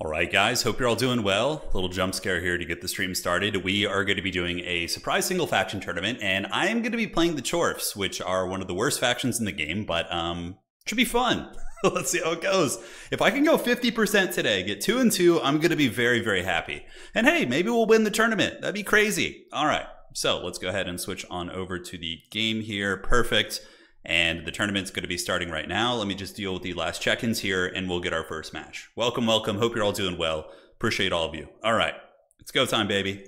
All right, guys, hope you're all doing well. A little jump scare here to get the stream started. We are going to be doing a surprise single faction tournament, and I am going to be playing the Chorfs, which are one of the worst factions in the game, but um, should be fun. Let's see how it goes. If I can go 50% today, get two and two, I'm going to be very, very happy. And hey, maybe we'll win the tournament. That'd be crazy. All right, so let's go ahead and switch on over to the game here. Perfect. And the tournament's going to be starting right now. Let me just deal with the last check ins here and we'll get our first match. Welcome, welcome. Hope you're all doing well. Appreciate all of you. All right, it's go time, baby.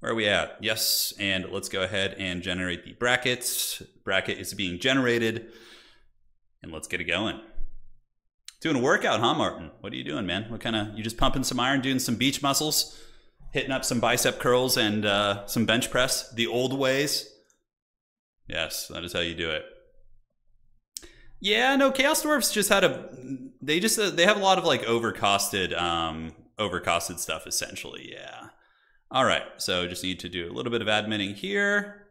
Where are we at? Yes, and let's go ahead and generate the brackets. Bracket is being generated. And let's get it going. Doing a workout, huh, Martin? What are you doing, man? What kind of, you just pumping some iron, doing some beach muscles, hitting up some bicep curls and uh, some bench press, the old ways? Yes, that is how you do it. Yeah, no, Chaos Dwarfs just had a. They just uh, they have a lot of like overcosted, um, overcosted stuff essentially. Yeah. All right, so just need to do a little bit of adminning here,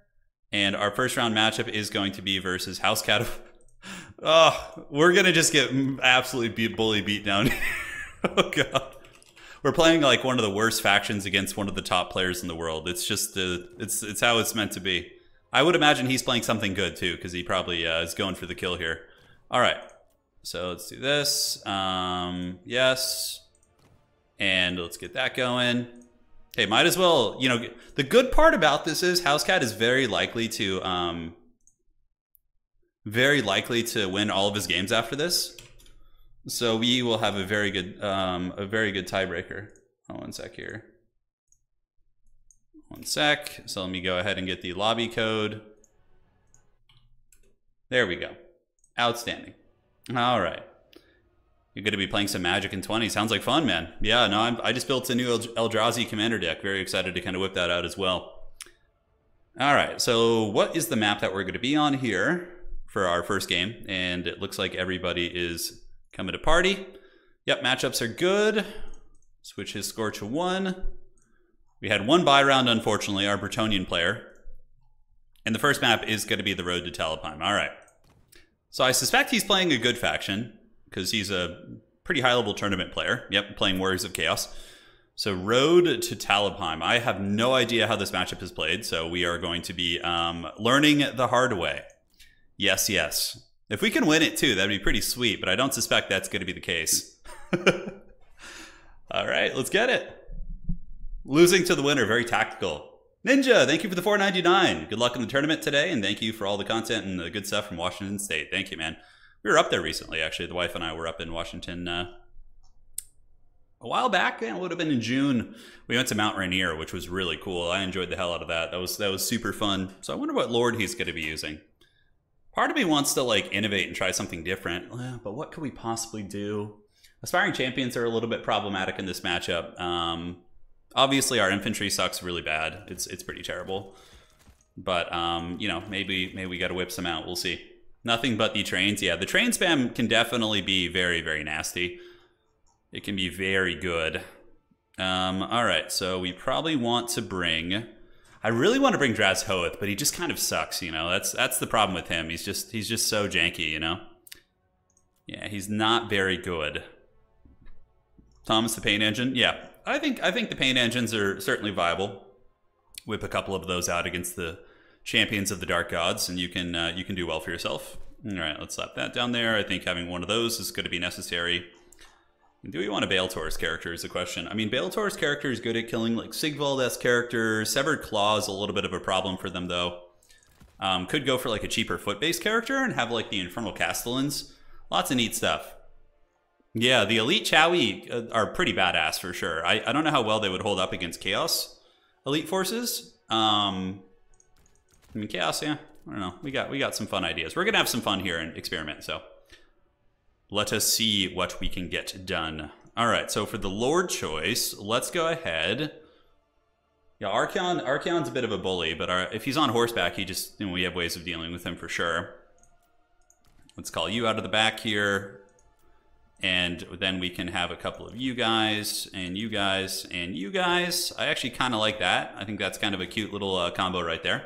and our first round matchup is going to be versus House Cat. oh, we're gonna just get absolutely beat, bully beat down. oh god, we're playing like one of the worst factions against one of the top players in the world. It's just the it's it's how it's meant to be. I would imagine he's playing something good too, because he probably uh, is going for the kill here. All right. So let's do this. Um, yes. And let's get that going. Hey, might as well, you know, the good part about this is Housecat is very likely to, um, very likely to win all of his games after this. So we will have a very good, um, a very good tiebreaker. Oh, one sec here. One sec. So let me go ahead and get the lobby code. There we go. Outstanding. All right. You're going to be playing some Magic in 20. Sounds like fun, man. Yeah, no, I'm, i just built a new Eldrazi commander deck. Very excited to kind of whip that out as well. All right, so what is the map that we're going to be on here for our first game? And it looks like everybody is coming to party. Yep, matchups are good. Switch his score to one. We had one buy round, unfortunately, our Bretonnian player. And the first map is going to be the Road to Talabheim. All right. So I suspect he's playing a good faction because he's a pretty high level tournament player. Yep, playing Warriors of Chaos. So Road to Talabheim. I have no idea how this matchup is played, so we are going to be um, learning the hard way. Yes, yes. If we can win it too, that'd be pretty sweet, but I don't suspect that's going to be the case. All right, let's get it. Losing to the winner, very tactical. Ninja, thank you for the 499. Good luck in the tournament today, and thank you for all the content and the good stuff from Washington State. Thank you, man. We were up there recently, actually. The wife and I were up in Washington uh, a while back. Yeah, it would have been in June. We went to Mount Rainier, which was really cool. I enjoyed the hell out of that. That was that was super fun. So I wonder what Lord he's going to be using. Part of me wants to like innovate and try something different, but what could we possibly do? Aspiring champions are a little bit problematic in this matchup. Um, Obviously, our infantry sucks really bad. It's it's pretty terrible. But um, you know, maybe maybe we got to whip some out. We'll see. Nothing but the trains. Yeah, the train spam can definitely be very very nasty. It can be very good. Um, all right, so we probably want to bring. I really want to bring Drazhoath, but he just kind of sucks. You know, that's that's the problem with him. He's just he's just so janky. You know. Yeah, he's not very good. Thomas the Pain Engine. Yeah, I think I think the paint engines are certainly viable. Whip a couple of those out against the champions of the dark gods, and you can uh, you can do well for yourself. All right, let's slap that down there. I think having one of those is going to be necessary. Do we want a Bale Taurus character is the question. I mean, Bale Taurus character is good at killing like Sigvald-esque characters. Severed Claw is a little bit of a problem for them though. Um, could go for like a cheaper foot-based character and have like the Infernal Castellans. Lots of neat stuff. Yeah, the Elite Chowie uh, are pretty badass for sure. I, I don't know how well they would hold up against Chaos Elite Forces. Um, I mean, Chaos, yeah. I don't know. We got we got some fun ideas. We're gonna have some fun here and experiment. So let us see what we can get done. All right. So for the Lord choice, let's go ahead. Yeah, Archaon Archaon's a bit of a bully, but our, if he's on horseback, he just you know, we have ways of dealing with him for sure. Let's call you out of the back here and then we can have a couple of you guys and you guys and you guys. I actually kind of like that. I think that's kind of a cute little uh, combo right there.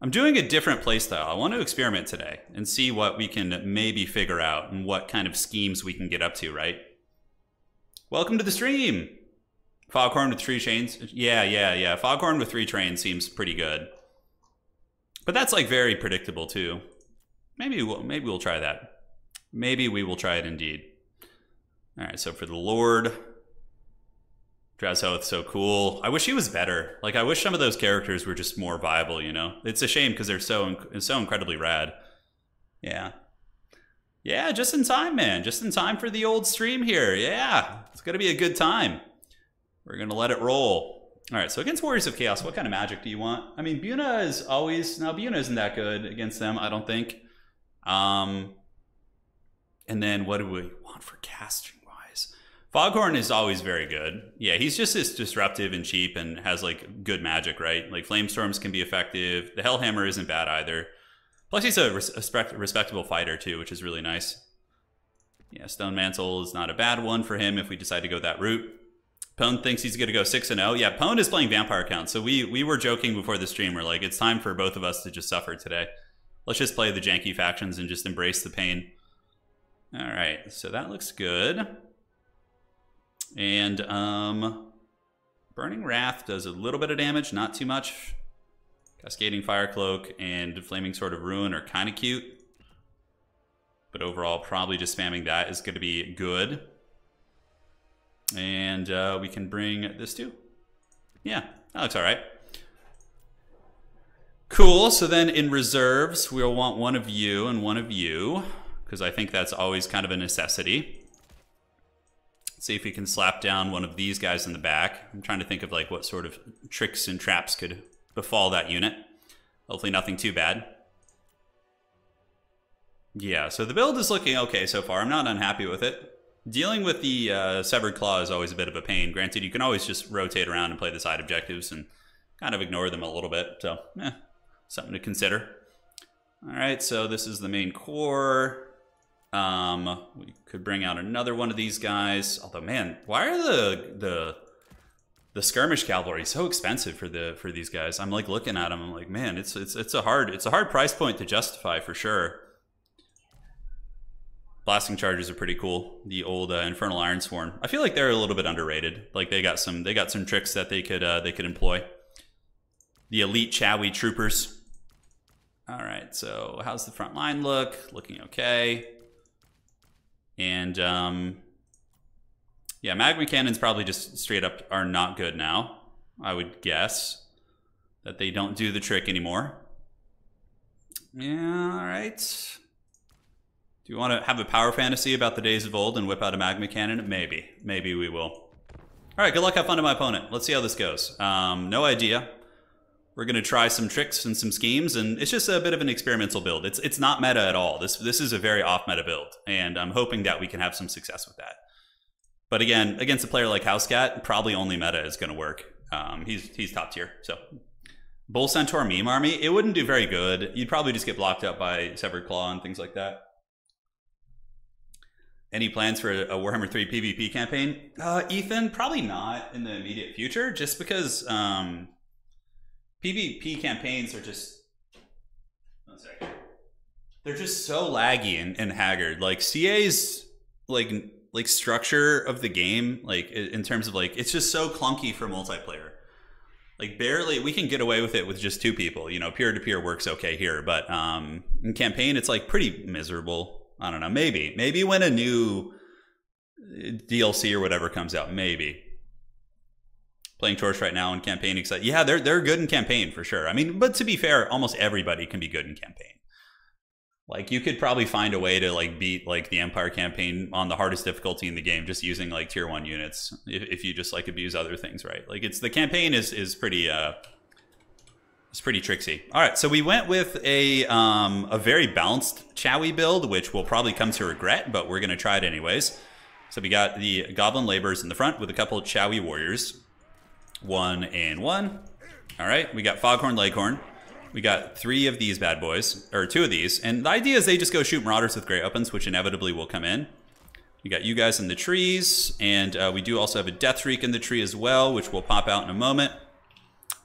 I'm doing a different playstyle. I want to experiment today and see what we can maybe figure out and what kind of schemes we can get up to, right? Welcome to the stream. Foghorn with three chains. Yeah, yeah, yeah. Foghorn with three trains seems pretty good. But that's like very predictable too. Maybe we'll, maybe we'll try that. Maybe we will try it indeed. All right, so for the Lord, Drazhoath, so cool. I wish he was better. Like I wish some of those characters were just more viable. You know, it's a shame because they're so so incredibly rad. Yeah, yeah, just in time, man. Just in time for the old stream here. Yeah, it's gonna be a good time. We're gonna let it roll. All right, so against Warriors of Chaos, what kind of magic do you want? I mean, Buna is always now. Buna isn't that good against them, I don't think. Um, and then what do we want for casting wise? Foghorn is always very good. Yeah, he's just as disruptive and cheap and has like good magic, right? Like Flamestorms can be effective. The Hellhammer isn't bad either. Plus, he's a respect, respectable fighter too, which is really nice. Yeah, Stone Mantle is not a bad one for him if we decide to go that route. Pone thinks he's going to go 6 and 0. Yeah, Pone is playing Vampire Count. So we we were joking before the stream. We're like, it's time for both of us to just suffer today. Let's just play the janky factions and just embrace the pain. All right, so that looks good. And um, Burning Wrath does a little bit of damage, not too much. Cascading Fire Cloak and Flaming Sword of Rhuin are kind of cute. But overall, probably just spamming that is going to be good. And uh, we can bring this too. Yeah, that looks all right. Cool. So then in reserves, we'll want one of you and one of you because I think that's always kind of a necessity. See if we can slap down one of these guys in the back. I'm trying to think of like what sort of tricks and traps could befall that unit. Hopefully nothing too bad. Yeah, so the build is looking okay so far. I'm not unhappy with it. Dealing with the uh, Severed Claw is always a bit of a pain. Granted, you can always just rotate around and play the side objectives and kind of ignore them a little bit. So, eh, something to consider. All right, so this is the main core. Um, we could bring out another one of these guys. Although, man, why are the the the skirmish cavalry so expensive for the for these guys? I'm like looking at them. I'm like, man, it's it's it's a hard it's a hard price point to justify for sure. Blasting charges are pretty cool. The old uh, Infernal Ironsworn. I feel like they're a little bit underrated. Like they got some they got some tricks that they could uh, they could employ. The elite Chowie troopers. All right, so how's the front line look? Looking okay. And um, yeah, magma cannons probably just straight up are not good now. I would guess that they don't do the trick anymore. Yeah, all right. Do you want to have a power fantasy about the days of old and whip out a magma cannon? Maybe. Maybe we will. All right, good luck. Have fun to my opponent. Let's see how this goes. Um, no idea. We're going to try some tricks and some schemes, and it's just a bit of an experimental build. It's it's not meta at all. This this is a very off meta build, and I'm hoping that we can have some success with that. But again, against a player like Housecat, probably only meta is going to work. Um, he's he's top tier. So Bull Centaur meme army, it wouldn't do very good. You'd probably just get blocked up by Severed Claw and things like that. Any plans for a Warhammer 3 PvP campaign? Uh, Ethan, probably not in the immediate future, just because um, PvP campaigns are just one second. They're just so laggy and, and haggard. Like CA's like like structure of the game, like in terms of like it's just so clunky for multiplayer. Like barely we can get away with it with just two people. You know, peer to peer works okay here, but um in campaign it's like pretty miserable. I don't know. Maybe maybe when a new DLC or whatever comes out, maybe playing Torch right now in campaign. Excited. Yeah, they're they're good in campaign for sure. I mean, but to be fair, almost everybody can be good in campaign. Like you could probably find a way to like beat like the Empire campaign on the hardest difficulty in the game just using like tier one units if, if you just like abuse other things, right? Like it's the campaign is is pretty uh it's pretty tricksy. All right, so we went with a um, a very balanced Chowie build, which we'll probably come to regret, but we're gonna try it anyways. So we got the Goblin Laborers in the front with a couple of Chowie Warriors. One and one. All right, we got Foghorn Leghorn. We got three of these bad boys, or two of these. And the idea is they just go shoot Marauders with Great Weapons, which inevitably will come in. We got you guys in the trees, and uh, we do also have a Deathshriek in the tree as well, which will pop out in a moment.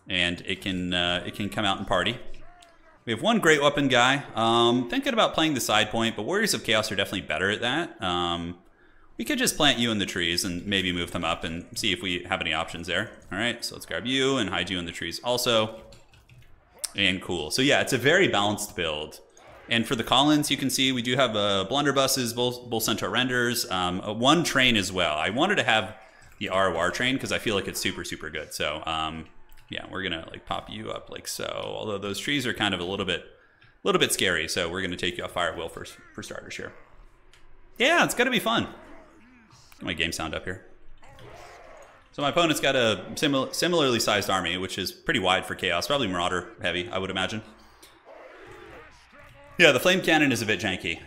And it can uh, it can come out and party. We have one Great Weapon guy. Um, thinking about playing the side point, but Warriors of Chaos are definitely better at that. Um, We could just plant you in the trees and maybe move them up and see if we have any options there. All right, so let's grab you and hide you in the trees also. And cool. So yeah, it's a very balanced build. And for the Collins, you can see we do have uh, blunderbusses, Bull Centaur renders, um, uh, one train as well. I wanted to have the ROR train because I feel like it's super, super good. So um, yeah, we're gonna like pop you up like so. Although those trees are kind of a little bit, a little bit scary. So we're gonna take you off fire will for, for starters here. Yeah, it's gonna be fun. My game sound up here. So my opponent's got a simil similarly sized army, which is pretty wide for Chaos. Probably Marauder heavy, I would imagine. Yeah, the flame cannon is a bit janky.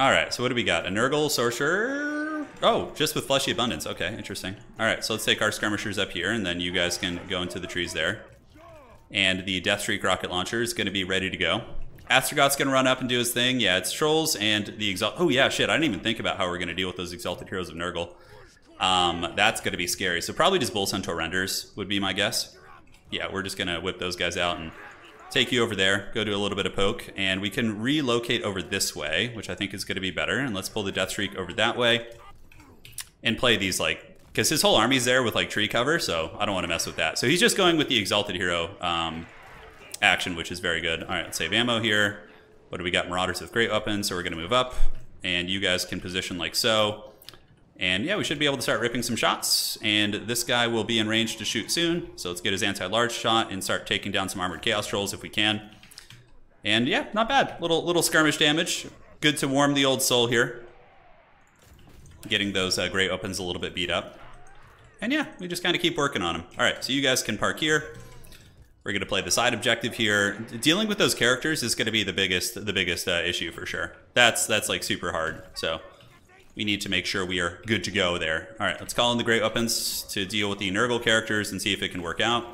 All right, so what do we got? A Nurgle Sorcerer. Oh, just with Fleshy Abundance. Okay, interesting. All right, so let's take our skirmishers up here, and then you guys can go into the trees there. And the Deathshriek rocket launcher is going to be ready to go. Astragoth's going to run up and do his thing. Yeah, it's Trolls and the Exalt. Oh, yeah, shit. I didn't even think about how we're going to deal with those Exalted Heroes of Nurgle. Um, that's going to be scary. So probably just Bull Centaur Renders would be my guess. Yeah, we're just going to whip those guys out and take you over there, go do a little bit of poke, and we can relocate over this way, which I think is going to be better. And let's pull the Deathshriek over that way and play these like, because his whole army's there with like tree cover, so I don't want to mess with that. So he's just going with the Exalted Hero um, action, which is very good. All right, let's save ammo here. What do we got? Marauders with great weapons, so we're going to move up, and you guys can position like so. And yeah, we should be able to start ripping some shots. And this guy will be in range to shoot soon. So let's get his anti-large shot and start taking down some armored chaos trolls if we can. And yeah, not bad. Little little skirmish damage. Good to warm the old soul here. Getting those uh, great weapons a little bit beat up. And yeah, we just kind of keep working on them. All right, so you guys can park here. We're going to play the side objective here. Dealing with those characters is going to be the biggest the biggest uh, issue for sure. That's that's like super hard. So we need to make sure we are good to go there. All right, let's call in the Great Weapons to deal with the Nurgle characters and see if it can work out.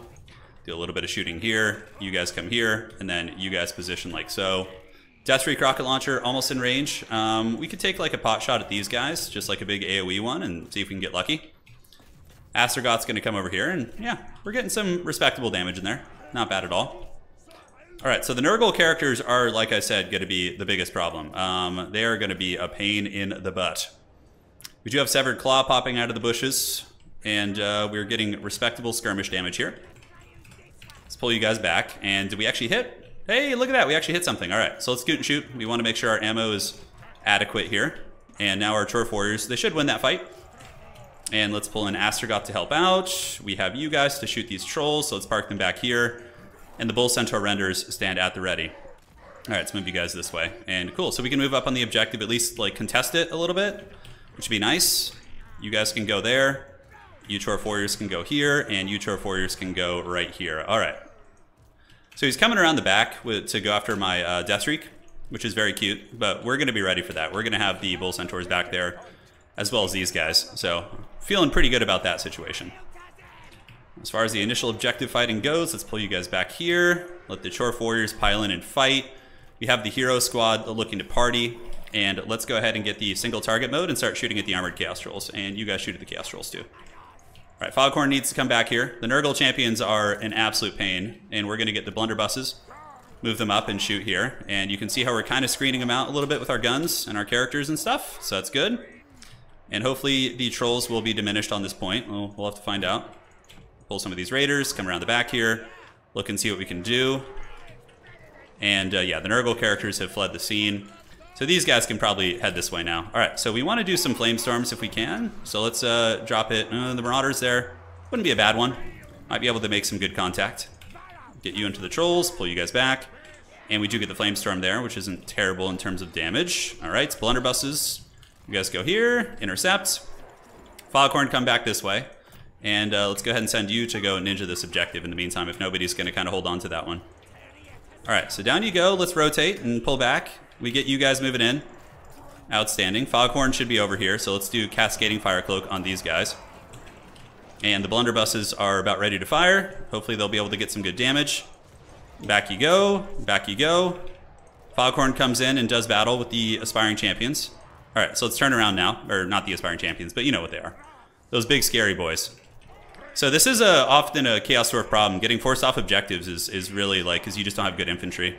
Do a little bit of shooting here. You guys come here, and then you guys position like so. Deathshriek Rocket Launcher almost in range. Um, we could take like a pot shot at these guys, just like a big AoE one, and see if we can get lucky. Astragoth's going to come over here, and yeah, we're getting some respectable damage in there. Not bad at all. All right, so the Nurgle characters are, like I said, going to be the biggest problem. Um, they are going to be a pain in the butt. We do have Severed Claw popping out of the bushes, and uh, we're getting respectable skirmish damage here. Let's pull you guys back, and did we actually hit? Hey, look at that, we actually hit something. All right, so let's scoot and shoot. We want to make sure our ammo is adequate here. And now our Chorf Warriors, they should win that fight. And let's pull in Astragoth to help out. We have you guys to shoot these trolls, so let's park them back here and the Bull Centaur renders stand at the ready. All right, let's move you guys this way. And cool, so we can move up on the objective, at least like contest it a little bit, which would be nice. You guys can go there. Utor Warriors can go here, and Utor Warriors can go right here. All right. So he's coming around the back with, to go after my uh, Deathshriek, which is very cute, but we're going to be ready for that. We're going to have the Bull Centaurs back there, as well as these guys. So feeling pretty good about that situation. As far as the initial objective fighting goes, let's pull you guys back here. Let the Chorf Warriors pile in and fight. We have the Hero Squad looking to party. And let's go ahead and get the single target mode and start shooting at the Armored Chaos Trolls. And you guys shoot at the Chaos Trolls too. All right, Foghorn needs to come back here. The Nurgle champions are an absolute pain. And we're going to get the blunderbusses, move them up and shoot here. And you can see how we're kind of screening them out a little bit with our guns and our characters and stuff. So that's good. And hopefully the trolls will be diminished on this point. We'll, we'll have to find out pull some of these raiders, come around the back here, look and see what we can do. And uh, yeah, the Nurgle characters have fled the scene. So these guys can probably head this way now. All right, so we want to do some flame storms if we can. So let's uh, drop it. Uh, the Marauders there. Wouldn't be a bad one. Might be able to make some good contact. Get you into the trolls, pull you guys back. And we do get the flame storm there, which isn't terrible in terms of damage. All right, blunderbusses. You guys go here, intercept. Foghorn come back this way. And uh, let's go ahead and send you to go ninja this objective in the meantime if nobody's going to kind of hold on to that one. All right, so down you go. Let's rotate and pull back. We get you guys moving in. Outstanding. Foghorn should be over here, so let's do Cascading Fire Cloak on these guys. And the blunderbusses are about ready to fire. Hopefully they'll be able to get some good damage. Back you go. Back you go. Foghorn comes in and does battle with the Aspiring Champions. All right, so let's turn around now. Or not the Aspiring Champions, but you know what they are. Those big scary boys. So this is a, often a Chaos Dwarf problem. Getting forced off objectives is, is really like, because you just don't have good infantry.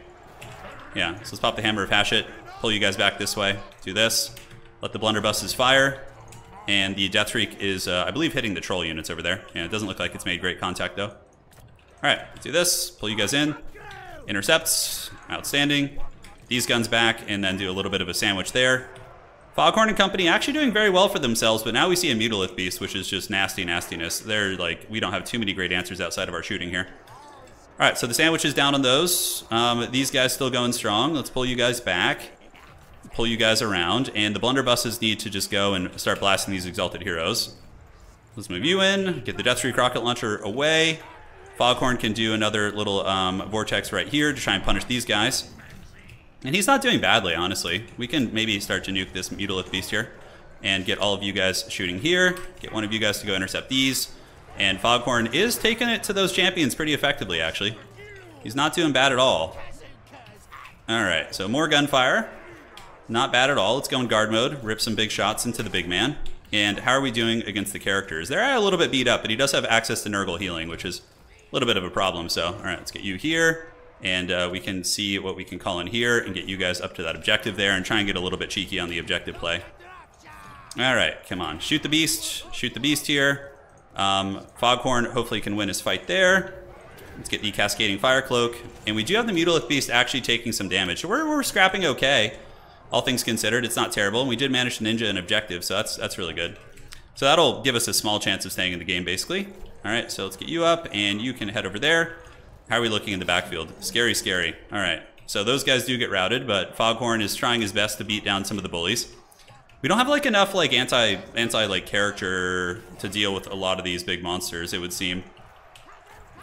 Yeah, so let's pop the Hammer of Hashut, pull you guys back this way, do this. Let the blunderbusses fire. And the Deathshriek is, uh, I believe, hitting the troll units over there. And it doesn't look like it's made great contact, though. Alright, do this. Pull you guys in. Intercepts. Outstanding. These guns back, and then do a little bit of a sandwich there. Foghorn and company actually doing very well for themselves, but now we see a Mutalith Beast, which is just nasty nastiness. They're like, we don't have too many great answers outside of our shooting here. All right, so the sandwich is down on those. Um, these guys still going strong. Let's pull you guys back, pull you guys around, and the blunderbusses need to just go and start blasting these exalted heroes. Let's move you in, get the Deathshriek rocket launcher away. Foghorn can do another little um, vortex right here to try and punish these guys. And he's not doing badly, honestly. We can maybe start to nuke this Mutalith Beast here and get all of you guys shooting here. Get one of you guys to go intercept these. And Foghorn is taking it to those champions pretty effectively, actually. He's not doing bad at all. Alright, so more gunfire. Not bad at all. Let's go in guard mode. Rip some big shots into the big man. And how are we doing against the characters? They're a little bit beat up, but he does have access to Nurgle healing, which is a little bit of a problem. So, alright, let's get you here and uh, we can see what we can call in here and get you guys up to that objective there and try and get a little bit cheeky on the objective play. All right, come on. Shoot the beast. Shoot the beast here. Um, Foghorn hopefully can win his fight there. Let's get the Cascading Fire Cloak. And we do have the Mutalith Beast actually taking some damage. We're, we're scrapping okay, all things considered. It's not terrible. And we did manage to ninja an objective, so that's, that's really good. So that'll give us a small chance of staying in the game, basically. All right, so let's get you up, and you can head over there. How are we looking in the backfield? Scary, scary. All right. So those guys do get routed, but Foghorn is trying his best to beat down some of the bullies. We don't have like enough like anti anti like character to deal with a lot of these big monsters. It would seem.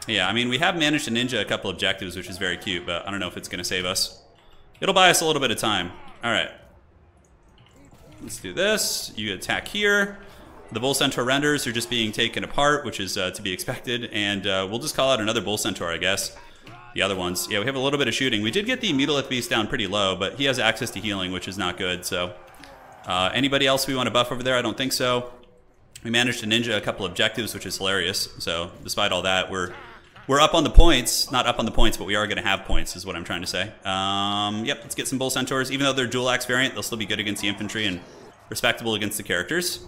Yeah, I mean we have managed to ninja a couple objectives, which is very cute, but I don't know if it's going to save us. It'll buy us a little bit of time. All right. Let's do this. You attack here. The Bull Centaur renders are just being taken apart, which is uh, to be expected, and uh, we'll just call out another Bull Centaur, I guess. The other ones. Yeah, we have a little bit of shooting. We did get the Mutalith Beast down pretty low, but he has access to healing, which is not good, so... Uh, anybody else we want to buff over there? I don't think so. We managed to ninja a couple objectives, which is hilarious, so despite all that, we're... We're up on the points, not up on the points, but we are going to have points, is what I'm trying to say. Um, yep, let's get some Bull Centaurs. Even though they're dual axe variant, they'll still be good against the infantry and respectable against the characters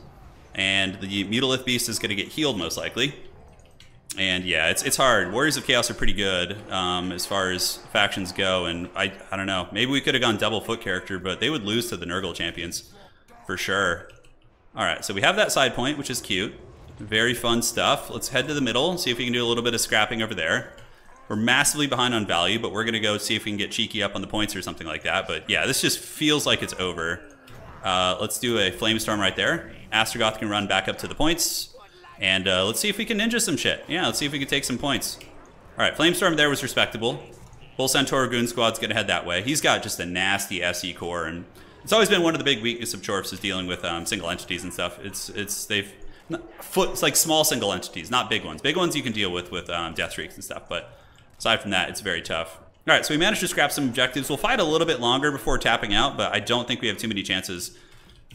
and the Mutalith Beast is going to get healed most likely. And yeah, it's, it's hard. Warriors of Chaos are pretty good um, as far as factions go, and I, I don't know. Maybe we could have gone double foot character, but they would lose to the Nurgle champions for sure. All right, so we have that side point, which is cute. Very fun stuff. Let's head to the middle, and see if we can do a little bit of scrapping over there. We're massively behind on value, but we're going to go see if we can get cheeky up on the points or something like that. But yeah, this just feels like it's over. Uh, let's do a Flamestorm right there. Astragoth can run back up to the points. And uh, let's see if we can ninja some shit. Yeah, let's see if we can take some points. All right, Flamestorm there was respectable. Bull Centaur Goon Squad's gonna head that way. He's got just a nasty SE core, and it's always been one of the big weaknesses of Chorfs is dealing with um, single entities and stuff. It's it's they've foot it's like small single entities, not big ones. Big ones you can deal with with um, Deathshrieks and stuff, but aside from that, it's very tough. All right, so we managed to scrap some objectives. We'll fight a little bit longer before tapping out, but I don't think we have too many chances.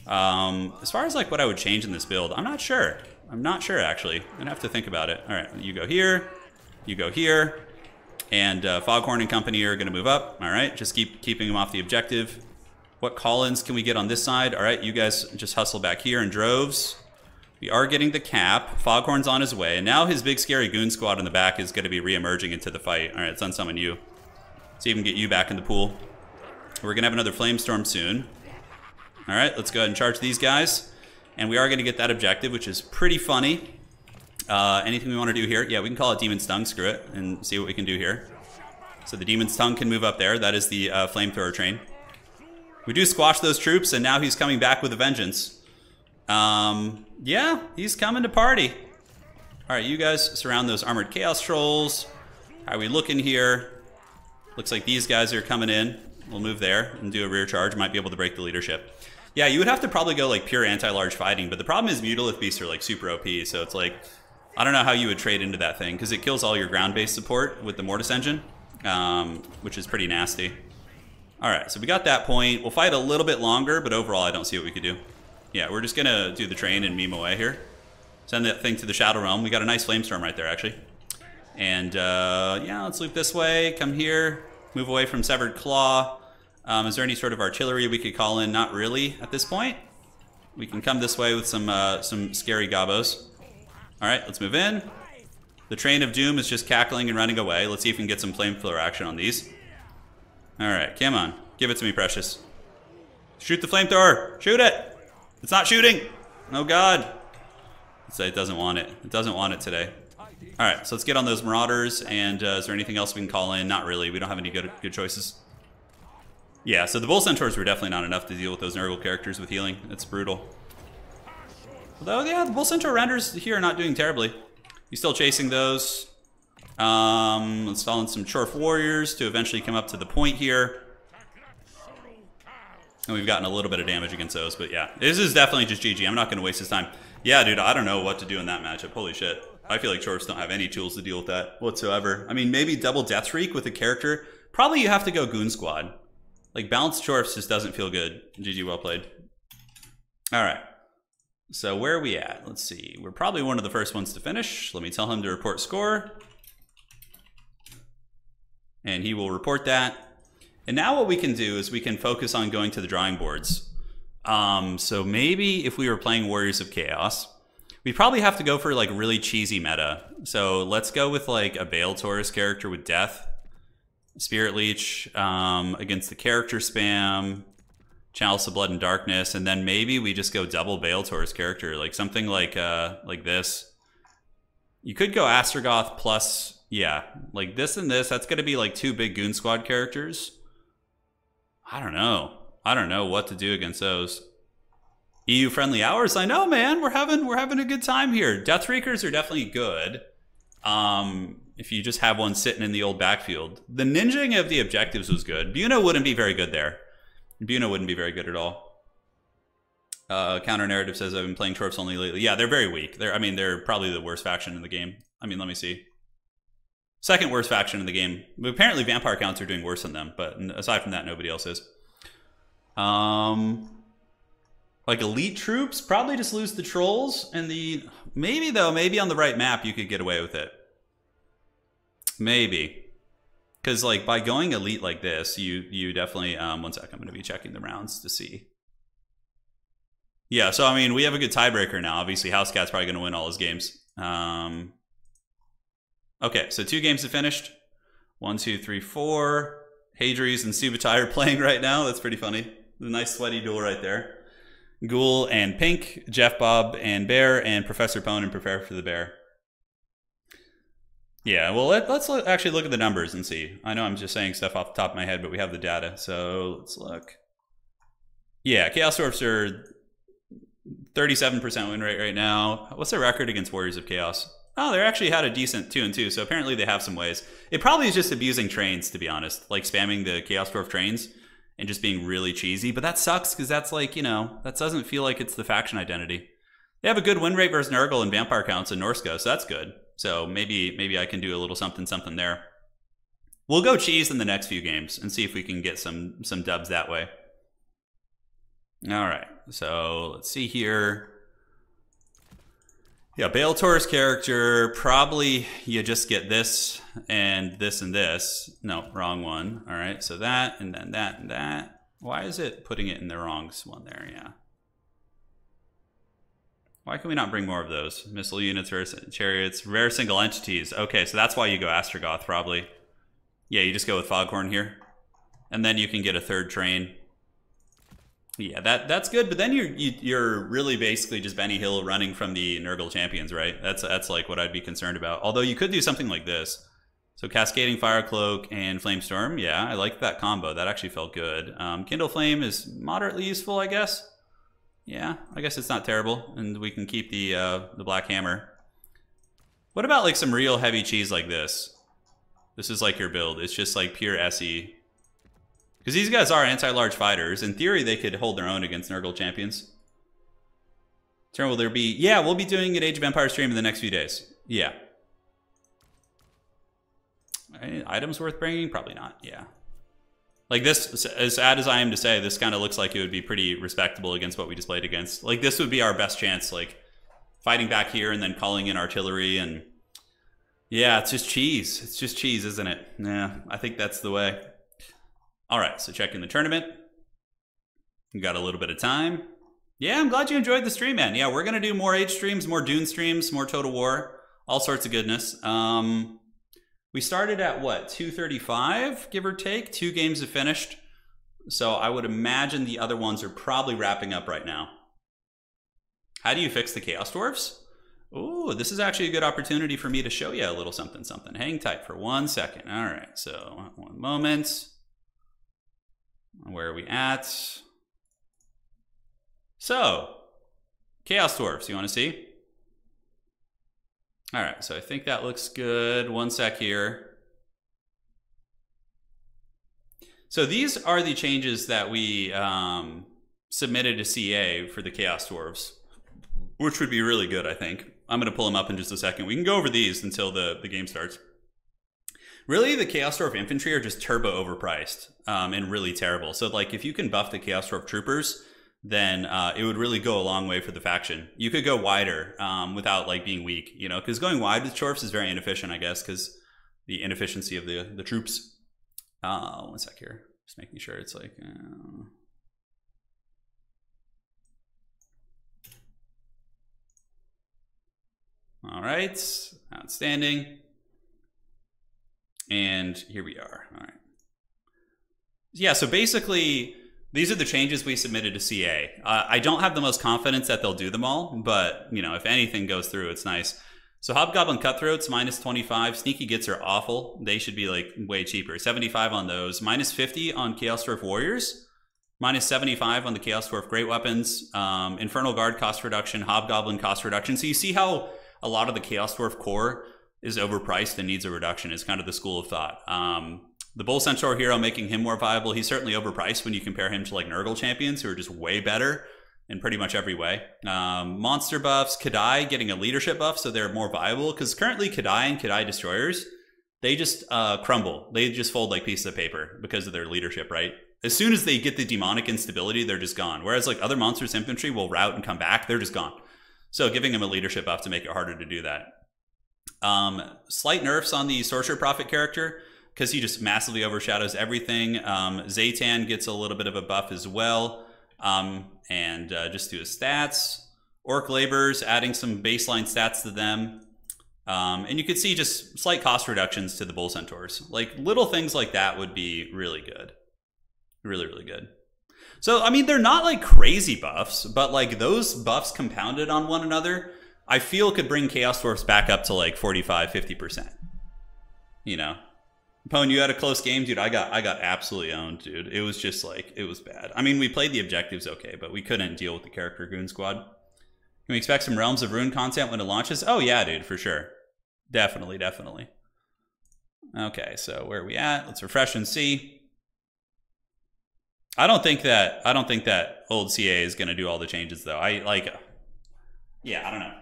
Um, as far as like what I would change in this build, I'm not sure. I'm not sure actually. I'm gonna have to think about it. All right, you go here, you go here, and uh, Foghorn and company are gonna move up. All right, just keep keeping them off the objective. What call-ins can we get on this side? All right, you guys just hustle back here in droves. We are getting the cap. Foghorn's on his way, and now his big scary goon squad in the back is going to be re-emerging into the fight. All right, let's unsummon you. See if we can get you back in the pool. We're going to have another Flamestorm soon. All right, let's go ahead and charge these guys. And we are going to get that objective, which is pretty funny. Uh, anything we want to do here? Yeah, we can call it Demon's Tongue, screw it, and see what we can do here. So the Demon's Tongue can move up there. That is the uh, Flamethrower train. We do squash those troops, and now he's coming back with a vengeance. Um, yeah, he's coming to party. All right, you guys surround those Armored Chaos Trolls. How are we looking here? Looks like these guys are coming in. We'll move there and do a rear charge. Might be able to break the leadership. Yeah, you would have to probably go like pure anti-large fighting, but the problem is Mutalith Beasts are like super OP, so it's like, I don't know how you would trade into that thing, because it kills all your ground-based support with the Mortis engine, um, which is pretty nasty. Alright, so we got that point. We'll fight a little bit longer, but overall I don't see what we could do. Yeah, we're just gonna do the train and meme away here. Send that thing to the Shadow Realm. We got a nice Flamestorm right there, actually. And uh, yeah, let's loop this way, come here, move away from Severed Claw. Um, is there any sort of artillery we could call in? Not really at this point. We can come this way with some uh, some scary gobos. All right, let's move in. The Train of Doom is just cackling and running away. Let's see if we can get some flamethrower action on these. All right, come on. Give it to me, Precious. Shoot the flamethrower. Shoot it. It's not shooting. Oh, God. It doesn't want it. It doesn't want it today. All right, so let's get on those Marauders. And uh, is there anything else we can call in? Not really. We don't have any good good choices. Yeah, so the Bull Centaurs were definitely not enough to deal with those Nurgle characters with healing. It's brutal. Although, yeah, the Bull Centaur renders here are not doing terribly. He's still chasing those. Um, installing some Chorf Warriors to eventually come up to the point here. And we've gotten a little bit of damage against those, but yeah. This is definitely just GG. I'm not going to waste his time. Yeah, dude, I don't know what to do in that matchup. Holy shit. I feel like Chorfs don't have any tools to deal with that whatsoever. I mean, maybe double Deathshriek with a character. Probably you have to go Goon Squad. Like, balanced Chorfs just doesn't feel good. GG, well played. All right. So where are we at? Let's see. We're probably one of the first ones to finish. Let me tell him to report score. And he will report that. And now what we can do is we can focus on going to the drawing boards. Um, so maybe if we were playing Warriors of Chaos, we probably have to go for like really cheesy meta. So let's go with like a Bale Taurus character with Death, Spirit Leech um, against the character spam, Chalice of Blood and Darkness, and then maybe we just go double Bale Taurus character, like something like uh, like this. You could go Astragoth plus, yeah, like this and this. That's going to be like two big Goon Squad characters. I don't know. I don't know what to do against those. EU friendly hours. I know, man. We're having we're having a good time here. Deathshriekers are definitely good. Um, if you just have one sitting in the old backfield, the ninjing of the objectives was good. Buna wouldn't be very good there. Buna wouldn't be very good at all. Uh, counter narrative says I've been playing Chorfs only lately. Yeah, they're very weak. They're I mean they're probably the worst faction in the game. I mean, let me see. Second worst faction in the game. Apparently, vampire counts are doing worse than them, but aside from that, nobody else is. Um, like elite troops, probably just lose the trolls and the maybe though, maybe on the right map you could get away with it. Maybe, because like by going elite like this, you you definitely um. One sec, I'm going to be checking the rounds to see. Yeah, so I mean, we have a good tiebreaker now. Obviously, Housecat's probably going to win all his games. Um, Okay, so two games have finished. One, two, three, four. Hadries and Subutai are playing right now. That's pretty funny. Nice sweaty duel right there. Ghoul and Pink, Jeff Bob and Bear, and Professor Pone and Prepare for the Bear. Yeah, well, let, us actually look at the numbers and see. I know I'm just saying stuff off the top of my head, but we have the data, so let's look. Yeah, Chaos Dwarfs are 37% win rate right now. What's their record against Warriors of Chaos? Oh, they actually had a decent two and two, so apparently they have some ways. It probably is just abusing trains, to be honest, like spamming the Chaos Dwarf trains and just being really cheesy. But that sucks because that's like you know that doesn't feel like it's the faction identity. They have a good win rate versus Nurgle and Vampire counts in Norsca, so that's good. So maybe maybe I can do a little something something there. We'll go cheese in the next few games and see if we can get some some dubs that way. All right, so let's see here. Yeah, Bale Taurus character, probably you just get this and this and this. No, wrong one. All right, so that and then that and that. Why is it putting it in the wrong one there? Yeah. Why can we not bring more of those? Missile units, rare chariots, rare single entities. Okay, so that's why you go Astragoth, probably. Yeah, you just go with Foghorn here. And then you can get a third train. Yeah, that that's good. But then you're you, you are really basically just Benny Hill running from the Nurgle champions, right? That's that's like what I'd be concerned about. Although you could do something like this. So Cascading Fire Cloak and Flame Storm, yeah, I like that combo. That actually felt good. Um, Kindle Flame is moderately useful, I guess. Yeah, I guess it's not terrible, and we can keep the uh, the Black Hammer. What about like some real heavy cheese like this? This is like your build. It's just like pure SE because these guys are anti-large fighters. In theory, they could hold their own against Nurgle champions. Turn will there be? Yeah, we'll be doing an Age of Empire stream in the next few days. Yeah. Items worth bringing? Probably not. Yeah. Like this, as sad as I am to say, this kind of looks like it would be pretty respectable against what we just played against. Like this would be our best chance, like fighting back here and then calling in artillery and yeah, it's just cheese. It's just cheese, isn't it? Yeah, I think that's the way. All right, so checking the tournament. We got a little bit of time. Yeah, I'm glad you enjoyed the stream, man. Yeah, we're gonna do more H streams, more Dune streams, more Total War, all sorts of goodness. Um, we started at what 235, give or take. Two games have finished, so I would imagine the other ones are probably wrapping up right now. How do you fix the Chaos Dwarfs? Oh, this is actually a good opportunity for me to show you a little something something. Hang tight for one second. All right, so one moment. Where are we at? So, Chaos Dwarfs, you want to see? All right, so I think that looks good. One sec here. So these are the changes that we um, submitted to CA for the Chaos Dwarves, which would be really good, I think. I'm going to pull them up in just a second. We can go over these until the, the game starts. Really, the Chaos Dwarf infantry are just turbo overpriced um, and really terrible. So, like, if you can buff the Chaos Dwarf troopers, then uh, it would really go a long way for the faction. You could go wider um, without like being weak, you know, because going wide with dwarfs is very inefficient, I guess, because the inefficiency of the the troops. Uh, one sec here, just making sure it's like. Uh... All right, outstanding. And here we are. All right. Yeah, so basically, these are the changes we submitted to CA. Uh, I don't have the most confidence that they'll do them all, but you know, if anything goes through, it's nice. So Hobgoblin Cutthroats minus 25. Sneaky Gits are awful. They should be like way cheaper. 75 on those. Minus 50 on Chaos Dwarf Warriors. Minus 75 on the Chaos Dwarf Great Weapons. Um, Infernal Guard cost reduction. Hobgoblin cost reduction. So you see how a lot of the Chaos Dwarf core is overpriced and needs a reduction is kind of the school of thought. Um, the Bull Centaur hero making him more viable. He's certainly overpriced when you compare him to like Nurgle champions who are just way better in pretty much every way. Um, monster buffs, K'daai getting a leadership buff, so they're more viable because currently K'daai and K'daai destroyers they just uh, crumble. They just fold like pieces of paper because of their leadership, right? As soon as they get the demonic instability, they're just gone. Whereas like other monsters infantry will route and come back, they're just gone. So giving him a leadership buff to make it harder to do that. Um, slight nerfs on the sorcerer prophet character because he just massively overshadows everything. Um, Zhatan gets a little bit of a buff as well. Um, and uh, just do his stats. Orc Laborers, adding some baseline stats to them. Um, and you could see just slight cost reductions to the Bull Centaurs. Like little things like that would be really good. Really, really good. So, I mean, they're not like crazy buffs, but like those buffs compounded on one another, I feel could bring Chaos Dwarfs back up to like 45, 50%. You know? Pone, you had a close game, dude. I got I got absolutely owned, dude. It was just like it was bad. I mean, we played the objectives okay, but we couldn't deal with the character goon squad. Can we expect some Realms of Ruin content when it launches? Oh yeah, dude, for sure. Definitely, definitely. Okay, so where are we at? Let's refresh and see. I don't think that I don't think that old CA is going to do all the changes though. I like yeah, I don't know.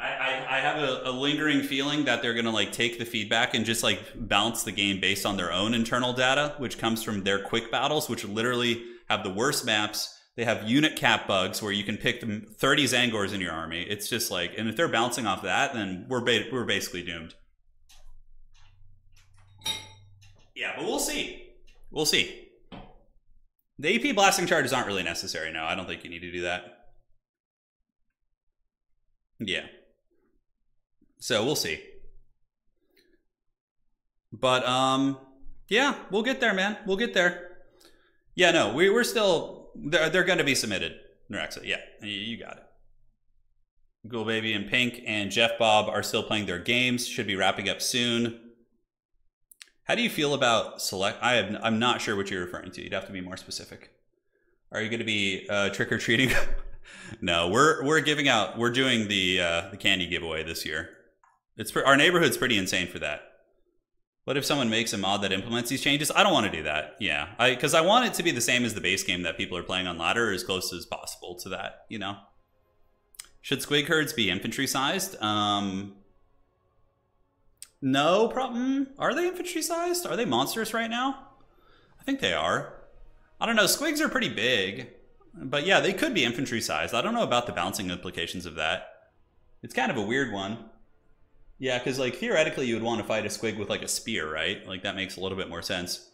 I, I, have a, a, lingering feeling that they're gonna like take the feedback and just like bounce the game based on their own internal data, which comes from their quick battles, which literally have the worst maps. They have unit cap bugs where you can pick them 30 Zangors in your army. It's just like, and if they're bouncing off that, then we're ba we're basically doomed. Yeah, but we'll see. We'll see. The AP blasting charges aren't really necessary. No, I don't think you need to do that. Yeah. So we'll see. But um, yeah, we'll get there, man. We'll get there. Yeah, no, we, we're still they're they're going to be submitted. Nerexa, yeah, you got it. Ghoul Baby and Pink and Jeff Bob are still playing their games. Should be wrapping up soon. How do you feel about select? I have, I'm not sure what you're referring to. You'd have to be more specific. Are you going to be uh, trick or treating? no, we're we're giving out. We're doing the uh, the candy giveaway this year. It's our neighborhood's pretty insane for that. What if someone makes a mod that implements these changes? I don't want to do that. Yeah, because I, I, want it to be the same as the base game that people are playing on ladder, or as close as possible to that. You know, should squig herds be infantry sized? Um, no problem. Are they infantry sized? Are they monstrous right now? I think they are. I don't know. Squigs are pretty big, but yeah, they could be infantry sized. I don't know about the bouncing implications of that. It's kind of a weird one. Yeah, because like theoretically you would want to fight a squig with like a spear, right? Like that makes a little bit more sense.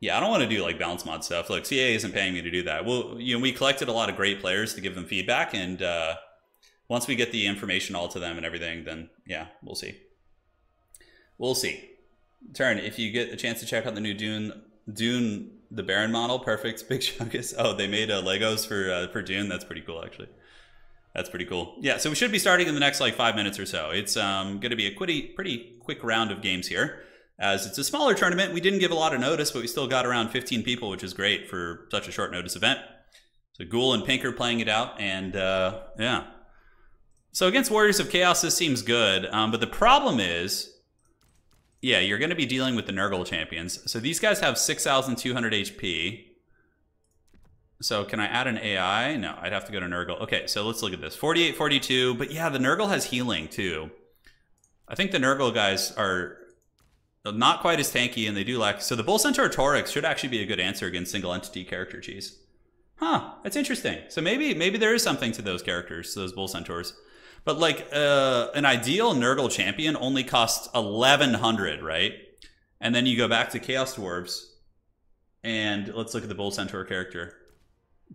Yeah, I don't want to do like balance mod stuff. Look, CA isn't paying me to do that. Well, you know, we collected a lot of great players to give them feedback, and uh, once we get the information all to them and everything, then yeah, we'll see. We'll see. Turn if you get a chance to check out the new Dune Dune the Baron model. Perfect, big chunkus. Oh, they made uh, Legos for uh, for Dune. That's pretty cool, actually. That's pretty cool. Yeah, so we should be starting in the next like five minutes or so. It's um, going to be a pretty pretty quick round of games here as it's a smaller tournament. We didn't give a lot of notice, but we still got around 15 people, which is great for such a short notice event. So Ghoul and Pink are playing it out, and uh, yeah. So against Warriors of Chaos, this seems good, um, but the problem is, yeah, you're going to be dealing with the Nurgle champions. So these guys have 6,200 HP. So can I add an AI? No, I'd have to go to Nurgle. Okay, so let's look at this. 48, 42, but yeah, the Nurgle has healing too. I think the Nurgle guys are not quite as tanky, and they do lack. So the Bull Centaur Taur'ruk should actually be a good answer against single entity character cheese. Huh, that's interesting. So maybe maybe there is something to those characters, those Bull Centaurs. But like uh, an ideal Nurgle champion only costs eleven hundred, right? And then you go back to Chaos Dwarves, and let's look at the Bull Centaur character,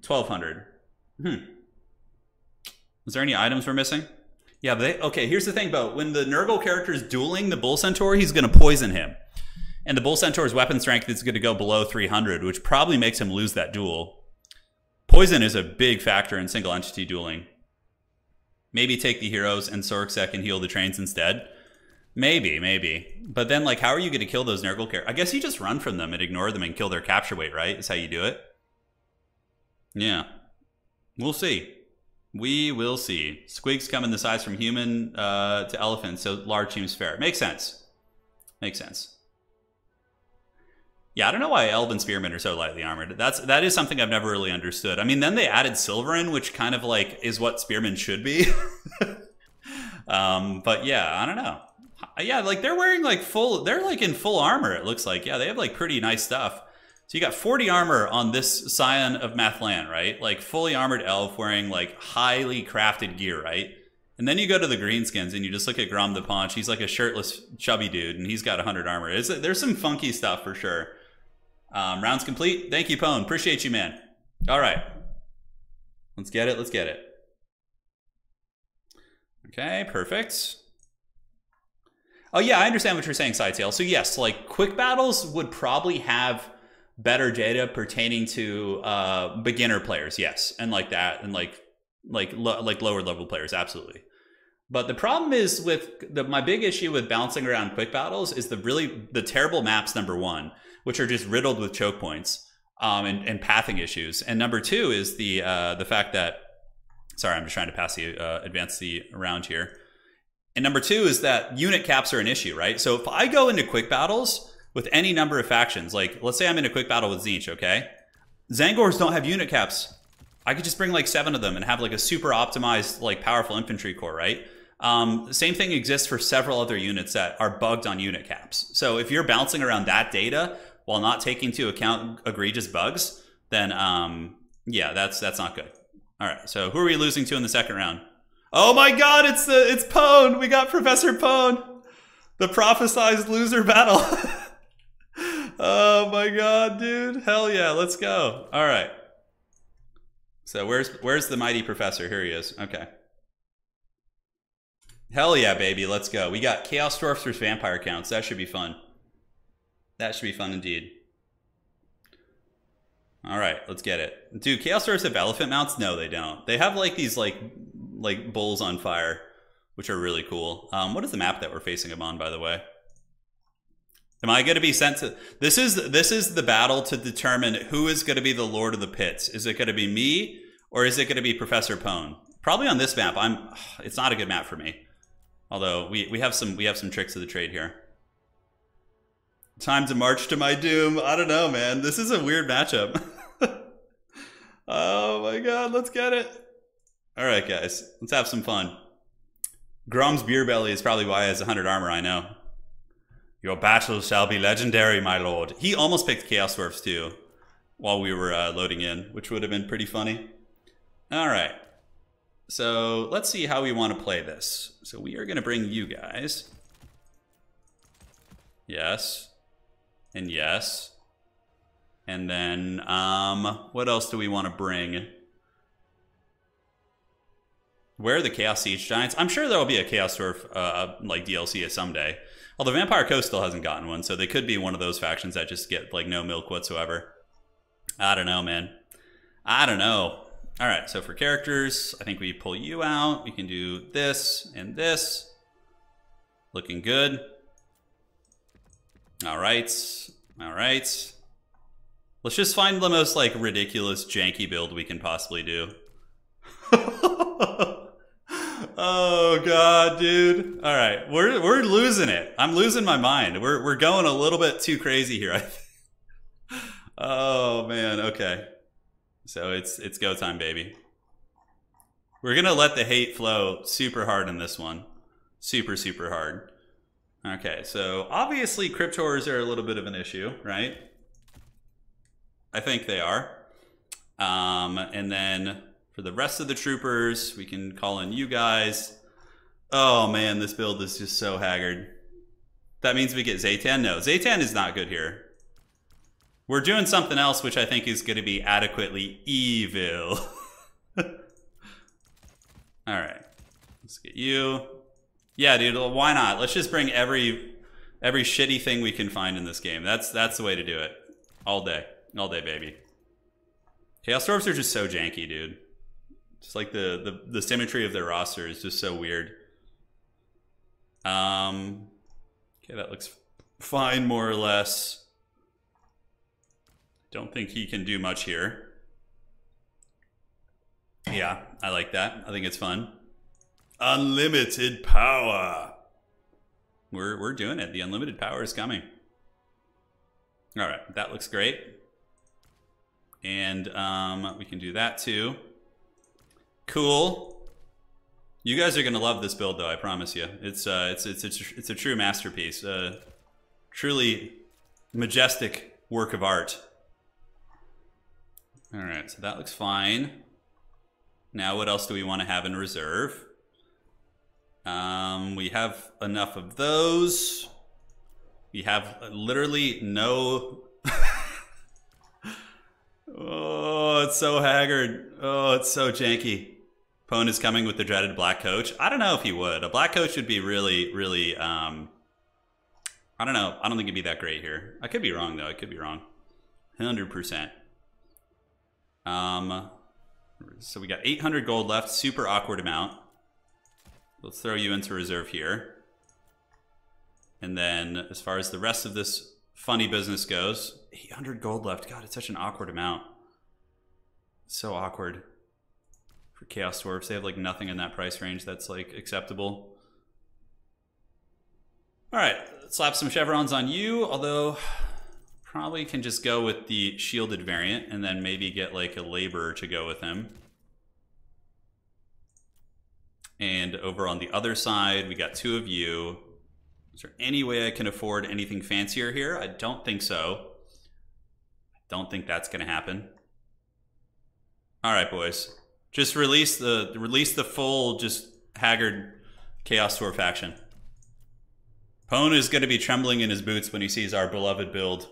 twelve hundred. Hmm. Is there any items we're missing? Yeah, but they, okay, here's the thing, Bo. When the Nurgle character is dueling the Bull Centaur, he's going to poison him. And the Bull Centaur's weapon strength is going to go below 300, which probably makes him lose that duel. Poison is a big factor in single entity dueling. Maybe take the heroes and Sorksek and heal the trains instead. Maybe, maybe. But then, like, how are you going to kill those Nurgle characters? I guess you just run from them and ignore them and kill their capture weight, right? Is how you do it. Yeah. We'll see. We will see. Squigs come in the size from human uh, to elephant, so large seems fair. Makes sense. Makes sense. Yeah, I don't know why Elven Spearmen are so lightly armored. That's that is something I've never really understood. I mean, then they added Silverin, which kind of like is what Spearmen should be. um, but yeah, I don't know. Yeah, like they're wearing like full. They're like in full armor. It looks like. Yeah, they have like pretty nice stuff. So you got 40 armor on this Scion of Mathlann, right? Like fully armored elf wearing like highly crafted gear, right? And then you go to the greenskins and you just look at Grom the Paunch. He's like a shirtless, chubby dude, and he's got 100 armor. It's, there's some funky stuff for sure. Um, rounds complete. Thank you, Pone. Appreciate you, man. All right. Let's get it. Let's get it. Okay, perfect. Oh, yeah, I understand what you're saying, Sidetail. So, yes, like quick battles would probably have better data pertaining to uh, beginner players, yes, and like that, and like like lo like lower level players, absolutely. But the problem is with the, my big issue with bouncing around quick battles is the really the terrible maps. Number one, which are just riddled with choke points um, and, and pathing issues, and number two is the uh, the fact that sorry, I'm just trying to pass the uh, advance the around here. And number two is that unit caps are an issue, right? So if I go into quick battles with any number of factions. Like, let's say I'm in a quick battle with Tzeentch, okay? Tzaangors don't have unit caps. I could just bring like seven of them and have like a super optimized, like powerful infantry corps, right? Um, same thing exists for several other units that are bugged on unit caps. So if you're bouncing around that data while not taking into account egregious bugs, then um, yeah, that's that's not good. All right, so who are we losing to in the second round? Oh my God, it's the it's Pone. We got Professor Pone, the prophesized loser battle. oh my god, dude. Hell yeah, let's go. All right. So where's where's the mighty professor? Here he is. Okay. Hell yeah, baby. Let's go. We got Chaos Dwarfs versus Vampire Counts. That should be fun. That should be fun indeed. All right, let's get it. Dude, Chaos Dwarfs have elephant mounts? No, they don't. They have like these like like bulls on fire, which are really cool. Um, what is the map that we're facing them on, by the way? Am I going to be sent to this is this is the battle to determine who is going to be the Lord of the Pits. Is it going to be me or is it going to be Professor Pone? Probably on this map. I'm it's not a good map for me. Although we, we have some we have some tricks of the trade here. Time to march to my doom. I don't know, man. This is a weird matchup. oh my god, let's get it. All right, guys. Let's have some fun. Grom's beer belly is probably why he has 100 armor, I know. Your battle shall be legendary, my lord. He almost picked Chaos Dwarfs too while we were uh, loading in, which would have been pretty funny. All right. So let's see how we want to play this. So we are going to bring you guys. Yes. And yes. And then, um, what else do we want to bring? Where are the Chaos Siege Giants? I'm sure there will be a Chaos Dwarf uh, like DLC someday. Although Vampire Coast still hasn't gotten one, so they could be one of those factions that just get like no milk whatsoever. I don't know, man. I don't know. All right, so for characters, I think we pull you out. We can do this and this. Looking good. All right. All right. Let's just find the most like ridiculous janky build we can possibly do. oh god, dude. All right. We're we're losing it. I'm losing my mind. We're we're going a little bit too crazy here. oh man, okay. So it's it's go time, baby. We're gonna let the hate flow super hard in this one. Super, super hard. Okay, so obviously Crypt Horrors are a little bit of an issue, right? I think they are. Um, and then for the rest of the troopers, we can call in you guys. Oh man, this build is just so haggard. That means we get Zhatan? No, Zhatan is not good here. We're doing something else which I think is going to be adequately evil. Alright. Let's get you. Yeah, dude, why not? Let's just bring every every shitty thing we can find in this game. That's that's the way to do it. All day. All day, baby. Chaos Dwarfs are just so janky, dude. Just like the, the, the symmetry of their roster is just so weird. Um, okay, that looks fine, more or less. Don't think he can do much here. Yeah, I like that. I think it's fun. Unlimited power. We're, we're doing it. The unlimited power is coming. All right, that looks great. And um, we can do that too. Cool. You guys are gonna love this build, though. I promise you. It's uh, it's it's it's, it's a true masterpiece. Uh, truly majestic work of art. All right, so that looks fine. Now, what else do we want to have in reserve? Um, we have enough of those. We have literally no. oh, it's so haggard. Oh, it's so janky. Pone is coming with the dreaded black coach. I don't know if he would. A black coach would be really, really. Um, I don't know. I don't think it'd be that great here. I could be wrong though. I could be wrong. Hundred percent. Um, so we got 800 gold left, super awkward amount. Let's throw you into reserve here. And then as far as the rest of this funny business goes, 800 gold left. God, it's such an awkward amount. So awkward Chaos Dwarfs. They have like nothing in that price range that's like acceptable. All right, slap some chevrons on you, although Probably can just go with the shielded variant and then maybe get like a laborer to go with him. And over on the other side, we got two of you. Is there any way I can afford anything fancier here? I don't think so. I don't think that's going to happen. All right, boys. Just release the release the full just haggard Chaos Dwarf faction. Pone is going to be trembling in his boots when he sees our beloved build.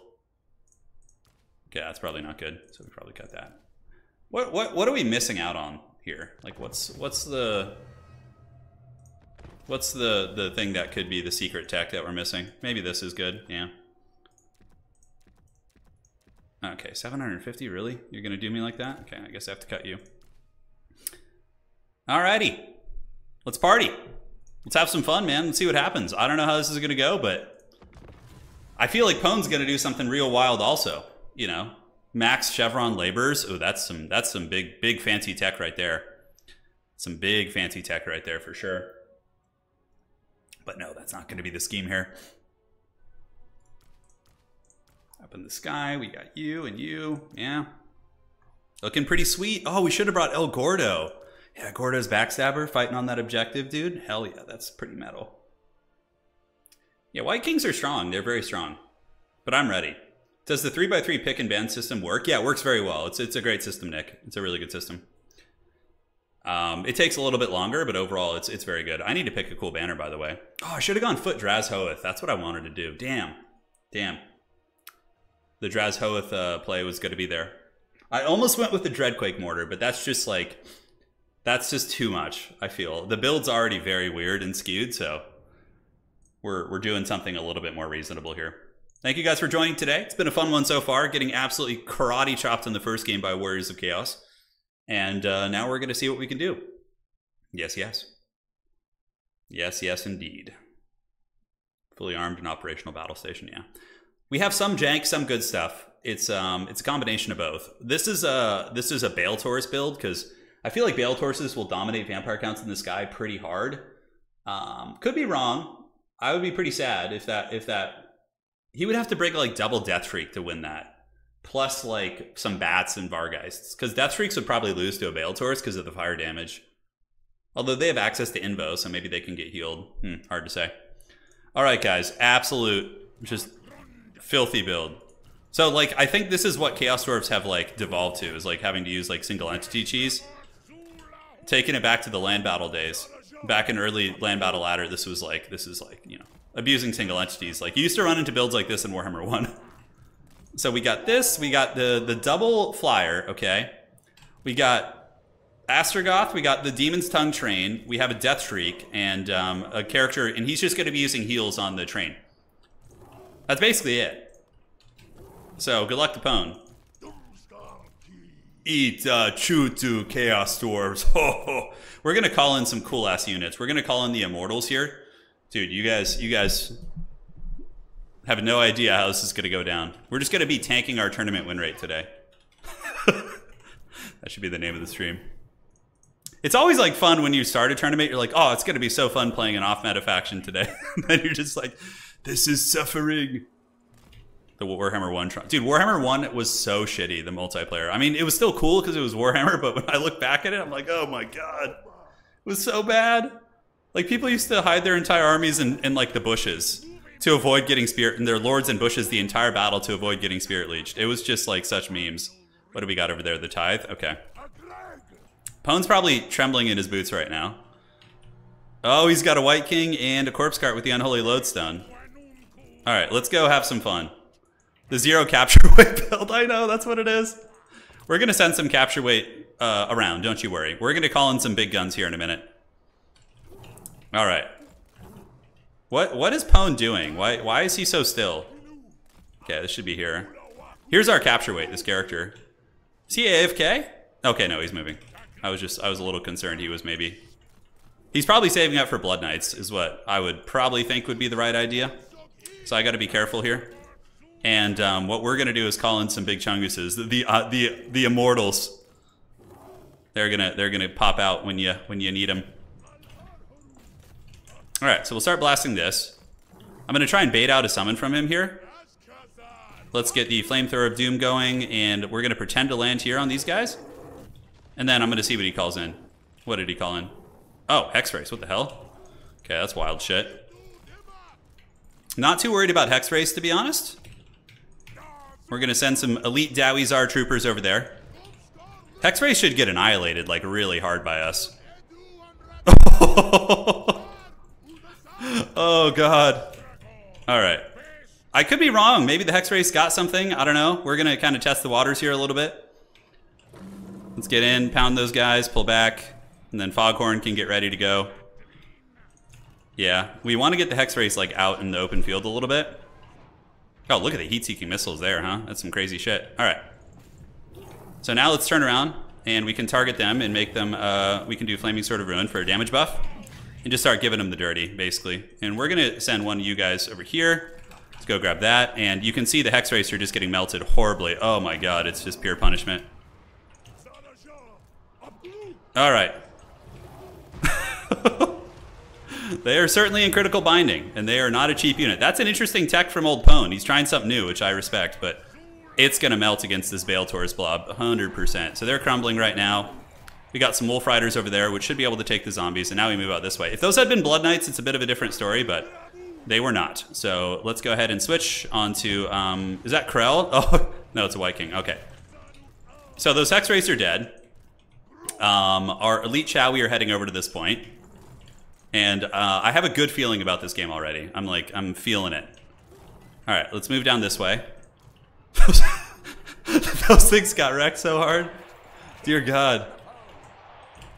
Yeah, that's probably not good. So we probably cut that. What what what are we missing out on here? Like what's what's the what's the the thing that could be the secret tech that we're missing? Maybe this is good. Yeah. Okay, 750, really? You're gonna do me like that? Okay, I guess I have to cut you. Alrighty. Let's party. Let's have some fun, man. Let's see what happens. I don't know how this is gonna go, but I feel like Pone's gonna do something real wild also you know, max chevron labors. Oh, that's some that's some big big fancy tech right there. Some big fancy tech right there for sure. But no, that's not going to be the scheme here. Up in the sky, we got you and you. Yeah. Looking pretty sweet. Oh, we should have brought El Gordo. Yeah, Gordo's backstabber fighting on that objective, dude. Hell yeah, that's pretty metal. Yeah, White Kings are strong. They're very strong. But I'm ready. Does the three x three pick and ban system work? Yeah, it works very well. It's it's a great system, Nick. It's a really good system. Um, it takes a little bit longer, but overall, it's it's very good. I need to pick a cool banner, by the way. Oh, I should have gone foot Drazhoath. That's what I wanted to do. Damn, damn. The Drazhoath uh, play was going to be there. I almost went with the Dreadquake Mortar, but that's just like that's just too much. I feel the build's already very weird and skewed, so we're we're doing something a little bit more reasonable here. Thank you guys for joining today. It's been a fun one so far, getting absolutely karate chopped in the first game by Warriors of Chaos, and uh, now we're going to see what we can do. Yes, yes, yes, yes, indeed. Fully armed and operational battle station. Yeah, we have some jank, some good stuff. It's um, it's a combination of both. This is a this is a Bale Taurus build because I feel like Bale Tauruses will dominate vampire counts in the sky pretty hard. Um, could be wrong. I would be pretty sad if that if that he would have to break like double Deathshriek to win that, plus like some bats and Vargeists, because Deathshrieks would probably lose to a Bale Taurus because of the fire damage. Although they have access to Invo, so maybe they can get healed. Hmm, hard to say. All right, guys, absolute just filthy build. So like I think this is what Chaos Dwarves have like devolved to is like having to use like single entity cheese. Taking it back to the land battle days. Back in early land battle ladder, this was like this is like, you know, abusing single entities. Like you used to run into builds like this in Warhammer 1. So we got this, we got the the double flyer, okay? We got Astragoth, we got the Demon's Tongue train, we have a Deathshriek, and um, a character, and he's just going to be using heals on the train. That's basically it. So, good luck to Pone. Eat uh, Chutu Chaos Dwarves. We're gonna call in some cool ass units. We're gonna call in the Immortals here, dude. You guys, you guys have no idea how this is gonna go down. We're just gonna be tanking our tournament win rate today. that should be the name of the stream. It's always like fun when you start a tournament. You're like, oh, it's gonna be so fun playing an off meta faction today. and you're just like, this is suffering the Warhammer 1 dude Warhammer 1 was so shitty the multiplayer. I mean it was still cool because it was Warhammer but when I look back at it I'm like oh my god. It was so bad. Like people used to hide their entire armies in, in like the bushes to avoid getting spirit and their lords and bushes the entire battle to avoid getting spirit leeched. It was just like such memes. What do we got over there? The tithe? Okay. Pone's probably trembling in his boots right now. Oh he's got a white king and a corpse cart with the unholy lodestone. All right let's go have some fun the zero capture weight build. I know, that's what it is. We're going to send some capture weight uh, around, don't you worry. We're going to call in some big guns here in a minute. All right. What What is Pone doing? Why, why is he so still? Okay, this should be here. Here's our capture weight, this character. Is he AFK? Okay, no, he's moving. I was just, I was a little concerned he was maybe... He's probably saving up for Blood Knights, is what I would probably think would be the right idea. So I got to be careful here. And um, what we're gonna do is call in some big chunguses, the the uh, the, the immortals. They're gonna they're gonna pop out when you when you need them. All right, so we'll start blasting this. I'm gonna try and bait out a summon from him here. Let's get the flamethrower of doom going, and we're gonna pretend to land here on these guys. And then I'm gonna see what he calls in. What did he call in? Oh, Hexwraiths, what the hell? Okay, that's wild shit. Not too worried about Hexwraiths, to be honest. We're going to send some elite Dawi-Zharr troopers over there. Hexwraith should get annihilated, like, really hard by us. oh, God. All right. I could be wrong. Maybe the Hexwraith's got something. I don't know. We're going to kind of test the waters here a little bit. Let's get in, pound those guys, pull back, and then Foghorn can get ready to go. Yeah, we want to get the Hexwraiths, like, out in the open field a little bit. Oh, look at the heat-seeking missiles there, huh? That's some crazy shit. All right. So now let's turn around and we can target them and make them, uh, we can do Flaming Sword of Rhuin for a damage buff and just start giving them the dirty, basically. And we're gonna send one of you guys over here. Let's go grab that. And you can see the Hexwraiths are just getting melted horribly. Oh my god, it's just pure punishment. All right. they are certainly in critical binding, and they are not a cheap unit. That's an interesting tech from Old Pone. He's trying something new, which I respect, but it's going to melt against this Bale Taurus blob 100%. So they're crumbling right now. We got some Wolf Riders over there, which should be able to take the zombies, and now we move out this way. If those had been Blood Knights, it's a bit of a different story, but they were not. So let's go ahead and switch onto, um, is that Krell? Oh, no, it's a White King. Okay. So those Hexwraiths are dead. Um, our Elite Chow, we are heading over to this point. And uh, I have a good feeling about this game already. I'm like, I'm feeling it. All right, let's move down this way. Those things got wrecked so hard. Dear God.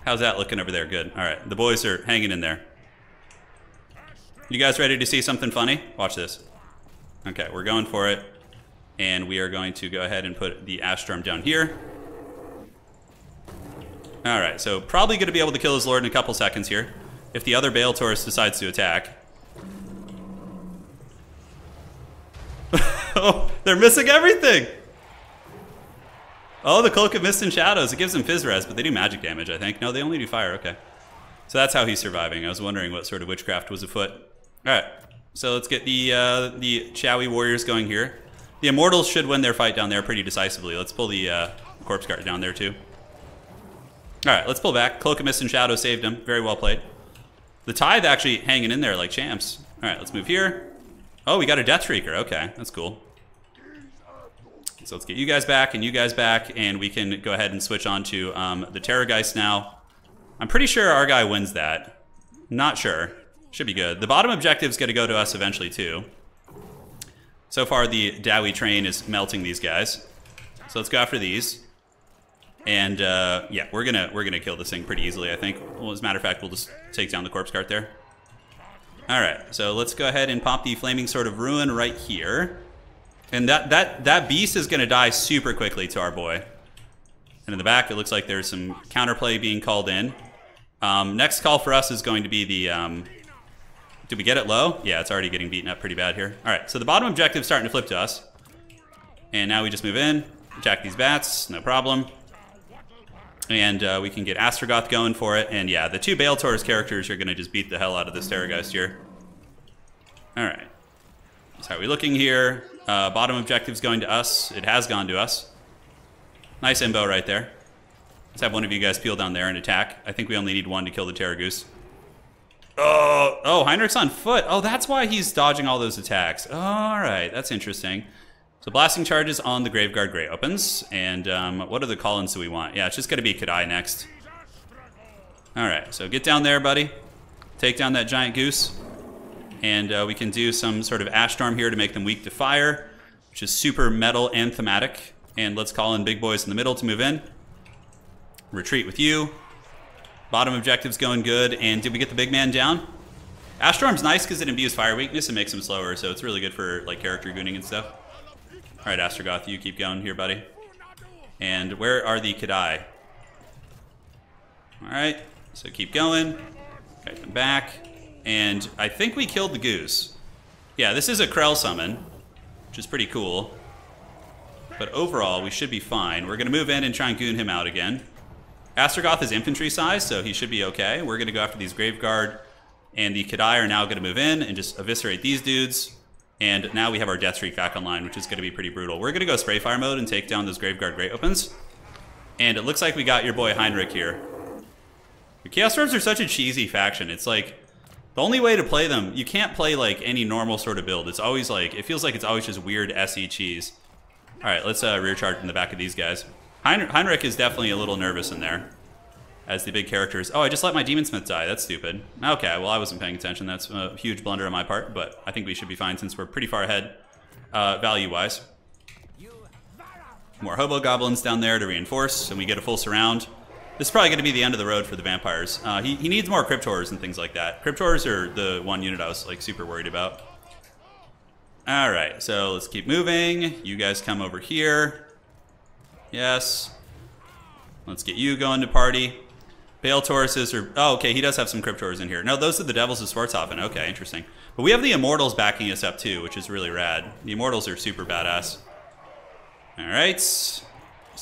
How's that looking over there? Good. All right. The boys are hanging in there. You guys ready to see something funny? Watch this. Okay, we're going for it. And we are going to go ahead and put the Ashstorm down here. All right, so probably going to be able to kill his lord in a couple seconds here. If the other Bale Taurus decides to attack. oh, they're missing everything! Oh, the Cloak of Mist and Shadows. It gives them Fizz Res, but they do magic damage, I think. No, they only do fire. Okay. So that's how he's surviving. I was wondering what sort of witchcraft was afoot. All right. So let's get the uh, the Chowie warriors going here. The Immortals should win their fight down there pretty decisively. Let's pull the uh, Corpse Guard down there, too. All right, let's pull back. Cloak of Mist and Shadow saved him. Very well played. The Tithe actually hanging in there like champs. All right, let's move here. Oh, we got a Deathshrieker. Okay, that's cool. So let's get you guys back and you guys back, and we can go ahead and switch on to um, the Terrorgeist now. I'm pretty sure our guy wins that. Not sure. Should be good. The bottom objective is going to go to us eventually, too. So far, the Dowie train is melting these guys. So let's go after these. And uh, yeah, we're gonna we're gonna kill this thing pretty easily, I think. Well, as a matter of fact, we'll just take down the corpse cart there. All right, so let's go ahead and pop the flaming sword of Rhuin right here. And that, that, that beast is to die super quickly to our boy. And in the back, it looks like there's some counterplay being called in. Um, next call for us is going to be the... Um, did we get it low? Yeah, it's already getting beaten up pretty bad here. All right, so the bottom objective is starting to flip to us. And now we just move in, attack these bats, no problem. And uh, we can get Astragoth going for it. And yeah, the two Bale characters are going to just beat the hell out of this Terrorgeist here. All right. So how are we looking here? Uh, bottom objective's going to us. It has gone to us. Nice imbo right there. Let's have one of you guys peel down there and attack. I think we only need one to kill the Terragoose. Oh, oh, Heinrich's on foot. Oh, that's why he's dodging all those attacks. All right, that's interesting. So blasting charges on the Graveguard Grey opens. And um, what are the call-ins do we want? Yeah, it's just going to be K'daai next. All right, so get down there, buddy. Take down that giant goose. And uh, we can do some sort of ash storm here to make them weak to fire, which is super metal and thematic. And let's call in big boys in the middle to move in. Retreat with you. Bottom objective's going good. And did we get the big man down? Ash storm's nice because it imbues fire weakness and makes him slower, so it's really good for like character gooning and stuff. All right, Astragoth, you keep going here, buddy. And where are the K'daai? All right, so keep going. Kite them back. And I think we killed the goose. Yeah, this is a Krell summon, which is pretty cool. But overall, we should be fine. We're going to move in and try and goon him out again. Astragoth is infantry size, so he should be okay. We're going to go after these Graveguard, and the K'daai are now going to move in and just eviscerate these dudes. And now we have our Deathshriek back online, which is going to be pretty brutal. We're going to go Spray Fire mode and take down those Graveguard Great Opens. And it looks like we got your boy Heinrich here. The Chaos Storms are such a cheesy faction. It's like, the only way to play them, you can't play like any normal sort of build. It's always like, it feels like it's always just weird SE cheese. All right, let's uh, rear charge in the back of these guys. Heinrich is definitely a little nervous in there as the big characters. Oh, I just let my Demon Smith die. That's stupid. Okay, well, I wasn't paying attention. That's a huge blunder on my part, but I think we should be fine since we're pretty far ahead uh, value-wise. More Hobo Goblins down there to reinforce, and we get a full surround. This is probably going to be the end of the road for the vampires. Uh, he, he needs more Crypt Horrors and things like that. Crypt Horrors are the one unit I was like super worried about. All right, so let's keep moving. You guys come over here. Yes. Let's get you going to party. Bale Tauruses are... Oh, okay, he does have some Crypt Horrors in here. No, those are the Devils of Swartzhafen. Okay, interesting. But we have the Immortals backing us up too, which is really rad. The Immortals are super badass. All right. So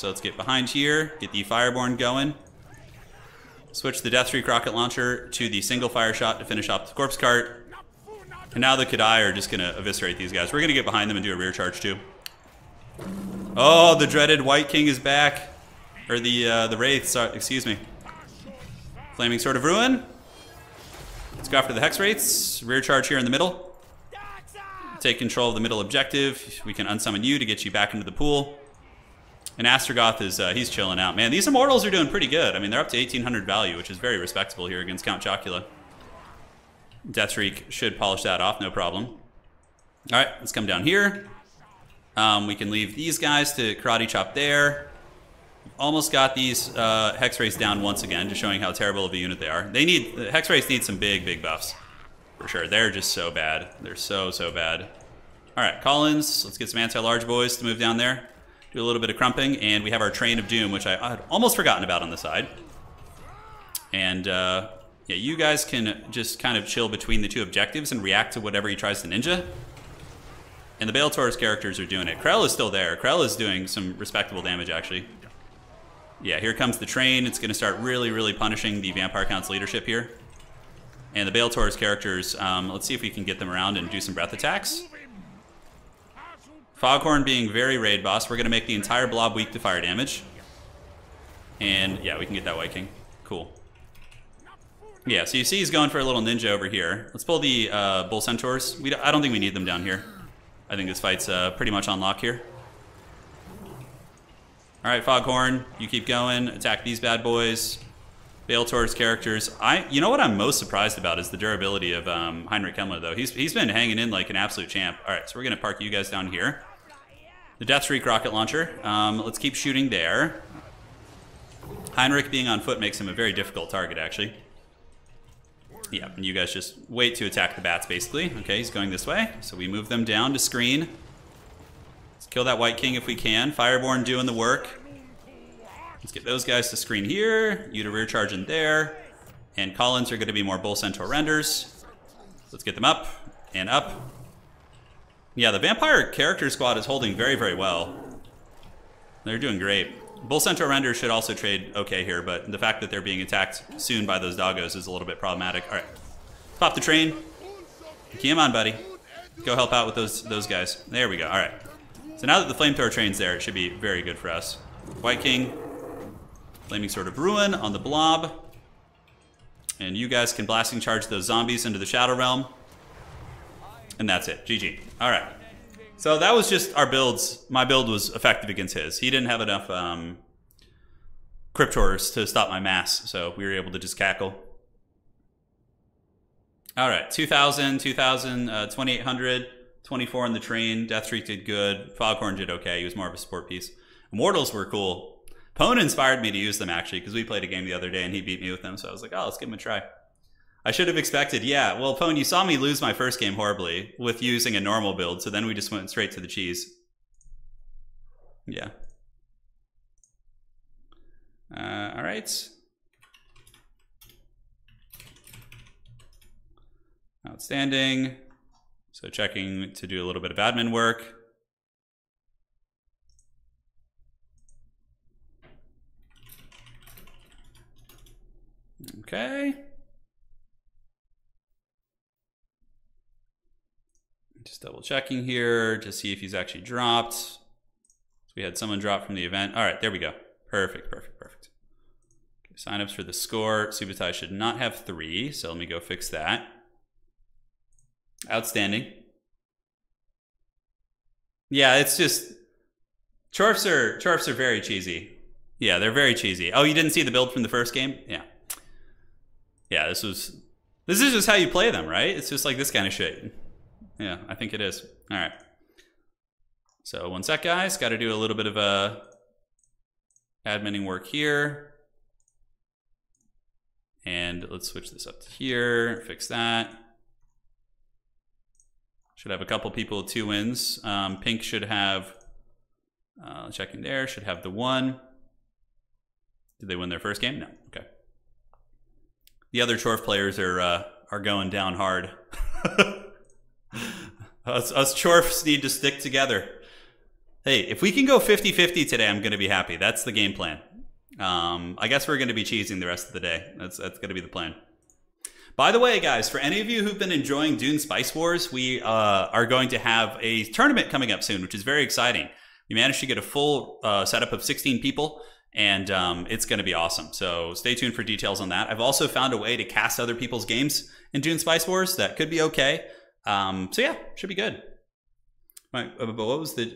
let's get behind here, get the Fireborn going. Switch the Deathshriek rocket launcher to the single fire shot to finish off the corpse cart. And now the K'daai are just going to eviscerate these guys. We're going to get behind them and do a rear charge too. Oh, the dreaded White King is back. Or the uh, the Wraith, sorry, excuse me. Flaming Sword of Rhuin. Let's go after the Hex Wraiths. Rear charge here in the middle. Take control of the middle objective. We can unsummon you to get you back into the pool. And Astragoth is, uh, he's chilling out. Man, these Immortals are doing pretty good. I mean, they're up to 1800 value, which is very respectable here against Count Chocula. Deathshriek should polish that off, no problem. All right, let's come down here. Um, we can leave these guys to karate chop there. Almost got these uh, Hexwraiths down once again, just showing how terrible of a unit they are. They need Hexwraiths need some big, big buffs for sure. They're just so bad. They're so, so bad. All right, call-ins. Let's get some anti-large boys to move down there. Do a little bit of crumping, and we have our Train of Doom, which I, I had almost forgotten about on the side. And uh, yeah, you guys can just kind of chill between the two objectives and react to whatever he tries to ninja. And the Bale Taurus characters are doing it. Krell is still there. Krell is doing some respectable damage, actually. Yeah, here comes the train. It's going to start really, really punishing the Vampire Count's leadership here. And the Bale characters, um, let's see if we can get them around and do some breath attacks. Foghorn being very raid boss, we're going to make the entire blob weak to fire damage. And yeah, we can get that White King. Cool. Yeah, so you see he's going for a little ninja over here. Let's pull the uh, Bull Centaurs. We I don't think we need them down here. I think this fight's uh, pretty much on lock here. All right, Foghorn, you keep going. Attack these bad boys. Bale Taurus characters. I, you know what I'm most surprised about is the durability of um, Heinrich Kemmler, though. He's he's been hanging in like an absolute champ. All right, so we're gonna park you guys down here. The Deathshriek rocket launcher. Um, let's keep shooting there. Heinrich being on foot makes him a very difficult target, actually. Yeah, and you guys just wait to attack the bats, basically. Okay, he's going this way. So we move them down to screen. Kill that White King if we can. Fireborn doing the work. Let's get those guys to screen here. You to rear charge in there. And call-ins are going to be more Bull Centaur renders. Let's get them up and up. Yeah, the Vampire character squad is holding very, very well. They're doing great. Bull Centaur renders should also trade okay here, but the fact that they're being attacked soon by those doggos is a little bit problematic. All right, pop the train. Come on, buddy. Go help out with those those guys. There we go. All right. So now that the flamethrower train's there, it should be very good for us. White King, Flaming Sword of Rhuin on the blob. And you guys can blasting charge those zombies into the Shadow Realm. And that's it. GG. All right. So that was just our builds. My build was effective against his. He didn't have enough um, Crypt Horrors to stop my mass, so we were able to just cackle. All right, 2,000, 2,000, uh, 2,800, 24 on the train. Deathshriek did good. Foghorn did okay. He was more of a support piece. Immortals were cool. Pone inspired me to use them, actually, because we played a game the other day and he beat me with them, so I was like, oh, let's give him a try. I should have expected, yeah. Well, Pone, you saw me lose my first game horribly with using a normal build, so then we just went straight to the cheese. Yeah. Uh, all right. Outstanding. So checking to do a little bit of admin work. Okay. Just double checking here to see if he's actually dropped. So we had someone drop from the event. All right, there we go. Perfect, perfect, perfect. Okay, signups for the score. Subutai should not have three, so let me go fix that. Outstanding. Yeah, it's just Chorfs are Chorfs are very cheesy. Yeah, they're very cheesy. Oh, you didn't see the build from the first game? Yeah. Yeah, this was this is just how you play them, right? It's just like this kind of shit. Yeah, I think it is. All right. So one sec, guys. Got to do a little bit of a uh, adminning work here. And let's switch this up to here, fix that. Should have a couple people with two wins. Um, Pink should have, uh, checking there, should have the one. Did they win their first game? No. Okay. The other Chorf players are uh, are going down hard. us, us Chorfs need to stick together. Hey, if we can go 50-50 today, I'm going to be happy. That's the game plan. Um, I guess we're going to be cheesing the rest of the day. That's that's going to be the plan. By the way, guys, for any of you who've been enjoying Dune Spice Wars, we uh, are going to have a tournament coming up soon, which is very exciting. We managed to get a full uh, setup of 16 people, and um, it's going to be awesome. So stay tuned for details on that. I've also found a way to cast other people's games in Dune Spice Wars that could be okay. Um, so yeah, should be good. Uh, but what was the?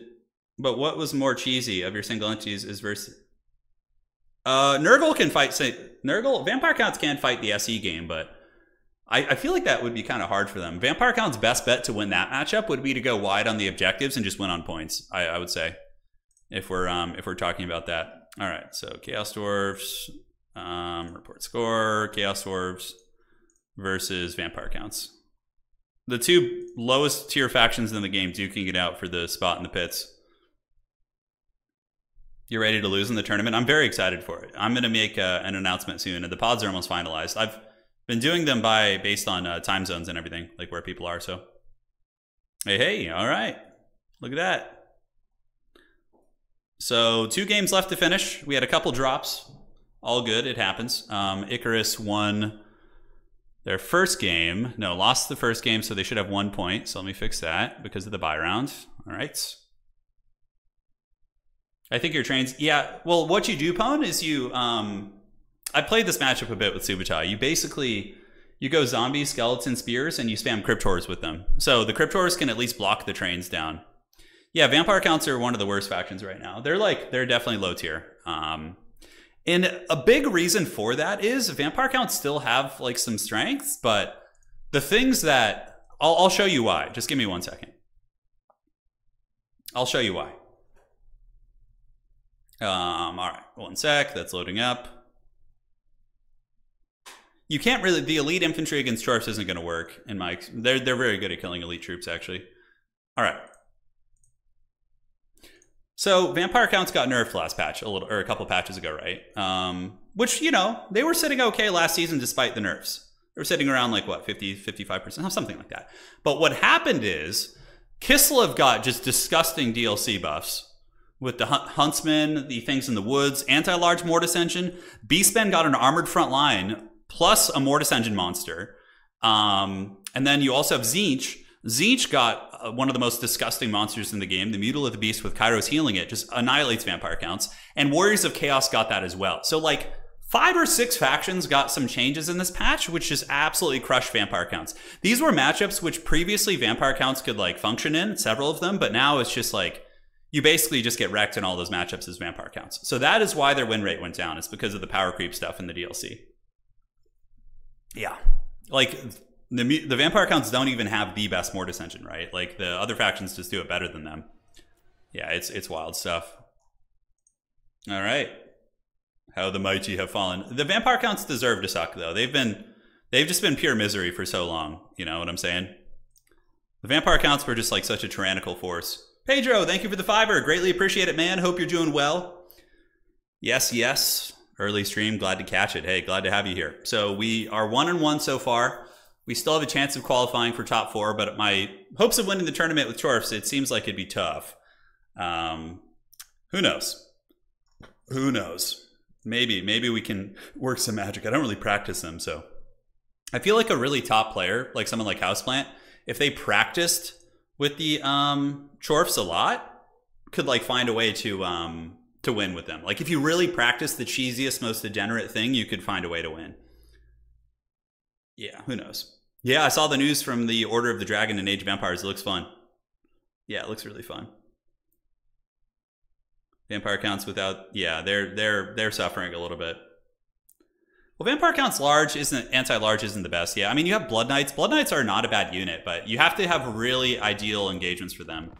But what was more cheesy of your single entities is versus. Uh, Nurgle can fight. Say Nurgle, Vampire Counts can fight the SE game, but I, I feel like that would be kind of hard for them. Vampire Count's best bet to win that matchup would be to go wide on the objectives and just win on points. I, I would say, if we're um, if we're talking about that. All right, so Chaos Dwarfs, um, report score, Chaos Dwarfs versus Vampire Counts. The two lowest tier factions in the game duking it out for the spot in the pits. You're ready to lose in the tournament. I'm very excited for it. I'm going to make uh, an announcement soon, and the pods are almost finalized. I've been doing them by based on uh, time zones and everything, like where people are. So, hey, hey, all right, look at that. So two games left to finish. We had a couple drops. All good. It happens. Um, Icarus won their first game. No, lost the first game, so they should have one point. So let me fix that because of the buy round. All right. I think your trains. Yeah. Well, what you do, Pone, is you. Um, I played this matchup a bit with Subutai. You basically you go zombie, skeleton, spears, and you spam crypt horrors with them. So the crypt horrors can at least block the trains down. Yeah, vampire counts are one of the worst factions right now. They're like they're definitely low tier. Um, and a big reason for that is vampire counts still have like some strengths, but the things that I'll, I'll show you why. Just give me one second. I'll show you why. Um, all right, one sec. That's loading up. You can't really. The elite infantry against dwarfs isn't going to work. In my, they're they're very good at killing elite troops. Actually. All right. So vampire counts got nerfed last patch a little or a couple patches ago, right? Um, which you know they were sitting okay last season despite the nerfs. They were sitting around like what 50, 55 percent, something like that. But what happened is Kislev got just disgusting DLC buffs with the Huntsman, the things in the woods, anti-large Mortis engine. Beastmen got an armored front line plus a Mortis engine monster. Um, and then you also have Tzeentch. Tzeentch got uh, one of the most disgusting monsters in the game, the Mutalith Beast with Kairos healing it, just annihilates vampire counts. And Warriors of Chaos got that as well. So like five or six factions got some changes in this patch, which just absolutely crushed vampire counts. These were matchups which previously vampire counts could like function in, several of them, but now it's just like you basically just get wrecked in all those matchups as vampire counts. So that is why their win rate went down. It's because of the power creep stuff in the DLC. Yeah. Like the the vampire counts don't even have the best Mortis engine, right? Like the other factions just do it better than them. Yeah, it's it's wild stuff. All right. How the mighty have fallen. The vampire counts deserve to suck though. They've been they've just been pure misery for so long. You know what I'm saying? The vampire counts were just like such a tyrannical force. Pedro, thank you for the fiber. Greatly appreciate it, man. Hope you're doing well. Yes, yes. Early stream, glad to catch it. Hey, glad to have you here. So we are one and one so far. We still have a chance of qualifying for top four, but my hopes of winning the tournament with Chorfs, it seems like it'd be tough. Um, who knows? Who knows? Maybe, maybe we can work some magic. I don't really practice them, so I feel like a really top player, like someone like Houseplant, if they practiced with the um, Chorfs a lot, could like find a way to um, to win with them. Like if you really practice the cheesiest, most degenerate thing, you could find a way to win. Yeah, who knows? Yeah, I saw the news from the Order of the Dragon and Age of Empires. It looks fun. Yeah, it looks really fun. Vampire counts without yeah, they're they're they're suffering a little bit. Well, Vampire Counts large isn't anti-large isn't the best. Yeah, I mean you have Blood Knights. Blood Knights are not a bad unit, but you have to have really ideal engagements for them.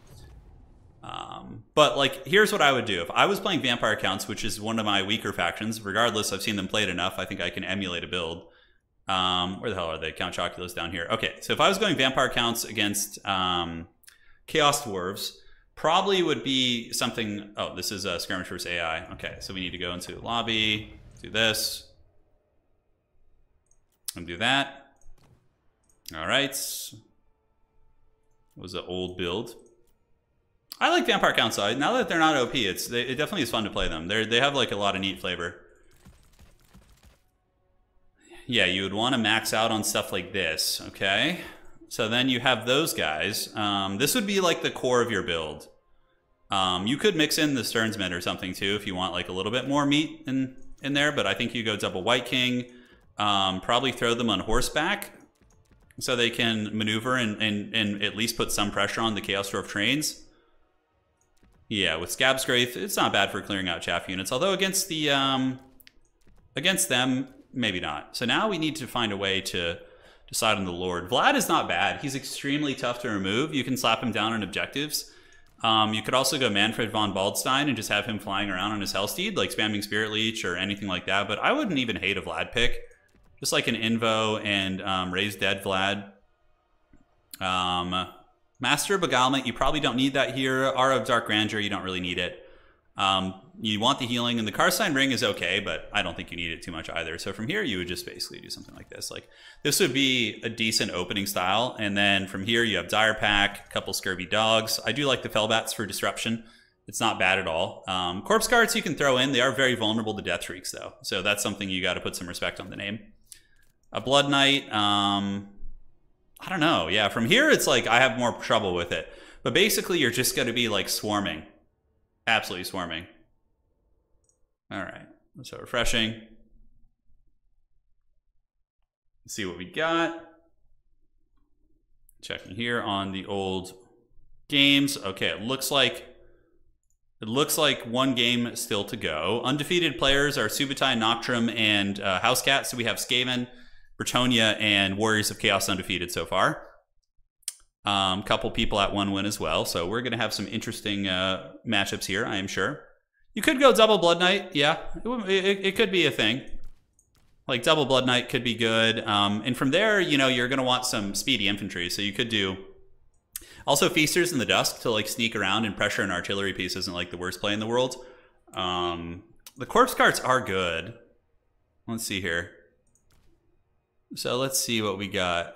Um, but like, here's what I would do if I was playing Vampire Counts, which is one of my weaker factions. Regardless, I've seen them played enough. I think I can emulate a build. Um, where the hell are they? Count Chocula's down here. Okay, so if I was going Vampire Counts against um, Chaos Dwarves, probably would be something. Oh, this is a skirmish versus AI. Okay, so we need to go into lobby, do this and do that. All right. What was an old build. I like Vampire Council. Now that they're not OP, it's it definitely is fun to play them. They they have like a lot of neat flavor. Yeah, you would want to max out on stuff like this, okay? So then you have those guys. Um, this would be like the core of your build. Um, you could mix in the Sternsmith or something too if you want like a little bit more meat in in there, but I think you go double White King. Um, probably throw them on horseback so they can maneuver and, and, and at least put some pressure on the Chaos Dwarf trains. Yeah, with Scab Scrape, it's not bad for clearing out chaff units. Although against the um, against them, maybe not. So now we need to find a way to Decide on the Lord. Vlad is not bad. He's extremely tough to remove. You can slap him down on objectives. Um, you could also go Manfred von Baldstein and just have him flying around on his Hellsteed, like spamming Spirit Leech or anything like that. But I wouldn't even hate a Vlad pick. Just like an Invo and um, Raised Dead Vlad. Um, Master of Beguilement, you probably don't need that here. Aura of Dark Grandeur, you don't really need it. Um, you want the healing, and the Carstein Ring is okay, but I don't think you need it too much either. So from here, you would just basically do something like this. Like this would be a decent opening style, and then from here you have Dire Pack, a couple Scurvy Dogs. I do like the Felbats for disruption. It's not bad at all. Um, corpse guards you can throw in. They are very vulnerable to Deathshrieks though, so that's something you got to put some respect on the name. A Blood Knight. Um, I don't know. Yeah, from here it's like I have more trouble with it. But basically, you're just going to be like swarming, absolutely swarming. All right, so refreshing. Let's see what we got. Checking here on the old games. Okay, it looks like it looks like one game still to go. Undefeated players are Subutai, Noctrum, and uh, Housecat. So we have Skaven, Bretonnia, and Warriors of Chaos undefeated so far. Um, couple people at one win as well. So we're going to have some interesting uh, matchups here, I am sure. You could go double Blood Knight. Yeah, it, it, it could be a thing. Like double Blood Knight could be good. Um, and from there, you know, you're going to want some speedy infantry. So you could do also Feasters in the Dusk to like sneak around and pressure an artillery piece isn't like the worst play in the world. Um, the corpse carts are good. Let's see here. So let's see what we got.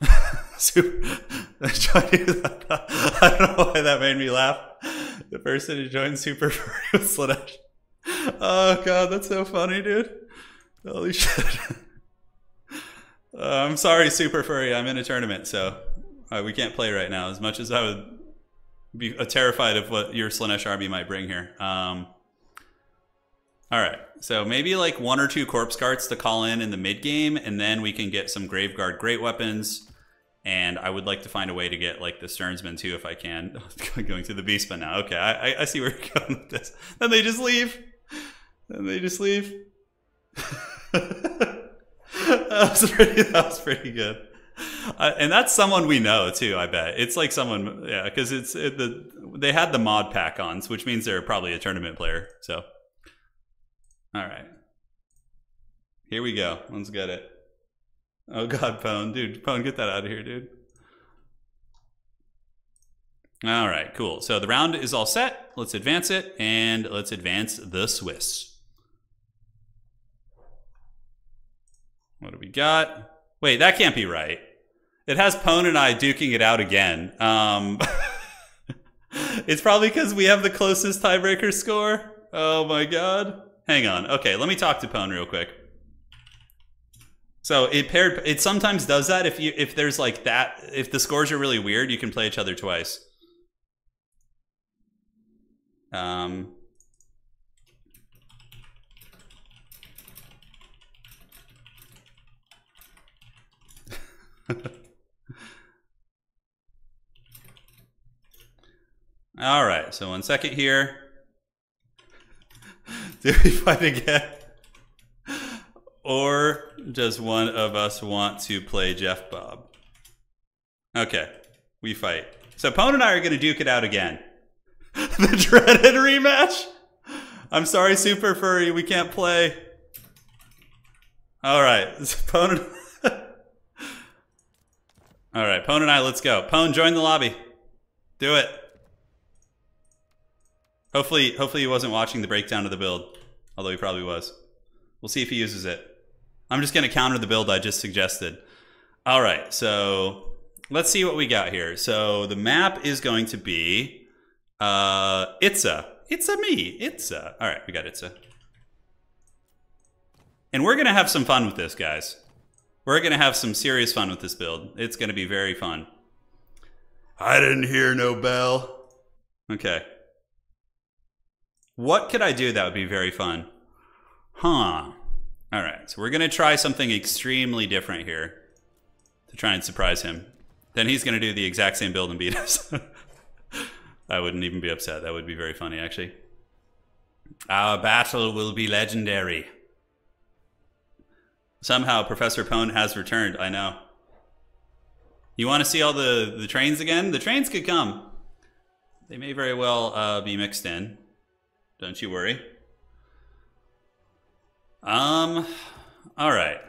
Super, I don't know why that made me laugh. The person who joined Super Furry was Slaanesh. Oh god, that's so funny, dude. Holy shit. Uh, I'm sorry, Super Furry. I'm in a tournament, so uh, we can't play right now. As much as I would be uh, terrified of what your Slaanesh army might bring here. Um, all right, so maybe like one or two corpse carts to call in in the mid game, and then we can get some Graveguard great weapons. And I would like to find a way to get like the Sternsman too, if I can. going to the Beastman now. Okay, I, I see where you're going with this. Then they just leave. Then they just leave. that was pretty. That was pretty good. Uh, and that's someone we know too. I bet it's like someone, yeah, because it's it, the they had the mod pack on, which means they're probably a tournament player. So, all right, here we go. Let's get it. Oh God, Pone, dude, Pone, get that out of here, dude. All right, cool. So the round is all set. Let's advance it, and let's advance the Swiss. What do we got? Wait, that can't be right. It has Pone and I duking it out again. Um, it's probably because we have the closest tiebreaker score. Oh my god. Hang on. Okay, let me talk to Pone real quick. So it paired. It sometimes does that if you if there's like that if the scores are really weird, you can play each other twice. Um, All right, so one second here. Do we fight again? Or does one of us want to play Jeff Bob? Okay, we fight. So Pone and I are going to duke it out again. the dreaded rematch? I'm sorry, Super Furry, we can't play. All right, Pone. All right, Pone and I, let's go. Pone, join the lobby. Do it. Hopefully, hopefully he wasn't watching the breakdown of the build, although he probably was. We'll see if he uses it. I'm just going to counter the build I just suggested. All right, so let's see what we got here. So the map is going to be uh, Itza. Itza me. Itza. All right, we got Itza. And we're going to have some fun with this, guys. We're going to have some serious fun with this build. It's going to be very fun. I didn't hear no bell. Okay. What could I do that would be very fun? Huh. All right, so we're to try something extremely different here to try and surprise him. Then he's to do the exact same build and beat us. I wouldn't even be upset. That would be very funny, actually. Our battle will be legendary. Somehow Professor Pone has returned. I know. You want to see all the, the trains again? The trains could come. They may very well uh, be mixed in. Don't you worry. Um, all right.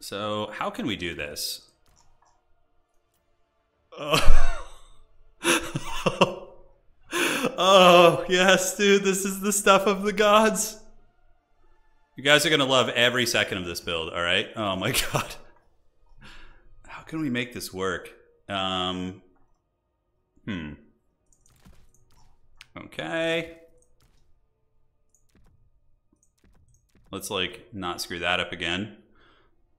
So how can we do this? Oh. oh, yes, dude, this is the stuff of the gods. You guys are going to love every second of this build, all right? Oh my god. How can we make this work? Um, hmm. Okay. Let's like not screw that up again.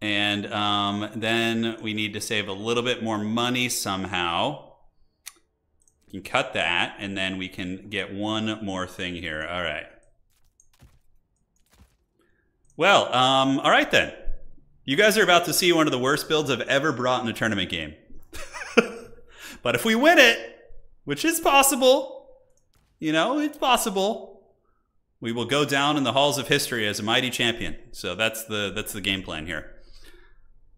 And um, then we need to save a little bit more money somehow. We can cut that, and then we can get one more thing here. All right. Well, um, all right then. You guys are about to see one of the worst builds I've ever brought in a tournament game. but if we win it, which is possible, you know, it's possible, we will go down in the halls of history as a mighty champion. So that's the that's the game plan here.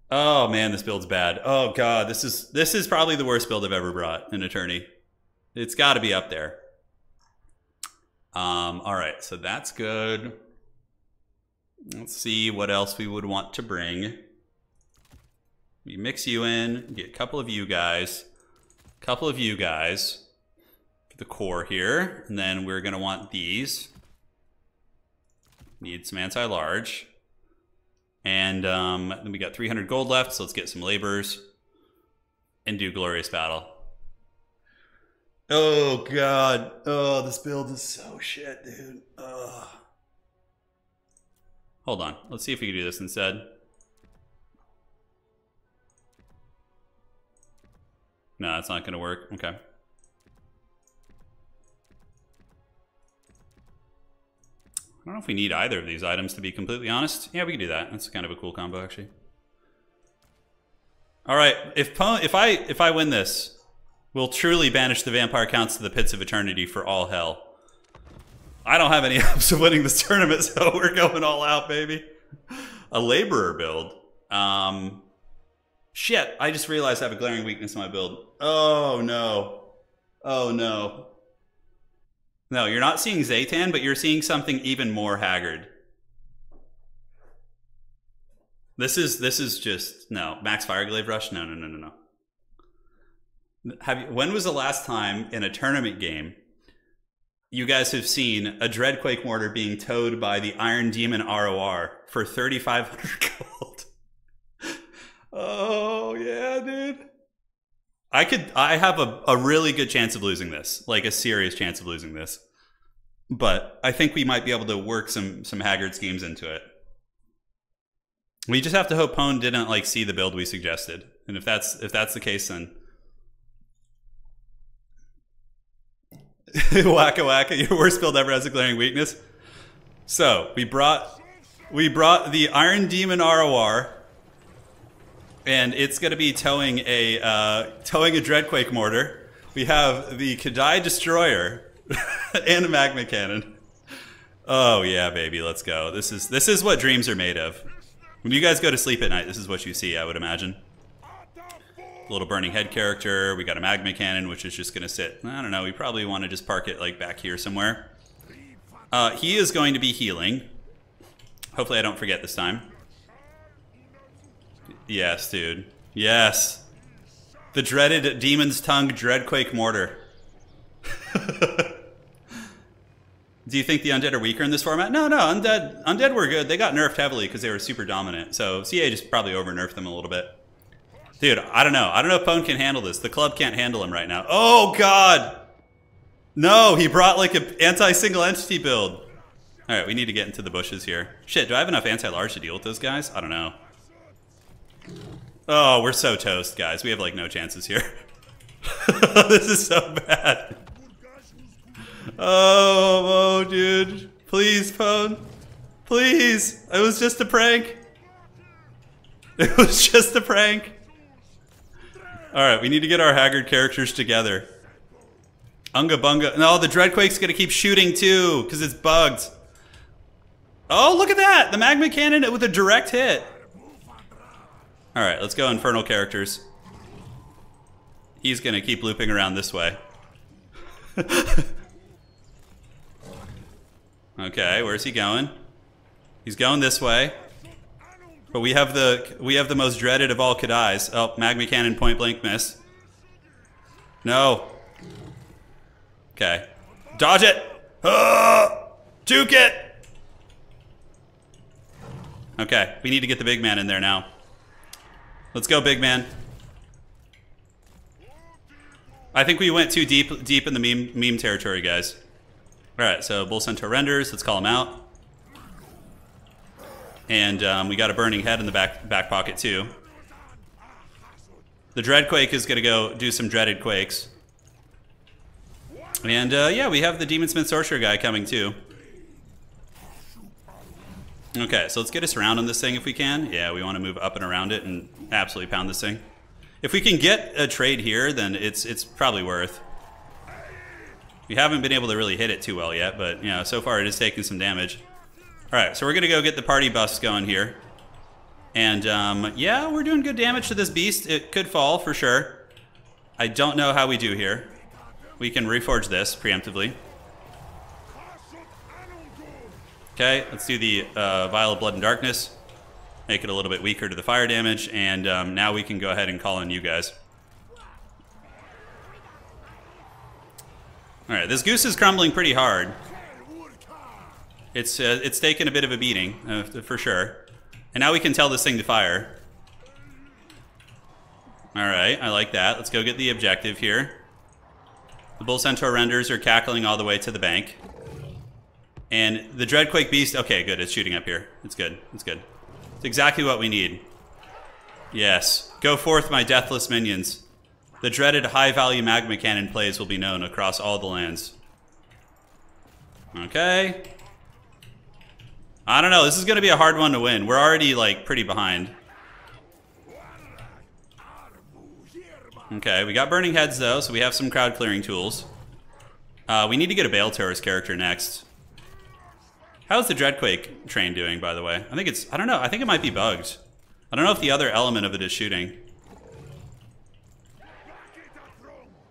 Oh man, this build's bad. Oh god, this is this is probably the worst build I've ever brought an attorney. It's got to be up there. Um, all right, so that's good. Let's see what else we would want to bring. We mix you in, get a couple of you guys, couple of you guys, the core here, and then we're gonna want these. Need some anti-large. And um, then we got 300 gold left, so let's get some laborers and do glorious battle. Oh god. Oh, this build is so shit, dude. Ugh. Hold on. Let's see if we can do this instead. No, it's not going to work. Okay. Don't know if we need either of these items, to be completely honest. Yeah, we can do that. That's kind of a cool combo, actually. All right, if if I if I win this, we'll truly banish the vampire counts to the pits of eternity for all hell. I don't have any hopes of winning this tournament, so we're going all out, baby. A laborer build. Um, shit, I just realized I have a glaring weakness in my build. Oh, no. Oh, no. No, you're not seeing Zhatan, but you're seeing something even more haggard. This is this is just no Max Fireglaive Rush. No, no, no, no, no. Have you, when was the last time in a tournament game you guys have seen a Dreadquake mortar being towed by the Iron Demon ROR for 3,500 gold. oh, yeah, dude. I could, I have a, a really good chance of losing this, like a serious chance of losing this. But I think we might be able to work some, some Haggard schemes into it. We just have to hope Pone didn't like see the build we suggested. And if that's, if that's the case, then wacka wacka, your worst build ever has a glaring weakness. So we brought we brought the Iron Demon ROR, and it's going to be towing a uh, towing a Dreadquake mortar. We have the K'daai Destroyer and a Magma Cannon. Oh yeah, baby, let's go. This is this is what dreams are made of. When you guys go to sleep at night, this is what you see, I would imagine A little burning head character. We got a magma cannon, which is just going to sit. I don't know. We probably want to just park it like back here somewhere. Uh, he is going to be healing. Hopefully I don't forget this time. Yes, dude. Yes. The dreaded Demon's Tongue Dreadquake Mortar. Do you think the undead are weaker in this format? No, no. Undead, undead were good. They got nerfed heavily because they were super dominant. So CA just probably over nerfed them a little bit. Dude, I don't know. I don't know if Pone can handle this. The club can't handle him right now. Oh, God. No, he brought like an anti-single entity build. All right, we need to get into the bushes here. Shit, do I have enough anti-large to deal with those guys? I don't know. Oh, we're so toast, guys. We have like no chances here. this is so bad. Oh, oh, dude. Please, Pone. Please. It was just a prank. It was just a prank. All right, we need to get our Haggard characters together. Unga Bunga. No, the Dreadquake's to keep shooting too because it's bugged. Oh, look at that! The magma cannon with a direct hit. All right, let's go infernal characters. He's gonna keep looping around this way. okay, where's he going? He's going this way. But we have the we have the most dreaded of all K'daais. Oh, magma cannon point blank miss. No. Okay. Dodge it! Ah! Juke it! Okay, we need to get the big man in there now. Let's go, big man. I think we went too deep deep in the meme meme territory, guys. Alright, so Bull Centaur renders, let's call him out. And um, we got a burning head in the back back pocket too. The Dreadquake is gonna go do some dreaded quakes. And uh, yeah, we have the Demon Smith Sorcerer guy coming too. Okay, so let's get us around on this thing if we can. Yeah, we want to move up and around it and absolutely pound this thing. If we can get a trade here, then it's it's probably worth. We haven't been able to really hit it too well yet, but you know, so far it is taking some damage. All right, so we're gonna go get the party bus going here. And um, yeah, we're doing good damage to this beast. It could fall for sure. I don't know how we do here. We can reforge this preemptively. Okay, let's do the uh, Vial of Blood and Darkness. Make it a little bit weaker to the fire damage, and um, now we can go ahead and call in you guys. Alright, this goose is crumbling pretty hard. It's, uh, it's taken a bit of a beating, uh, for sure. And now we can tell this thing to fire. Alright, I like that. Let's go get the objective here. The Bull Centaur renders are cackling all the way to the bank. And the Dreadquake Beast, okay, good, it's shooting up here. It's good, it's good. It's exactly what we need. Yes. Go forth, my deathless minions. The dreaded high-value magma cannon plays will be known across all the lands. Okay. I don't know, this is going to be a hard one to win. We're already, like, pretty behind. Okay, we got Burning Heads, though, so we have some crowd clearing tools. Uh, we need to get a Bale Taurus character next. How's the Dreadquake train doing, by the way? I think it's, I don't know, I think it might be bugged. I don't know if the other element of it is shooting.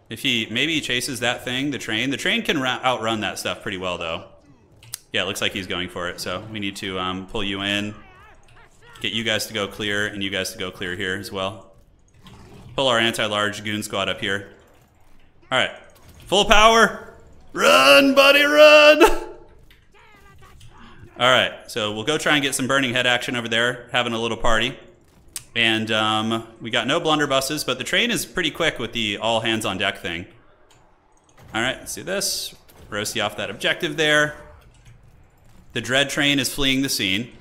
If he, maybe he chases that thing, the train. The train can outrun that stuff pretty well, though. Yeah, it looks like he's going for it, so we need to um, pull you in, get you guys to go clear, and you guys to go clear here as well. Pull our anti-large goon squad up here. All right, full power. Run, buddy, run! All right, so we'll go try and get some burning head action over there, having a little party. And um, we got no blunderbusses, but the train is pretty quick with the all hands on deck thing. All right, let's do this. Roasty off that objective there. The dread train is fleeing the scene,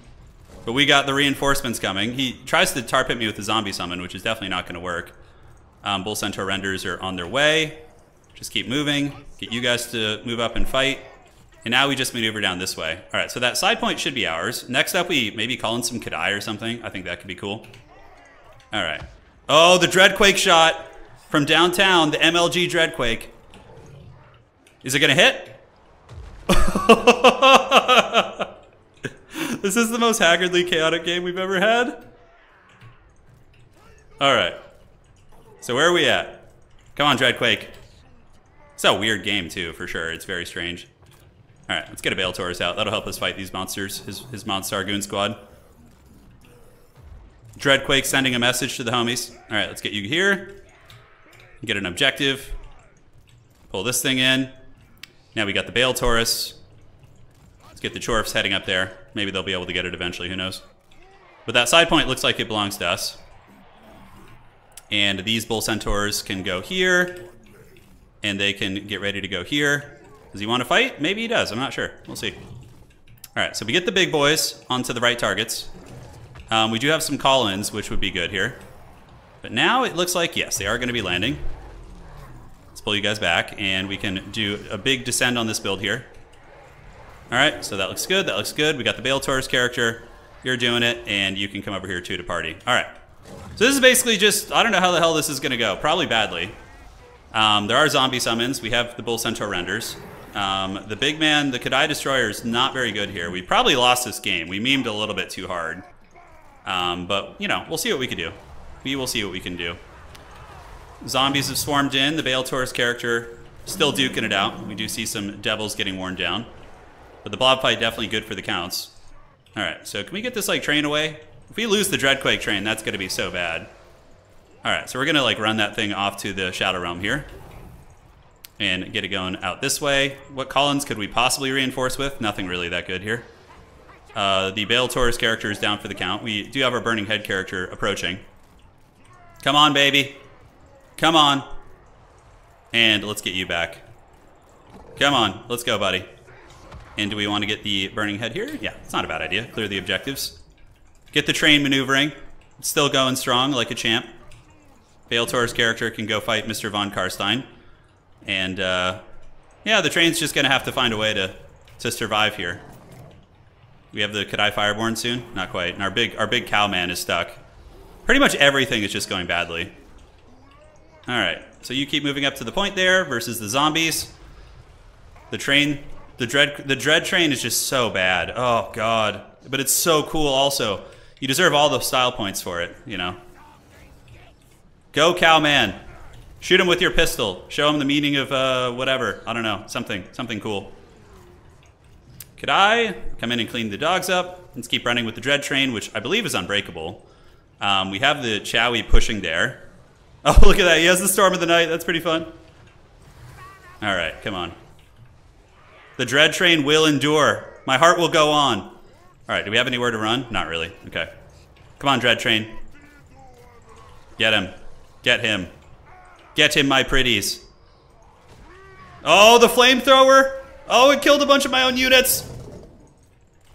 but we got the reinforcements coming. He tries to tar pit me with the zombie summon, which is definitely not going to work. Um, Bull Centaur renders are on their way. Just keep moving. Get you guys to move up and fight. And now we just maneuver down this way. All right, so that side point should be ours. Next up, we maybe call in some K'daai or something. I think that could be cool. All right. Oh, the Dreadquake shot from downtown, the MLG Dreadquake. Is it going to hit? this is the most haggardly chaotic game we've ever had. All right. So where are we at? Come on, Dreadquake. It's a weird game, too, for sure. It's very strange. All right, let's get a Bale Taurus out. That'll help us fight these monsters, his, his Monstar Goon Squad. Dreadquake sending a message to the homies. All right, let's get you here. Get an objective. Pull this thing in. Now we got the Bale Taurus. Let's get the Chorfs heading up there. Maybe they'll be able to get it eventually, who knows. But that side point looks like it belongs to us. And these Bull Centaurs can go here. And they can get ready to go here. Does he want to fight? Maybe he does. I'm not sure. We'll see. All right, so we get the big boys onto the right targets. Um, we do have some call-ins, which would be good here. But now it looks like, yes, they are going to be landing. Let's pull you guys back, and we can do a big descend on this build here. All right, so that looks good. That looks good. We got the Bale Taurus character. You're doing it, and you can come over here too to party. All right. So this is basically just, I don't know how the hell this is going to go. Probably badly. Um, there are zombie summons. We have the Bull Centaur renders. Um, the big man, the K'daai Destroyer, is not very good here. We probably lost this game. We memed a little bit too hard. Um, but, you know, we'll see what we can do. We will see what we can do. Zombies have swarmed in. The Bale Taurus character still duking it out. We do see some devils getting worn down. But the blob fight definitely good for the counts. Alright, so can we get this like train away? If we lose the Dreadquake train, that's gonna be so bad. Alright, so we're gonna like run that thing off to the Shadow Realm here. And get it going out this way. What call-ins could we possibly reinforce with? Nothing really that good here. Uh, the Bale Taurus character is down for the count. We do have our Burning Head character approaching. Come on, baby. Come on. And let's get you back. Come on, let's go, buddy. And do we want to get the Burning Head here? Yeah, it's not a bad idea. Clear the objectives. Get the train maneuvering. Still going strong like a champ. Bale Taurus character can go fight Mr. Von Carstein. And, uh, yeah, the train's just going to have to find a way to, to survive here. We have the K'daai Fireborn soon? Not quite. And our big, our big cow man is stuck. Pretty much everything is just going badly. All right, so you keep moving up to the point there versus the zombies. The train, the dread, the dread train is just so bad. Oh god, but it's so cool. Also, you deserve all the style points for it. You know. Go cowman, shoot him with your pistol. Show him the meaning of uh, whatever. I don't know, something, something cool. Could I come in and clean the dogs up? Let's keep running with the dread train, which I believe is unbreakable. Um, we have the Chowie pushing there. Oh, look at that. He has the Storm of the Night. That's pretty fun. All right, come on. The dread train will endure. My heart will go on. All right, do we have anywhere to run? Not really. Okay. Come on, dread train. Get him. Get him. Get him, my pretties. Oh, the flamethrower. Oh, it killed a bunch of my own units.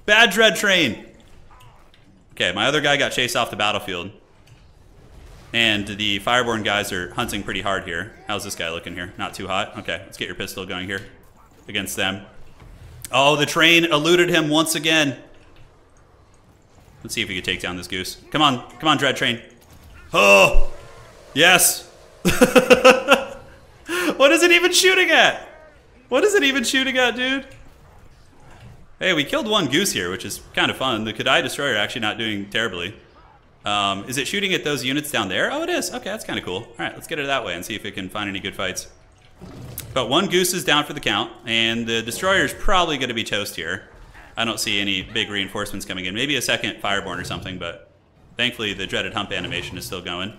Bad dread train. Okay, my other guy got chased off the battlefield. And the Fireborn guys are hunting pretty hard here. How's this guy looking here? Not too hot? Okay, let's get your pistol going here against them. Oh, the train eluded him once again. Let's see if we can take down this goose. Come on, come on, Dread Train. Oh, yes. what is it even shooting at? What is it even shooting at, dude? Hey, we killed one goose here, which is kind of fun. The K'daai Destroyer actually not doing terribly. Um, is it shooting at those units down there? Oh, it is. Okay, that's kind of cool. All right, let's get it that way and see if it can find any good fights. But one goose is down for the count, and the destroyer is probably going to be toast here. I don't see any big reinforcements coming in. Maybe a second fireborn or something, but thankfully the dreaded hump animation is still going.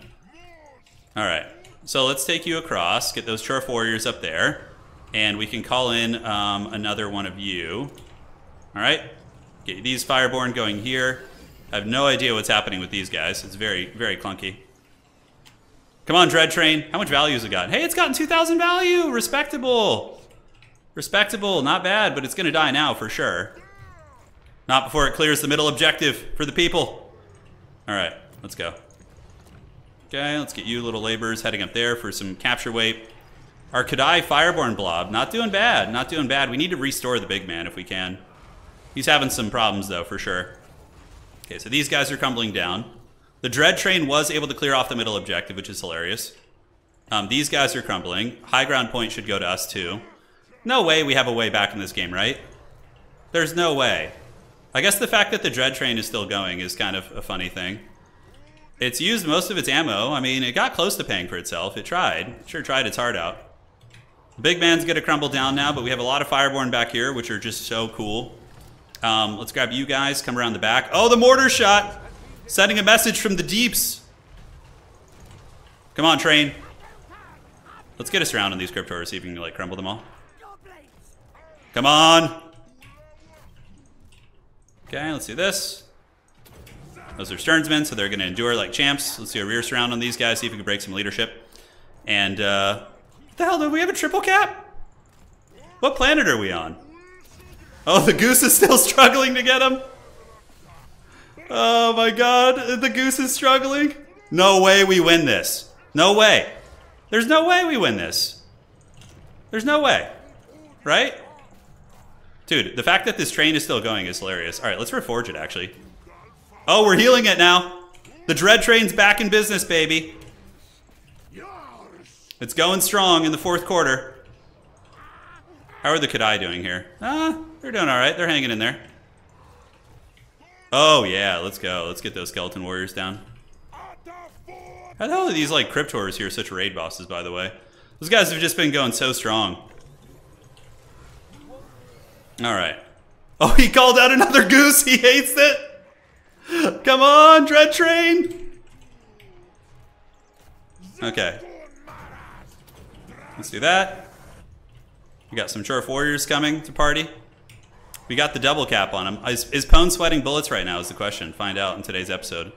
All right, so let's take you across, get those Chorf warriors up there, and we can call in um, another one of you. All right, get these fireborn going here. I have no idea what's happening with these guys. It's very, very clunky. Come on, Dread Train. How much value has it got? Hey, it's gotten 2,000 value. Respectable. Respectable. Not bad, but it's going to die now for sure. Not before it clears the middle objective for the people. All right, let's go. Okay, let's get you little laborers heading up there for some capture weight. Our K'daai Fireborn Blob, not doing bad, not doing bad. We need to restore the big man if we can. He's having some problems though, for sure. Okay, so these guys are crumbling down. The Dread Train was able to clear off the middle objective, which is hilarious. Um, these guys are crumbling. High ground point should go to us too. No way we have a way back in this game, right? There's no way. I guess the fact that the Dread Train is still going is kind of a funny thing. It's used most of its ammo. I mean, it got close to paying for itself. It tried. It sure tried its heart out. The big man's going to crumble down now, but we have a lot of Fireborn back here, which are just so cool. Um, let's grab you guys, come around the back. Oh, the mortar shot! Sending a message from the deeps. Come on, train. Let's get us around on these Crypt Horrors, see if we can like crumble them all. Come on! Okay, let's do this. Those are Sternsmen, so they're going to endure like champs. Let's do a rear surround on these guys, see if we can break some leadership. And, uh, the hell, do we have a triple cap? What planet are we on? Oh, the goose is still struggling to get him. Oh my god, the goose is struggling. No way we win this. No way. There's no way we win this. There's no way. Right? Dude, the fact that this train is still going is hilarious. All right, let's reforge it, actually. Oh, we're healing it now. The dread train's back in business, baby. It's going strong in the fourth quarter. How are the K'daai doing here? Ah, they're doing all right. They're hanging in there. Oh, yeah, let's go. Let's get those Skeleton Warriors down. How the hell are these, like, Crypt Horrors here such raid bosses, by the way? Those guys have just been going so strong. All right. Oh, he called out another goose. He hates it. Come on, Dread Train. Okay. Let's do that. We got some Chorf Warriors coming to party. We got the double cap on him. Is, is Pone sweating bullets right now is the question. Find out in today's episode.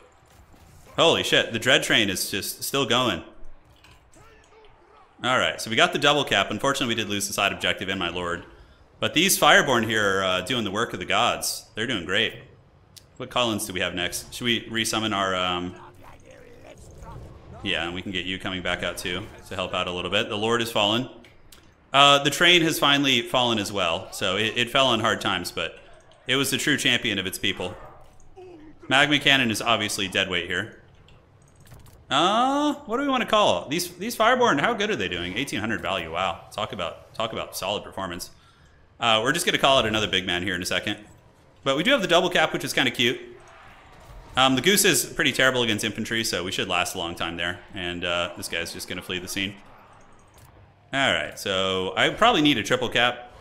Holy shit, the Dread Train is just still going. Alright, so we got the double cap. Unfortunately, we did lose the side objective and my lord. But these Fireborn here are uh, doing the work of the gods. They're doing great. What call-ins do we have next? Should we resummon our... Um... Yeah, and we can get you coming back out too to help out a little bit. The Lord has fallen. Uh, the train has finally fallen as well, so it, it, fell on hard times, but it was the true champion of its people. Magma Cannon is obviously dead weight here. Uh, what do we want to call these? These Fireborn, how good are they doing? 1800 value. Wow, talk about talk about solid performance. Uh, we're just gonna call it another big man here in a second, but we do have the double cap, which is kind of cute. Um, the goose is pretty terrible against infantry, so we should last a long time there. And uh, this guy's just gonna flee the scene. All right, so I probably need a triple cap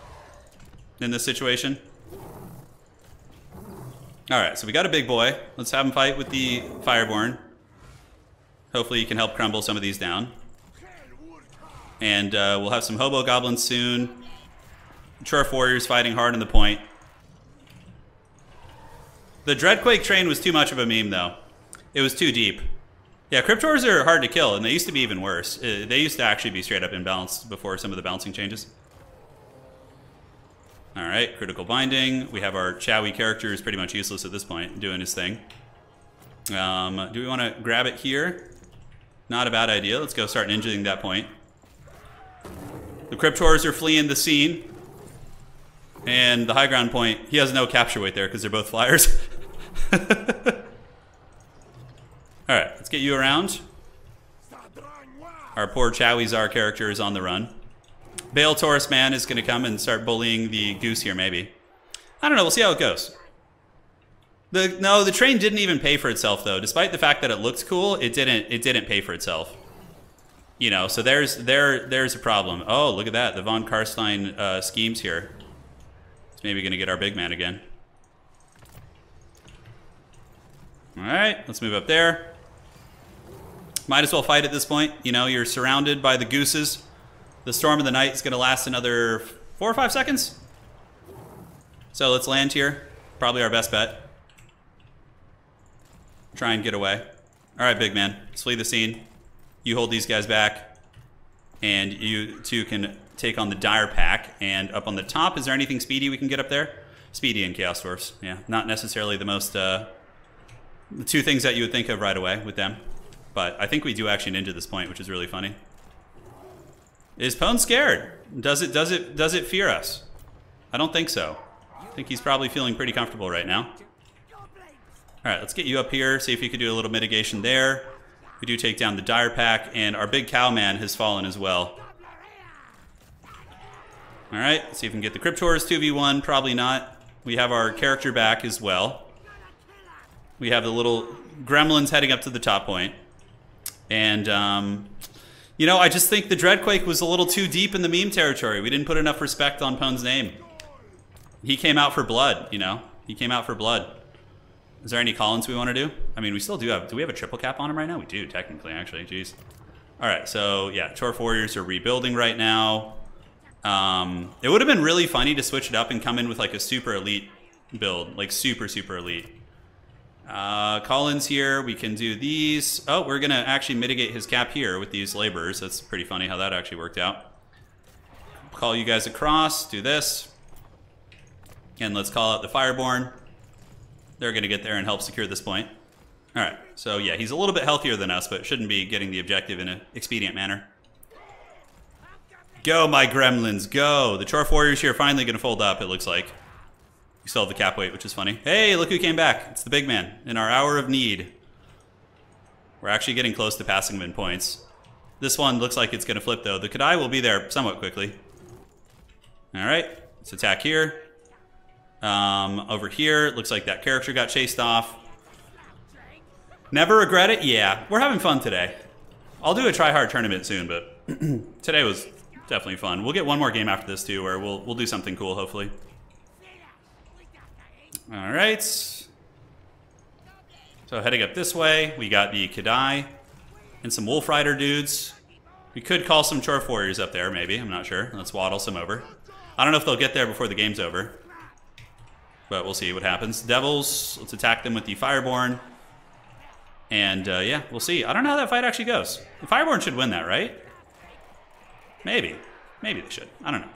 in this situation. All right, so we got a big boy. Let's have him fight with the Fireborn. Hopefully, you can help crumble some of these down. And uh, we'll have some Hobo Goblins soon. Chorf Warriors fighting hard on the point. The Dreadquake train was too much of a meme, though. It was too deep. Yeah, Crypt Horrors are hard to kill, and they used to be even worse. Uh, they used to actually be straight up imbalanced before some of the bouncing changes. Alright, critical binding. We have our Chowie character is pretty much useless at this point, doing his thing. Um, do we want to grab it here? Not a bad idea. Let's go start ninjaing that point. The Crypt Horrors are fleeing the scene. And the high ground point, he has no capture weight there because they're both flyers. All right, let's get you around. Our poor Chowizar character is on the run. Bale Taurus Man is going to come and start bullying the goose here, maybe. I don't know. We'll see how it goes. The no, the train didn't even pay for itself though. Despite the fact that it looked cool, it didn't. It didn't pay for itself. You know, so there's there there's a problem. Oh, look at that. The von Carstein uh, schemes here. It's maybe going to get our big man again. All right, let's move up there. Might as well fight at this point. You know, you're surrounded by the gooses. The storm of the night is going to last another four or five seconds. So let's land here. Probably our best bet. Try and get away. All right, big man. Let's flee the scene. You hold these guys back. And you two can take on the Dire Pack. And up on the top, is there anything speedy we can get up there? Speedy and Chaos Dwarfs. Yeah, not necessarily the most, uh, the two things that you would think of right away with them. But I think we do actually ninja this point, which is really funny. Is Pone scared? Does it does it does it fear us? I don't think so. I think he's probably feeling pretty comfortable right now. Alright, let's get you up here, see if you could do a little mitigation there. We do take down the Dire Pack, and our big cowman has fallen as well. Alright, see if we can get the Crypt Horrors 2v1. Probably not. We have our character back as well. We have the little gremlins heading up to the top point. And, um, you know, I just think the Dreadquake was a little too deep in the meme territory. We didn't put enough respect on Pone's name. He came out for blood, you know? He came out for blood. Is there any call-ins we want to do? I mean, we still do have... Do we have a triple cap on him right now? We do, technically, actually. Jeez. All right, so, yeah, Chorf Warriors are rebuilding right now. Um, it would have been really funny to switch it up and come in with, like, a super elite build. Like, super, super elite. Uh, call-ins here, we can do these. Oh, we're going to actually mitigate his cap here with these laborers. That's pretty funny how that actually worked out. Call you guys across, do this. And let's call out the Fireborn. They're going to get there and help secure this point. All right, so yeah, he's a little bit healthier than us, but shouldn't be getting the objective in an expedient manner. Go, my gremlins, go! The Chorf Warriors here finally going to fold up, it looks like. Still have the cap weight, which is funny. Hey, look who came back. It's the big man in our hour of need. We're actually getting close to passing him in points. This one looks like it's going to flip, though. The K'daai will be there somewhat quickly. All right, let's attack here. Um, over here, looks like that character got chased off. Never regret it? Yeah, we're having fun today. I'll do a try hard tournament soon, but today was definitely fun. We'll get one more game after this too, where we'll we'll do something cool, hopefully. All right. So heading up this way, we got the K'daai and some Wolf Rider dudes. We could call some Chorf Warriors up there, maybe. I'm not sure. Let's waddle some over. I don't know if they'll get there before the game's over. But we'll see what happens. Devils, let's attack them with the Fireborn. And uh, yeah, we'll see. I don't know how that fight actually goes. The Fireborn should win that, right? Maybe. Maybe they should. I don't know.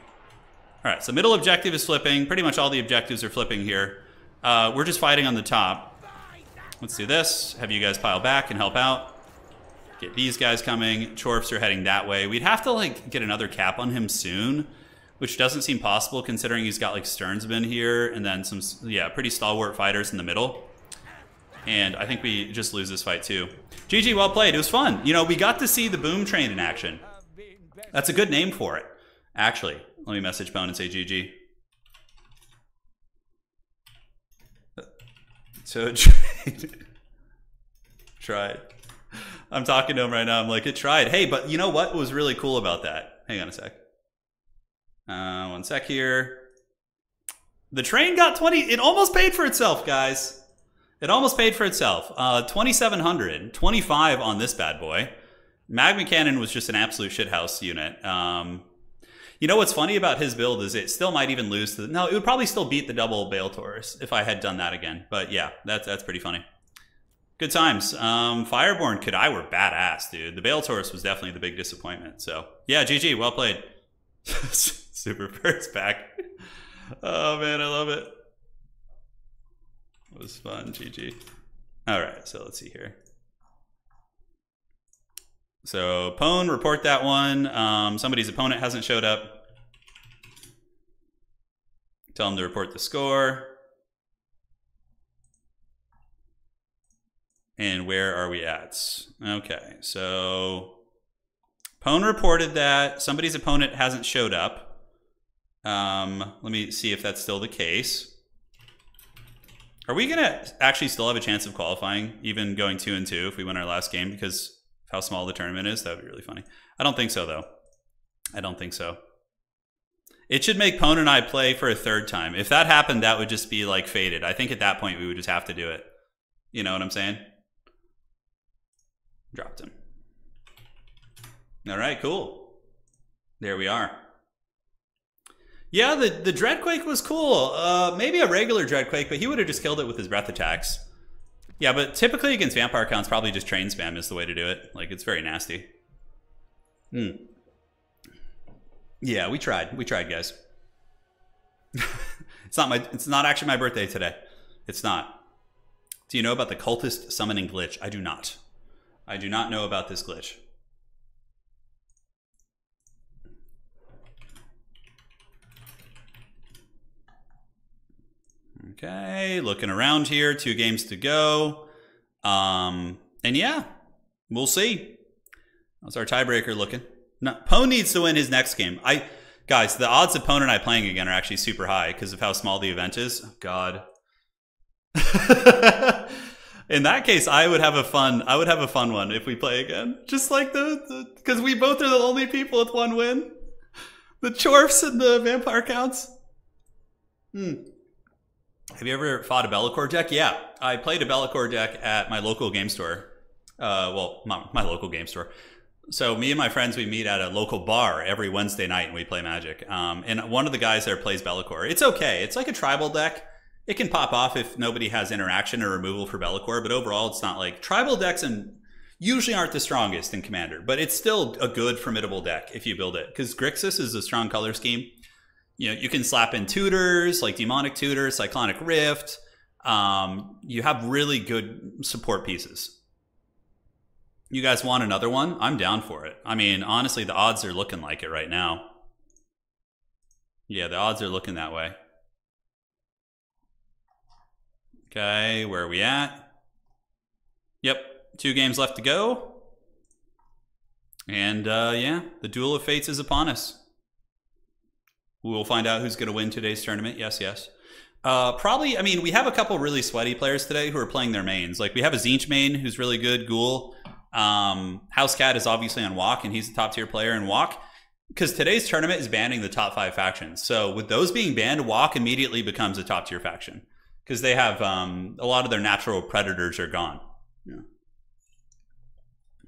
All right, so middle objective is flipping. Pretty much all the objectives are flipping here. Uh, we're just fighting on the top. Let's do this. Have you guys pile back and help out. Get these guys coming. Chorfs are heading that way. We'd have to like get another cap on him soon which doesn't seem possible considering he's got like Stearnsman here and then some, yeah, pretty stalwart fighters in the middle. And I think we just lose this fight too. GG, well played. It was fun. You know, we got to see the boom train in action. That's a good name for it. Actually, let me message Pone and say GG. So, tried. I'm talking to him right now. I'm like, it tried. Hey, but you know what was really cool about that? Hang on a sec. Uh, one sec here. The train got 20. It almost paid for itself, guys. It almost paid for itself. Uh, 2,700. 25 on this bad boy. Magma Cannon was just an absolute shithouse unit. Um, you know what's funny about his build is it still might even lose to... No, it would probably still beat the double Bale Taurus if I had done that again. But yeah, that's, that's pretty funny. Good times. Um, Fireborn could I were badass, dude. The Bale Taurus was definitely the big disappointment. So yeah, GG, well played. Super First back. Oh man, I love it. It was fun, GG. All right, so let's see here. So Pone, report that one. Um, somebody's opponent hasn't showed up. Tell them to report the score. And where are we at? Okay, so Pone reported that somebody's opponent hasn't showed up. Um, let me see if that's still the case. Are we gonna actually still have a chance of qualifying, even going two and two if we win our last game because how small the tournament is? That would be really funny. I don't think so though. I don't think so. It should make Pone and I play for a third time. If that happened, that would just be like faded. I think at that point we would just have to do it. You know what I'm saying? Dropped him. All right, cool. There we are. Yeah, the, the Dreadquake was cool. Uh, maybe a regular Dreadquake, but he would have just killed it with his breath attacks. Yeah, but typically against Vampire Counts, probably just train spam is the way to do it. Like, it's very nasty. Hmm. Yeah, we tried. We tried, guys. it's not my. It's not actually my birthday today. It's not. Do you know about the cultist summoning glitch? I do not. I do not know about this glitch. Okay, looking around here, two games to go. Um, and yeah, we'll see. How's our tiebreaker looking? No, Poe needs to win his next game. I guys, the odds of Pone and I playing again are actually super high because of how small the event is. Oh, God. In that case, I would have a fun. I would have a fun one if we play again. Just like the because we both are the only people with one win. The Chorfs and the Vampire Counts. Hmm. Have you ever fought a Be'lakor deck? Yeah, I played a Be'lakor deck at my local game store. Uh, well, my, my, local game store. So me and my friends, we meet at a local bar every Wednesday night and we play Magic. Um, and one of the guys there plays Be'lakor. It's okay. It's like a tribal deck. It can pop off if nobody has interaction or removal for Be'lakor, but overall, it's not like tribal decks and usually aren't the strongest in Commander, but it's still a good formidable deck if you build it because Grixis is a strong color scheme you know, you can slap in tutors like Demonic Tutor, Cyclonic Rift. Um, you have really good support pieces. You guys want another one? I'm down for it. I mean, honestly, the odds are looking like it right now. Yeah, the odds are looking that way. Okay, where are we at? Yep, two games left to go. And uh, yeah, the Duel of Fates is upon us. We'll find out who's going to win today's tournament. Yes, yes. Uh, probably, I mean, we have a couple really sweaty players today who are playing their mains. Like, we have a Tzeentch main who's really good, Ghoul. Um, Housecat is obviously on Walk, and he's a top tier player in Walk. Because today's tournament is banning the top five factions. So, with those being banned, Walk immediately becomes a top tier faction. Because they have um, a lot of their natural predators are gone. Yeah.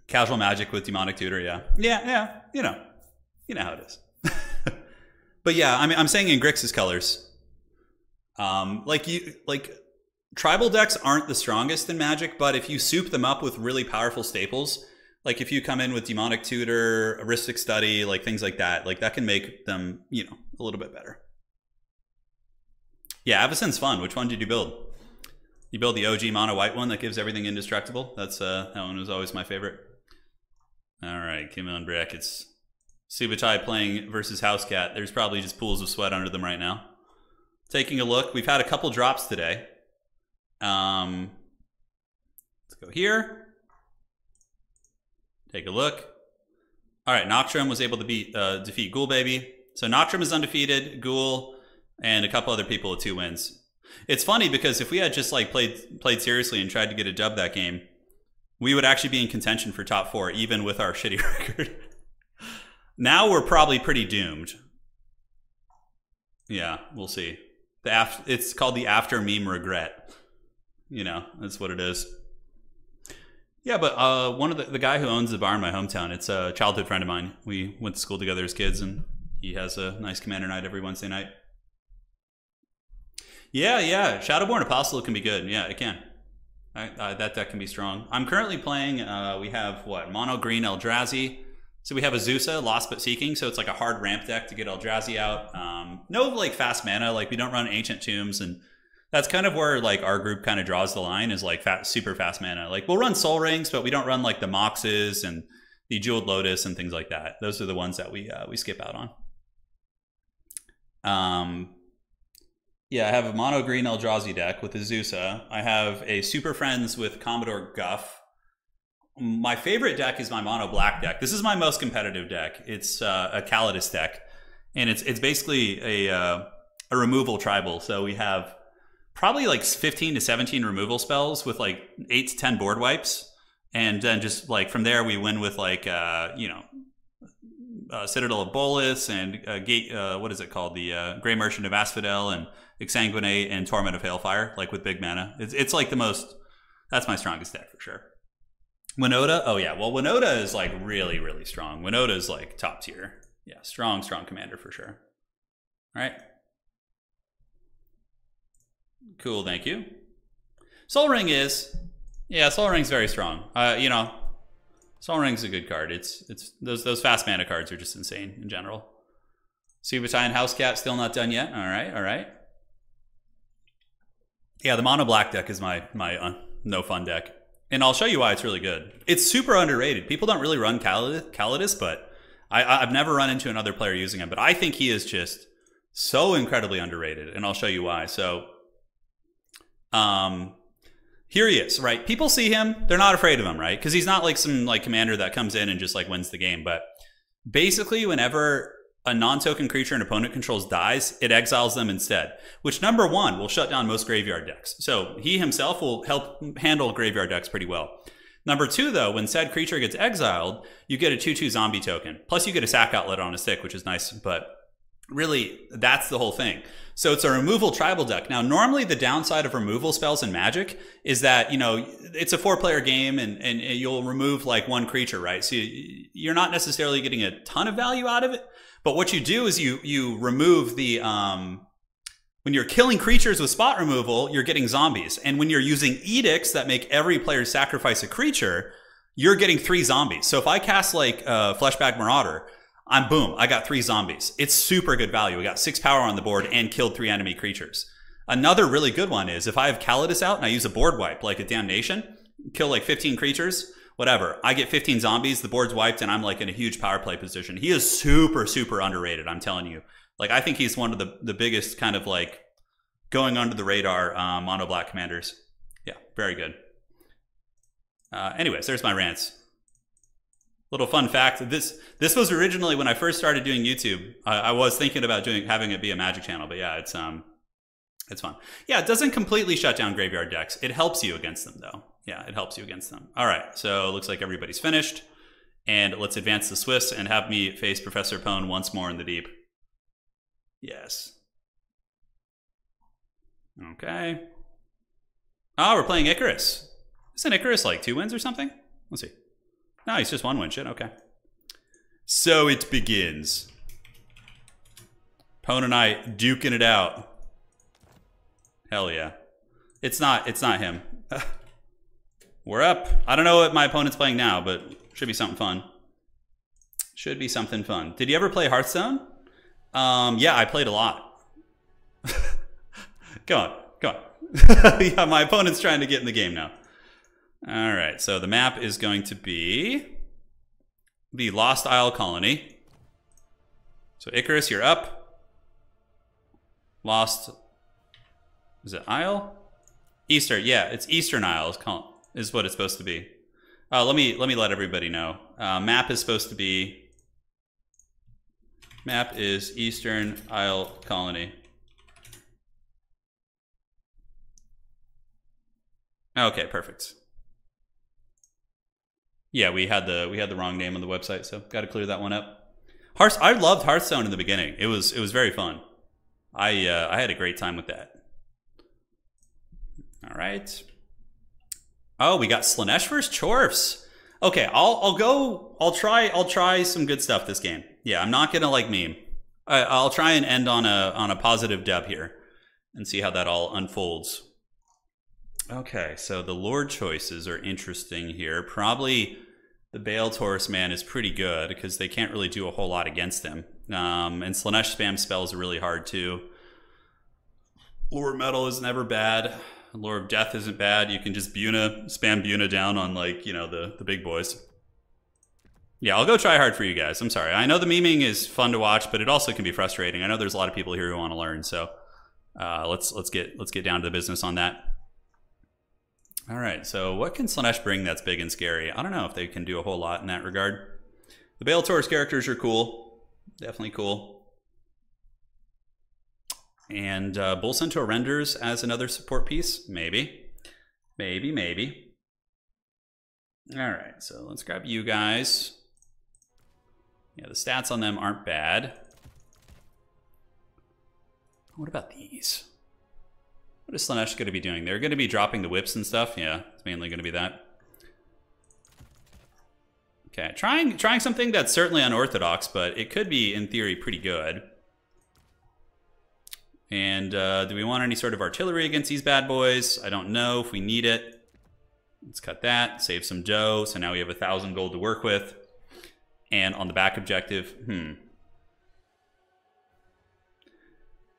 Casual magic with demonic tutor, yeah. Yeah, yeah, you know. You know how it is. but yeah, I mean I'm saying in Grixis colors. Um, like you like tribal decks aren't the strongest in magic, but if you soup them up with really powerful staples, like if you come in with demonic tutor, a Rhystic Study, like things like that, like that can make them, you know, a little bit better. Yeah, Avacyn's fun. Which one did you build? You build the OG mono white one that gives everything indestructible. That's uh, that one was always my favorite. All right, Kim on brackets. Subutai playing versus Housecat. There's probably just pools of sweat under them right now. Taking a look, we've had a couple drops today. Um, let's go here. Take a look. All right, Noctrim was able to beat uh, defeat Ghoul Baby. So Noctrim is undefeated, Ghoul, and a couple other people with two wins. It's funny because if we had just like played played seriously and tried to get a dub that game, we would actually be in contention for top four, even with our shitty record. Now we're probably pretty doomed. Yeah, we'll see. The af- it's called the after meme regret. You know, that's what it is. Yeah, but uh, one of the, the guy who owns the bar in my hometown, it's a childhood friend of mine. We went to school together as kids, and he has a nice commander night every Wednesday night. Yeah, yeah, Shadowborn Apostle can be good. Yeah, it can. I, uh, that deck can be strong. I'm currently playing. Uh, we have what mono green Eldrazi. So we have Azusa, Lost but Seeking. So it's like a hard ramp deck to get Eldrazi out. Um, no like fast mana. Like we don't run Ancient Tombs, and that's kind of where like our group kind of draws the line is like fat, super fast mana. Like we'll run Sol Rings, but we don't run like the Moxes and the Jeweled Lotus and things like that. Those are the ones that we uh, we skip out on. Um, yeah, I have a mono green Eldrazi deck with Azusa. I have a Super Friends with Commodore Guff. My favorite deck is my mono black deck. This is my most competitive deck. It's uh, a Kalitas deck, and it's it's basically a uh, a removal tribal. So we have probably like 15 to 17 removal spells with like eight to 10 board wipes, and then just like from there we win with like uh, you know uh, Citadel of Bolas and uh, Gate. Uh, what is it called? The uh, Gray Merchant of Asphodel and Exsanguinate and Torment of Hailfire, like with big mana. It's, it's like the most, that's my strongest deck for sure. Winota, oh yeah, well, Winota is like really, really strong. Winota is like top tier. Yeah, strong, strong commander for sure. All right. Cool, thank you. Sol Ring is, yeah, Sol Ring's very strong. Uh, you know, Sol Ring's a good card. It's it's those those fast mana cards are just insane in general. Subutai and Housecat still not done yet. All right, all right. Yeah, the mono black deck is my my uh, no fun deck, and I'll show you why it's really good. It's super underrated. People don't really run Kalitas, but I, I've never run into another player using him. But I think he is just so incredibly underrated, and I'll show you why. So, um, here he is, right? People see him, they're not afraid of him, right? Because he's not like some like commander that comes in and just like wins the game. But basically, whenever a non-token creature an opponent controls dies, it exiles them instead, which number one will shut down most graveyard decks. So he himself will help handle graveyard decks pretty well. Number two, though, when said creature gets exiled, you get a 2-2 zombie token. Plus you get a sack outlet on a stick, which is nice, but really that's the whole thing. So it's a removal tribal deck. Now, normally the downside of removal spells in Magic is that, you know, it's a four player game and, and you'll remove like one creature, right? So you're not necessarily getting a ton of value out of it. But what you do is you you remove the um, when you're killing creatures with spot removal, you're getting zombies. And when you're using edicts that make every player sacrifice a creature, you're getting three zombies. So if I cast like uh, Fleshbag Marauder, I'm boom, I got three zombies. It's super good value. We got six power on the board and killed three enemy creatures. Another really good one is if I have Kalitas out and I use a board wipe like a Damnation, kill like 15 creatures, whatever. I get 15 zombies, the board's wiped, and I'm like in a huge power play position. He is super, super underrated, I'm telling you. Like, I think he's one of the, the biggest kind of like going under the radar um, mono black commanders. Yeah, very good. Uh, anyways, there's my rants. Little fun fact: this this was originally when I first started doing YouTube. I, I was thinking about doing having it be a Magic channel, but yeah, it's um, it's fun. Yeah, it doesn't completely shut down graveyard decks. It helps you against them, though. Yeah, it helps you against them. All right, so looks like everybody's finished, and let's advance the Swiss and have me face Professor Pone once more in the deep. Yes. Okay. Oh, we're playing Icarus. Isn't Icarus like two wins or something? Let's see. No, he's just one win. Shit, okay. So it begins. Pone and I duking it out. Hell yeah. It's not it's not him. We're up. I don't know what my opponent's playing now, but should be something fun. Should be something fun. Did you ever play Hearthstone? Um, yeah, I played a lot. go on, go on. yeah, my opponent's trying to get in the game now. All right, so the map is going to be the Lost Isle Colony. So Icarus, you're up. Lost, is it Isle? Easter, yeah, it's Eastern Isle is, what it's supposed to be. Uh, let me let me let everybody know. Uh, map is supposed to be map is Eastern Isle Colony. Okay, perfect. Yeah, we had the we had the wrong name on the website, so got to clear that one up. Hearth, I loved Hearthstone in the beginning. It was it was very fun. I uh, I had a great time with that. All right. Oh, we got Slaanesh versus Chorfs. Okay, I'll I'll go. I'll try. I'll try some good stuff this game. Yeah, I'm not gonna like meme. I, I'll try and end on a on a positive dub here, and see how that all unfolds. Okay, so the Lord choices are interesting here. Probably the Bale Taurus man is pretty good because they can't really do a whole lot against him. Um, and Slaanesh spam spells are really hard too. Lord Metal is never bad. Lord of Death isn't bad. You can just Bjuna, spam Bjuna down on like, you know, the, the big boys. Yeah, I'll go try hard for you guys. I'm sorry. I know the memeing is fun to watch, but it also can be frustrating. I know there's a lot of people here who want to learn, so uh, let's let's get let's get down to the business on that. All right, so what can Slaanesh bring that's big and scary? I don't know if they can do a whole lot in that regard. The Bale Taurus characters are cool. Definitely cool. And uh, Bull Centaur renders as another support piece? Maybe. Maybe, maybe. All right, so let's grab you guys. Yeah, the stats on them aren't bad. What about these? What is Slaanesh going to be doing? They're going to be dropping the whips and stuff. Yeah, it's mainly going to be that. Okay, trying trying something that's certainly unorthodox, but it could be, in theory, pretty good. And uh, do we want any sort of artillery against these bad boys? I don't know if we need it. Let's cut that, save some dough. So now we have a thousand gold to work with. And on the back objective, hmm,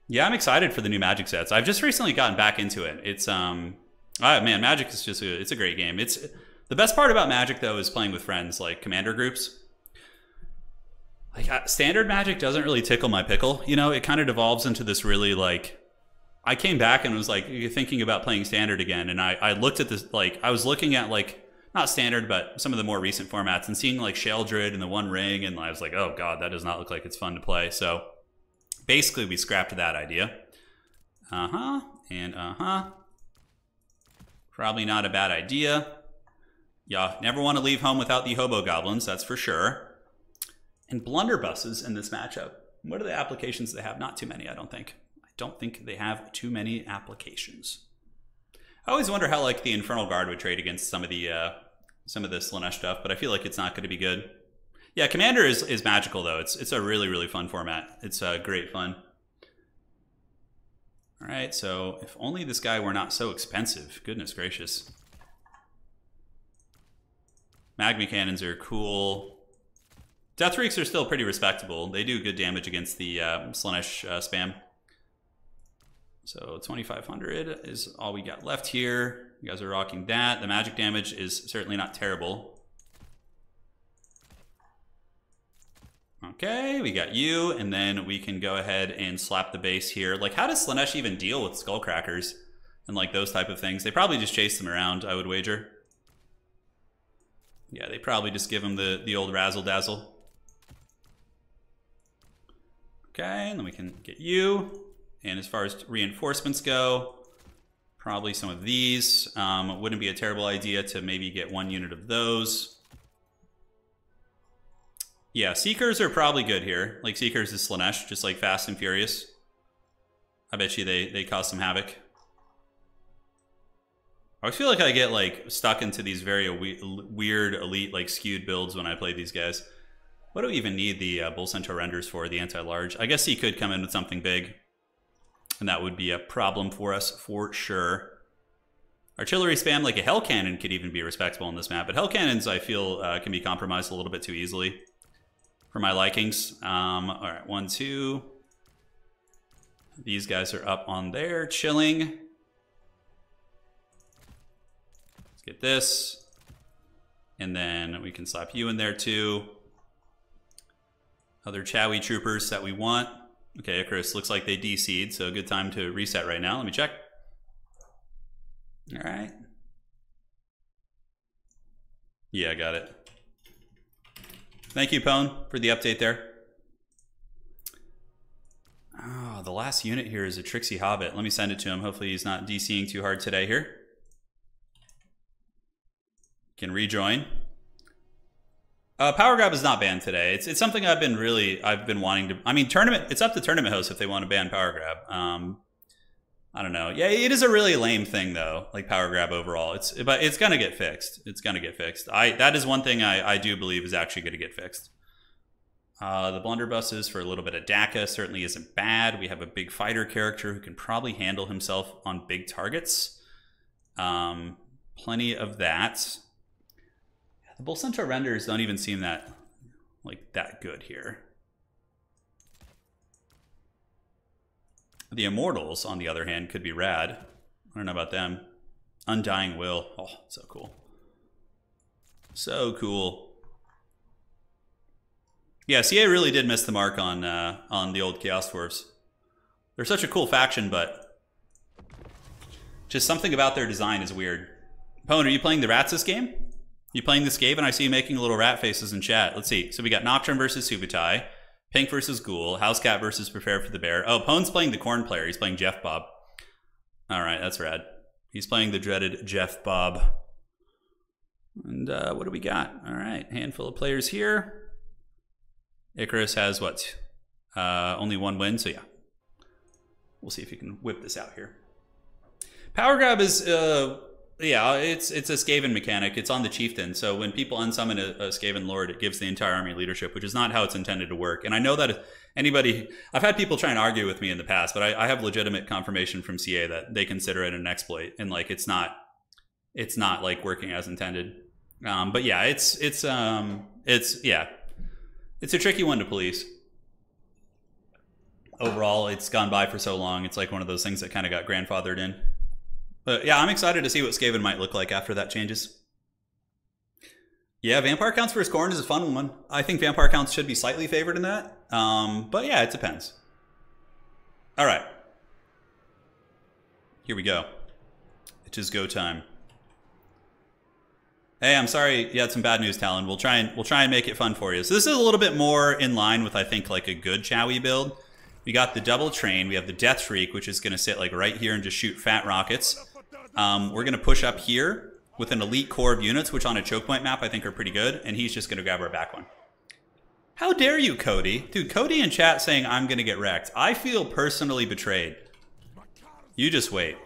Yeah, I'm excited for the new Magic sets. I've just recently gotten back into it. It's um, oh, man, Magic is just a, it's a great game. It's the best part about Magic though is playing with friends, like commander groups. Like uh, standard Magic doesn't really tickle my pickle. You know, it kind of devolves into this really like. I came back and was like thinking about playing standard again, and I I looked at this like I was looking at like not standard, but some of the more recent formats and seeing like Sheoldred and the One Ring, and I was like, oh god, that does not look like it's fun to play. So basically we scrapped that idea. Uh-huh, and uh-huh. Probably not a bad idea. Yeah, never want to leave home without the hobo goblins, that's for sure. And blunderbusses in this matchup. What are the applications they have? Not too many, I don't think. I don't think they have too many applications. I always wonder how like the Infernal Guard would trade against some of the uh, some of the Slaanesh stuff, but I feel like it's not going to be good. Yeah, Commander is, is magical though. It's it's a really really fun format. It's uh, great fun. All right, so if only this guy were not so expensive. Goodness gracious. Magma cannons are cool. Deathshrieks are still pretty respectable. They do good damage against the uh, Slaanesh uh, spam. So 2500 is all we got left here. You guys are rocking that. The magic damage is certainly not terrible. Okay, we got you, and then we can go ahead and slap the base here. Like, how does Slaanesh even deal with Skullcrackers and like those type of things? They probably just chase them around, I would wager. Yeah, they probably just give him the, the old razzle Okay, and then we can get you. And as far as reinforcements go, probably some of these. Um, wouldn't be a terrible idea to maybe get one unit of those. Yeah, Seekers are probably good here. Like Seekers is Slaanesh, just like Fast and Furious. I bet you they, they cause some havoc. I feel like I get like stuck into these very weird elite like skewed builds when I play these guys. What do we even need the uh, Bull Centaur renders for, the anti-large? I guess he could come in with something big. And that would be a problem for us for sure. Artillery spam like a Hell Cannon could even be respectable in this map. But Hell Cannons, I feel, uh, can be compromised a little bit too easily for my likings. Um, all right, one, two. These guys are up on there, chilling. Let's get this. And then we can slap you in there too. Other Chowie troopers that we want. Okay, Icarus looks like they DC'd, so good time to reset right now. Let me check. All right. Yeah, I got it. Thank you, Pone, for the update there. Oh, the last unit here is a Tricksy Hobbit. Let me send it to him. Hopefully he's not DCing too hard today here. Can rejoin. Uh, Power Grab is not banned today. It's it's something I've been really I've been wanting to. I mean, tournament. It's up to tournament hosts if they want to ban Power Grab. Um, I don't know. Yeah, it is a really lame thing though. Like Power Grab overall, it's but it's gonna get fixed. It's gonna get fixed. I that is one thing I I do believe is actually gonna get fixed. Uh, the blunderbusses for a little bit of DACA certainly isn't bad. We have a big fighter character who can probably handle himself on big targets. Um, plenty of that. The Bull Centaur renders don't even seem that like that good here. The Immortals, on the other hand, could be rad. I don't know about them. Undying Will. Oh, so cool. So cool. Yeah, CA really did miss the mark on uh, on the old Chaos Dwarves. They're such a cool faction, but just something about their design is weird. Pone, are you playing the Rats this game? You playing this game? And I see you making little rat faces in chat. Let's see. So we got Nocturne versus Subutai, Pink versus Ghoul, Housecat versus Prepare for the Bear. Oh, Pone's playing the corn player. He's playing Jeff Bob. All right, that's rad. He's playing the dreaded Jeff Bob. And uh, what do we got? All right, handful of players here. Icarus has what? Uh, only one win, so yeah. We'll see if he can whip this out here. Power Grab is uh, yeah, it's it's a Skaven mechanic. It's on the chieftain. So when people unsummon a, a Skaven lord, it gives the entire army leadership, which is not how it's intended to work. And I know that anybody, I've had people try and argue with me in the past, but I, I have legitimate confirmation from CA that they consider it an exploit, and like it's not, it's not like working as intended. Um, but yeah, it's it's um it's yeah, it's a tricky one to police. Overall, it's gone by for so long. It's like one of those things that kind of got grandfathered in. But yeah, I'm excited to see what Skaven might look like after that changes. Yeah, Vampire Counts versus Corn is a fun one. I think Vampire Counts should be slightly favored in that. Um, but yeah, it depends. All right. Here we go. It is go time. Hey, I'm sorry you had some bad news, Talon. We'll try and we'll try and make it fun for you. So this is a little bit more in line with I think like a good Chowie build. We got the double train. We have the Deathshriek, which is going to sit like right here and just shoot fat rockets. Um, we're going to push up here with an elite core of units, which on a choke point map I think are pretty good, and he's just going to grab our back one. How dare you, Cody? Dude, Cody in chat saying I'm going to get wrecked. I feel personally betrayed. You just wait.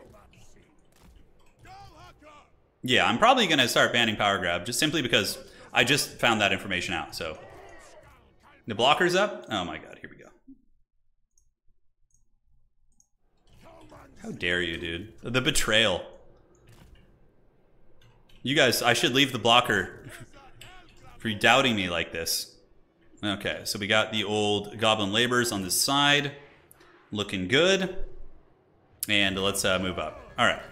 Yeah, I'm probably going to start banning power grab just simply because I just found that information out. So the blocker's up. Oh my god, here we go. How dare you, dude? The betrayal. You guys, I should leave the blocker for doubting me like this. Okay, so we got the old Goblin Laborers on this side. Looking good. And let's uh, move up. All right.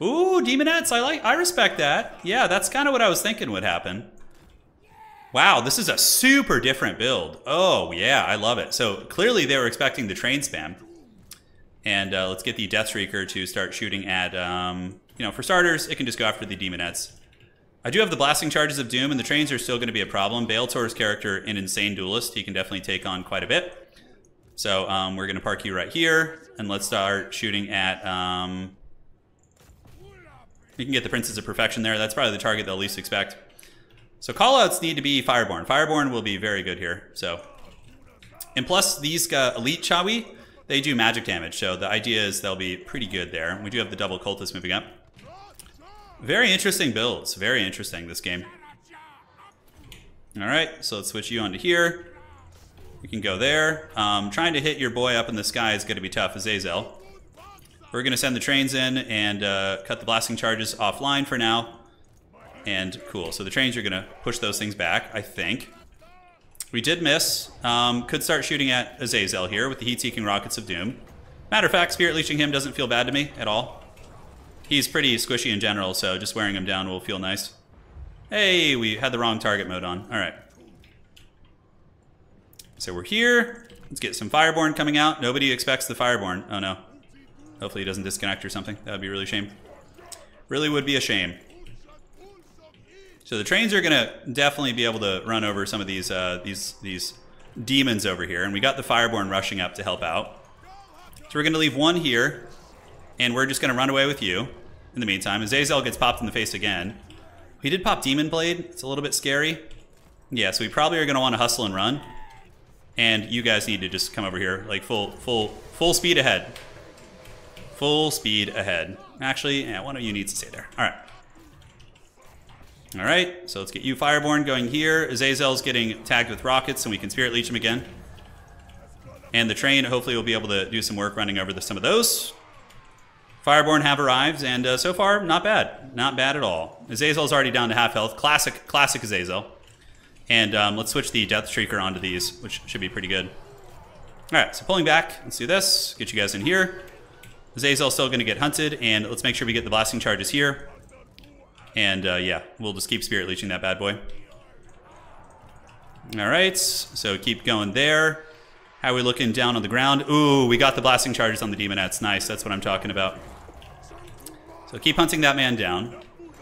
Ooh, Demonettes, I like, I respect that. Yeah, that's kind of what I was thinking would happen. Wow, this is a super different build. Oh, yeah, I love it. So clearly they were expecting the train spam. And uh, let's get the Deathshrieker to start shooting at um, you know, for starters, it can just go after the Demonettes. I do have the blasting charges of Doom, and the trains are still going to be a problem. Baeltor's character, an insane duelist, he can definitely take on quite a bit. So um, we're going to park you right here, and let's start shooting at... Um, we can get the Princess of Perfection there. That's probably the target they'll least expect. So callouts need to be Fireborn. Fireborn will be very good here. So, And plus, these uh, Elite Chawi, they do magic damage. So the idea is they'll be pretty good there. We do have the double Cultist moving up. Very interesting builds. Very interesting, this game. All right, so let's switch you onto here. We can go there. Um, trying to hit your boy up in the sky is going to be tough, Azazel. We're going to send the trains in and uh, cut the blasting charges offline for now. And cool, so the trains are going to push those things back, I think. We did miss. Um, could start shooting at Azazel here with the heat-seeking rockets of doom. Matter of fact, Spirit Leeching him doesn't feel bad to me at all. He's pretty squishy in general, so just wearing him down will feel nice. Hey, we had the wrong target mode on. All right. So we're here. Let's get some Fireborn coming out. Nobody expects the Fireborn. Oh no. Hopefully he doesn't disconnect or something. That would be really shame. Really would be a shame. So the trains are gonna definitely be able to run over some of these uh, these these demons over here, and we got the Fireborn rushing up to help out. So we're gonna leave one here, and we're just gonna run away with you. In the meantime, Azazel gets popped in the face again. He did pop Demon Blade. It's a little bit scary. Yeah, so we probably are gonna want to hustle and run. And you guys need to just come over here, like full full full speed ahead. Full speed ahead. Actually, yeah, one of you needs to stay there. All right. All right, so let's get you Fireborn going here. Azazel's getting tagged with rockets, and we can Spirit Leech him again. And the train, hopefully, will be able to do some work running over the, some of those. Fireborn have arrived, and uh, so far, not bad. Not bad at all. Azazel's already down to half health. Classic, classic Azazel. And um, let's switch the Deathshrieker onto these, which should be pretty good. All right, so pulling back, let's do this. Get you guys in here. Azazel's still going to get hunted, and let's make sure we get the blasting charges here. And uh, yeah, we'll just keep Spirit Leeching that bad boy. All right, so keep going there. How are we looking down on the ground? Ooh, we got the blasting charges on the Demonettes. Nice, that's what I'm talking about. So keep hunting that man down.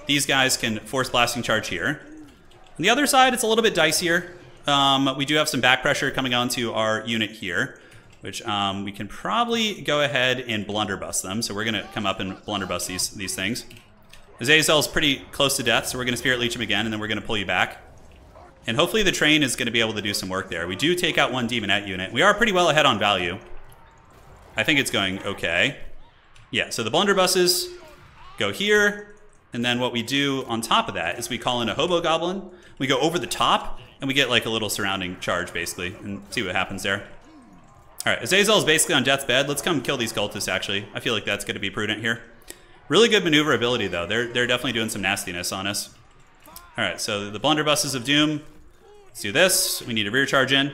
These guys can force blasting charge here. On the other side, it's a little bit dicier. Um, we do have some back pressure coming onto our unit here, which um, we can probably go ahead and blunderbuss them. So we're going to come up and blunderbuss these, these things. Is pretty close to death, so we're going to Spirit Leech him again, and then we're going to pull you back. And hopefully the train is going to be able to do some work there. We do take out one Demonette unit. We are pretty well ahead on value. I think it's going okay. Yeah, so the blunderbusses go here, and then what we do on top of that is we call in a Hobo Goblin. We go over the top, and we get like a little surrounding charge, basically, and see what happens there. All right, Azazel is basically on death's bed. Let's come kill these cultists, actually. I feel like that's going to be prudent here. Really good maneuverability, though. They're, they're definitely doing some nastiness on us. All right, so the blunderbusses of doom. Let's do this. We need a rear charge in.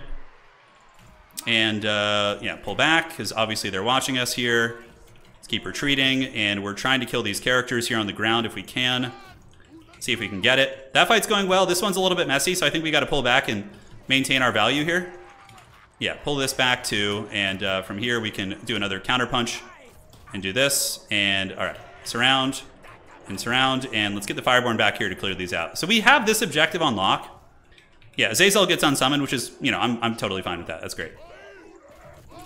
And, uh, yeah, pull back, because obviously they're watching us here. Let's keep retreating, and we're trying to kill these characters here on the ground if we can. See if we can get it. That fight's going well. This one's a little bit messy, so I think we got to pull back and maintain our value here. Yeah, pull this back too, and uh, from here we can do another counter punch and do this, and all right surround, and surround, and let's get the Fireborn back here to clear these out. So we have this objective on lock. Yeah, Azazel gets unsummoned, which is, you know, I'm, I'm totally fine with that. That's great.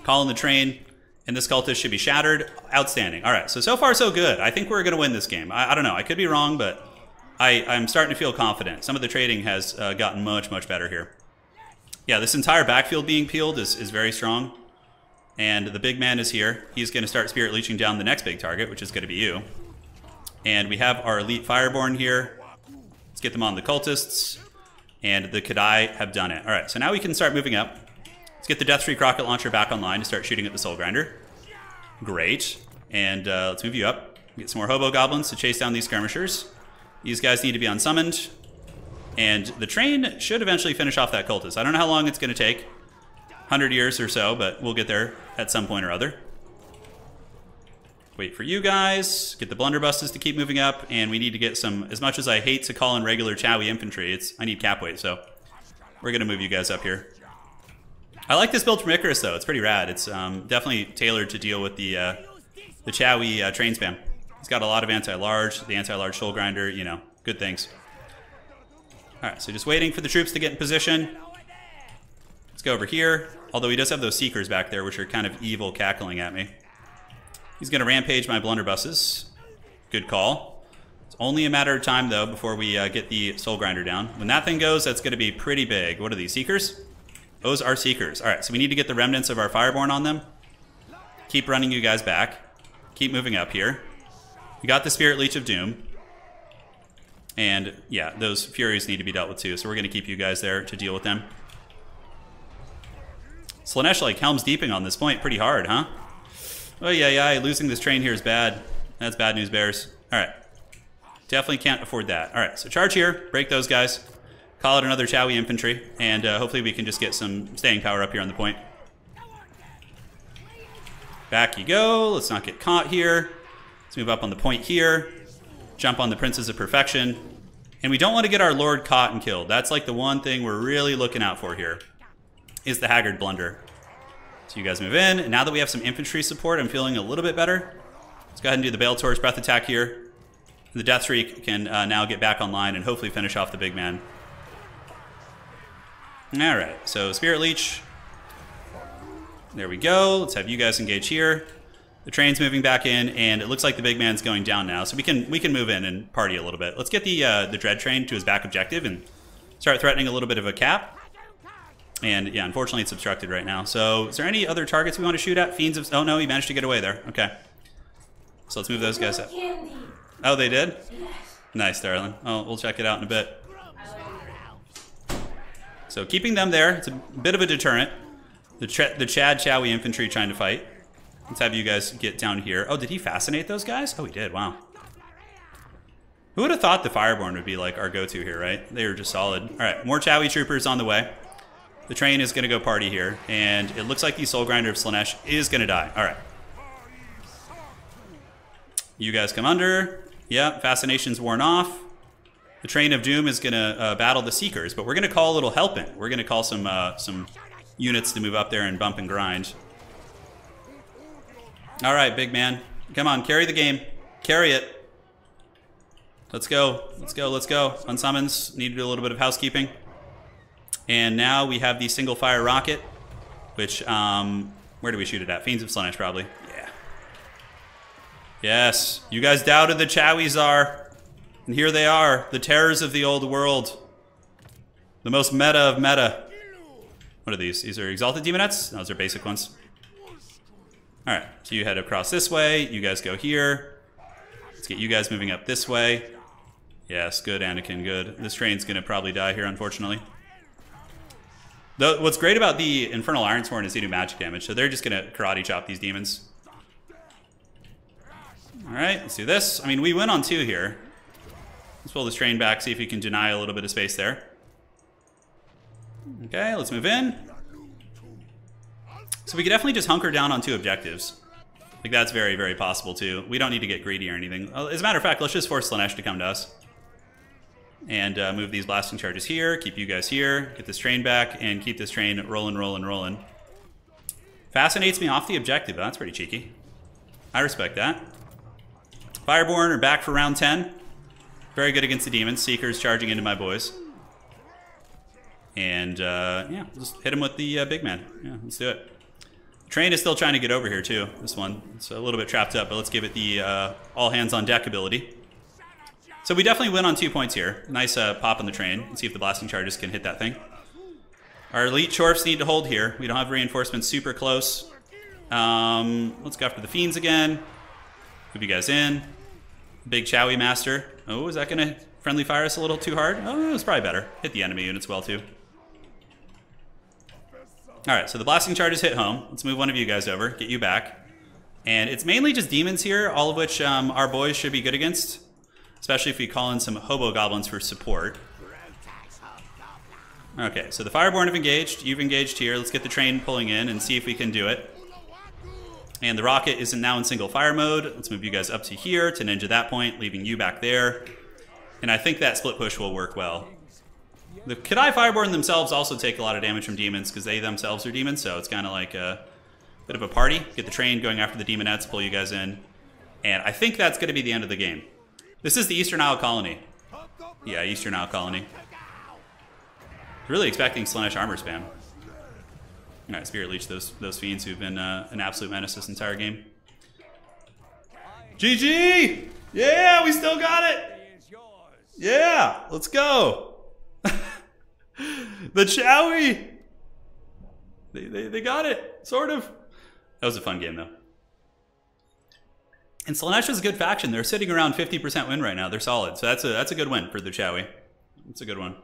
Calling the train, and this cultist should be shattered. Outstanding. All right, so, so far so good. I think we're going to win this game. I, I, don't know. I could be wrong, but I, I'm starting to feel confident. Some of the trading has uh, gotten much, much better here. Yeah, this entire backfield being peeled is, is very strong. And the big man is here. He's going to start Spirit Leeching down the next big target, which is going to be you. And we have our Elite Fireborn here. Let's get them on the Cultists. And the K'daai have done it. All right, so now we can start moving up. Let's get the Deathshriek Rocket Launcher back online to start shooting at the Soul Grinder. Great. And uh, let's move you up. Get some more Hobo Goblins to chase down these Skirmishers. These guys need to be unsummoned. And the train should eventually finish off that Cultist. I don't know how long it's going to take. 100 years or so, but we'll get there at some point or other. Wait for you guys, get the blunderbusses to keep moving up, and we need to get some, as much as I hate to call in regular Chowie infantry, it's I need cap weight, so we're gonna move you guys up here. I like this build from Icarus though, it's pretty rad. It's um, definitely tailored to deal with the, uh, the Chowie uh, train spam. It's got a lot of anti-large, the anti-large soul grinder, you know, good things. Alright, so just waiting for the troops to get in position. Let's go over here. Although he does have those Seekers back there, which are kind of evil cackling at me. He's going to rampage my blunderbusses. Good call. It's only a matter of time, though, before we uh, get the Soul Grinder down. When that thing goes, that's going to be pretty big. What are these, Seekers? Those are Seekers. All right, so we need to get the remnants of our Fireborn on them. Keep running you guys back. Keep moving up here. We got the Spirit Leech of Doom. And, yeah, those Furies need to be dealt with, too. So we're going to keep you guys there to deal with them. Slaanesh, like, Helm's Deeping on this point pretty hard, huh? Oh, yeah, yeah, losing this train here is bad. That's bad news, Bears. All right. Definitely can't afford that. All right, so charge here, break those guys, call it another Chowie infantry, and uh, hopefully we can just get some staying power up here on the point. Back you go. Let's not get caught here. Let's move up on the point here. Jump on the Princes of Perfection. And we don't want to get our Lord caught and killed. That's like the one thing we're really looking out for here, is the Haggard Blunder. So you guys move in. And now that we have some infantry support, I'm feeling a little bit better. Let's go ahead and do the Taur's Breath attack here. The Deathshriek can uh, now get back online and hopefully finish off the big man. All right, so Spirit Leech. There we go. Let's have you guys engage here. The train's moving back in, and it looks like the big man's going down now. So we can we can move in and party a little bit. Let's get the uh, the Dread Train to his back objective and start threatening a little bit of a cap. And yeah, unfortunately it's obstructed right now. So is there any other targets we want to shoot at? Fiends of... Oh no, he managed to get away there. Okay. So let's move those guys up. Oh, they did? Nice, darling. Oh, we'll check it out in a bit. So keeping them there, it's a bit of a deterrent. The, the Chad Chowie infantry trying to fight. Let's have you guys get down here. Oh, did he fascinate those guys? Oh, he did. Wow. Who would have thought the Fireborn would be like our go-to here, right? They were just solid. All right, more Chowie troopers on the way. The train is going to go party here, and it looks like the Soul Grinder of Slaanesh is going to die. All right. You guys come under. Yeah, Fascination's worn off. The Train of Doom is going to uh, battle the Seekers, but we're going to call a little help in. We're going to call some uh, some units to move up there and bump and grind. All right, big man. Come on, carry the game. Carry it. Let's go. Let's go. Let's go. Unsummons. Need to do a little bit of housekeeping. And now we have the single fire rocket, which, um, where do we shoot it at? Fiends of Slaanesh, probably. Yeah. Yes. You guys doubted the Chowizar. And here they are, the terrors of the old world. The most meta of meta. What are these? These are Exalted Demonettes? Those are basic ones. Alright, so you head across this way. You guys go here. Let's get you guys moving up this way. Yes, good, Anakin, good. This train's gonna probably die here, unfortunately. What's great about the Infernal Ironsworn is they do magic damage, so they're just going to karate chop these demons. Alright, let's do this. I mean, we win on two here. Let's pull this train back, see if we can deny a little bit of space there. Okay, let's move in. So we could definitely just hunker down on two objectives. Like, that's very, very possible, too. We don't need to get greedy or anything. As a matter of fact, let's just force Slaanesh to come to us and uh, move these blasting charges here, keep you guys here, get this train back, and keep this train rolling, rolling, rolling. Fascinates me off the objective. That's pretty cheeky. I respect that. Fireborn are back for round 10. Very good against the demons. Seekers charging into my boys. And, uh, yeah, just hit him with the uh, big man. Yeah, let's do it. Train is still trying to get over here, too, this one. It's a little bit trapped up, but let's give it the uh, all hands on deck ability. So we definitely win on two points here. Nice uh, pop on the train. Let's see if the blasting charges can hit that thing. Our elite Chorfs need to hold here. We don't have reinforcements super close. Um, let's go after the Fiends again. Move you guys in. Big Chowie Master. Oh, is that going to friendly fire us a little too hard? Oh, it's probably better. Hit the enemy units well, too. All right, so the blasting charges hit home. Let's move one of you guys over, get you back. And it's mainly just demons here, all of which um, our boys should be good against especially if we call in some hobo goblins for support. Okay, so the Fireborn have engaged. You've engaged here. Let's get the train pulling in and see if we can do it. And the rocket is now in single fire mode. Let's move you guys up to here to ninja that point, leaving you back there. And I think that split push will work well. The K'daai Fireborn themselves also take a lot of damage from demons because they themselves are demons, so it's kind of like a bit of a party. Get the train going after the demonettes, pull you guys in. And I think that's going to be the end of the game. This is the Eastern Isle Colony. Yeah, Eastern Isle Colony. Really expecting Slaanesh armor spam. All right, Spirit Leech those those fiends who've been uh, an absolute menace this entire game. GG! Yeah, we still got it. Yeah, let's go. the Chowie. They, they they got it, sort of. That was a fun game though. And Slaanesh is a good faction. They're sitting around 50% win right now. They're solid. So that's a that's a good win for the Chowie. That's a good one.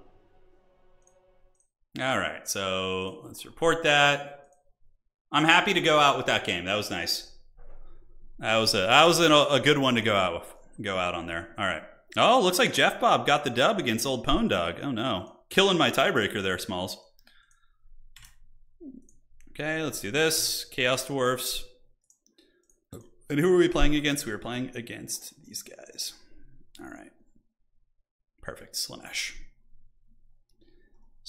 All right, so let's report that. I'm happy to go out with that game. That was nice. That was a that was a, a good one to go out with, go out on there. All right. Oh, looks like Jeff Bob got the dub against Old Pone Dog. Oh no, killing my tiebreaker there, Smalls. Okay, let's do this. Chaos Dwarfs. And who are we playing against? We were playing against these guys. All right. Perfect. Slaanesh.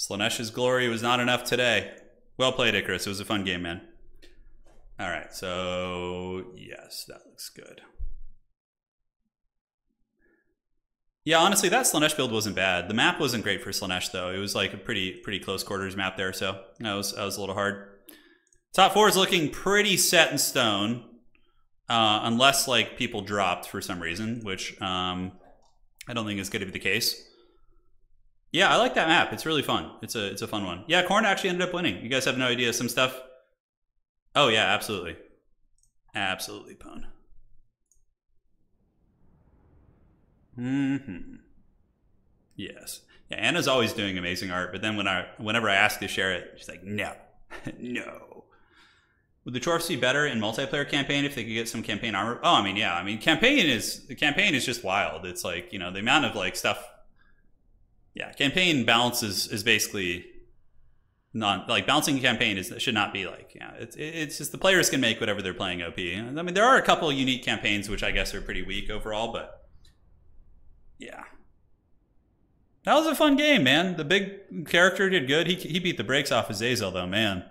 Slaanesh's glory was not enough today. Well played, Icarus. It was a fun game, man. All right, so yes, that looks good. Yeah, honestly, that Slaanesh build wasn't bad. The map wasn't great for Slaanesh, though. It was like a pretty pretty close quarters map there, so that was that was a little hard. Top four is looking pretty set in stone, uh, unless like people dropped for some reason, which um, I don't think is going to be the case. Yeah, I like that map. It's really fun. It's a it's a fun one. Yeah, Corn actually ended up winning. You guys have no idea. Some stuff. Oh yeah, absolutely, absolutely, Pone. Hmm. Yes. Yeah, Anna's always doing amazing art, but then when I whenever I ask to share it, she's like, no, no. Would the Chorfs be better in multiplayer campaign if they could get some campaign armor? Oh, I mean, yeah. I mean, campaign is the campaign is just wild. It's like you know the amount of like stuff yeah, campaign balance is, is basically not like balancing campaign is should not be like yeah it's it's just the players can make whatever they're playing op i mean there are a couple unique campaigns which i guess are pretty weak overall but yeah. That was a fun game man. The big character did good. He, he beat the brakes off of Zazel though man.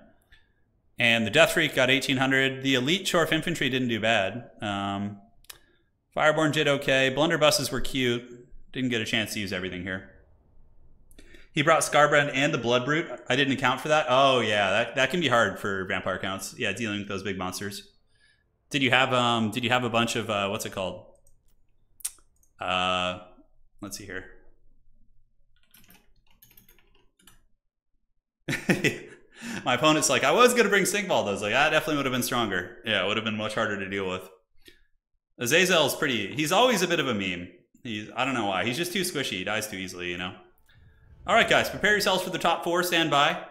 And the Deathshriek got 1800 the elite chorf infantry didn't do bad. Um, fireborn did okay. Blunderbusses were cute. Didn't get a chance to use everything here he brought Skarbrand and the Blood Brute. I didn't account for that. Oh yeah, that, that can be hard for vampire counts. Yeah, dealing with those big monsters. Did you have um did you have a bunch of uh what's it called? Uh let's see here. My opponent's like, I was gonna bring Sigvald. I was like, that definitely would have been stronger. Yeah, it would have been much harder to deal with. Azazel is pretty he's always a bit of a meme. He's I don't know why. He's just too squishy. He dies too easily, you know? All right, guys, prepare yourselves for the top four. Stand by.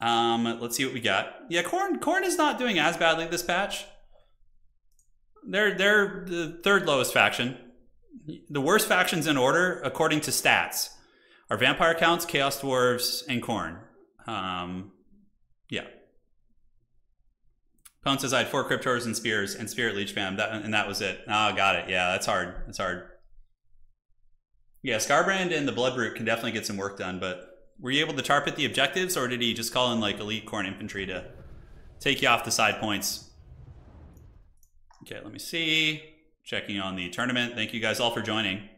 Um, let's see what we got. Yeah, Corn Corn is not doing as badly this patch. They're they're the third lowest faction. The worst factions in order, according to stats, are Vampire Counts, Chaos Dwarves, and Corn. Um, yeah. Pone says I had four Crypt Horrors and Spears and Spirit Leech Spam, that, and that was it. Oh, got it. Yeah, that's hard. That's hard. Yeah, Skarbrand and the Bloodroot can definitely get some work done, but were you able to tar pit the objectives, or did he just call in like elite Khorne infantry to take you off the side points? Okay, let me see. Checking on the tournament. Thank you guys all for joining.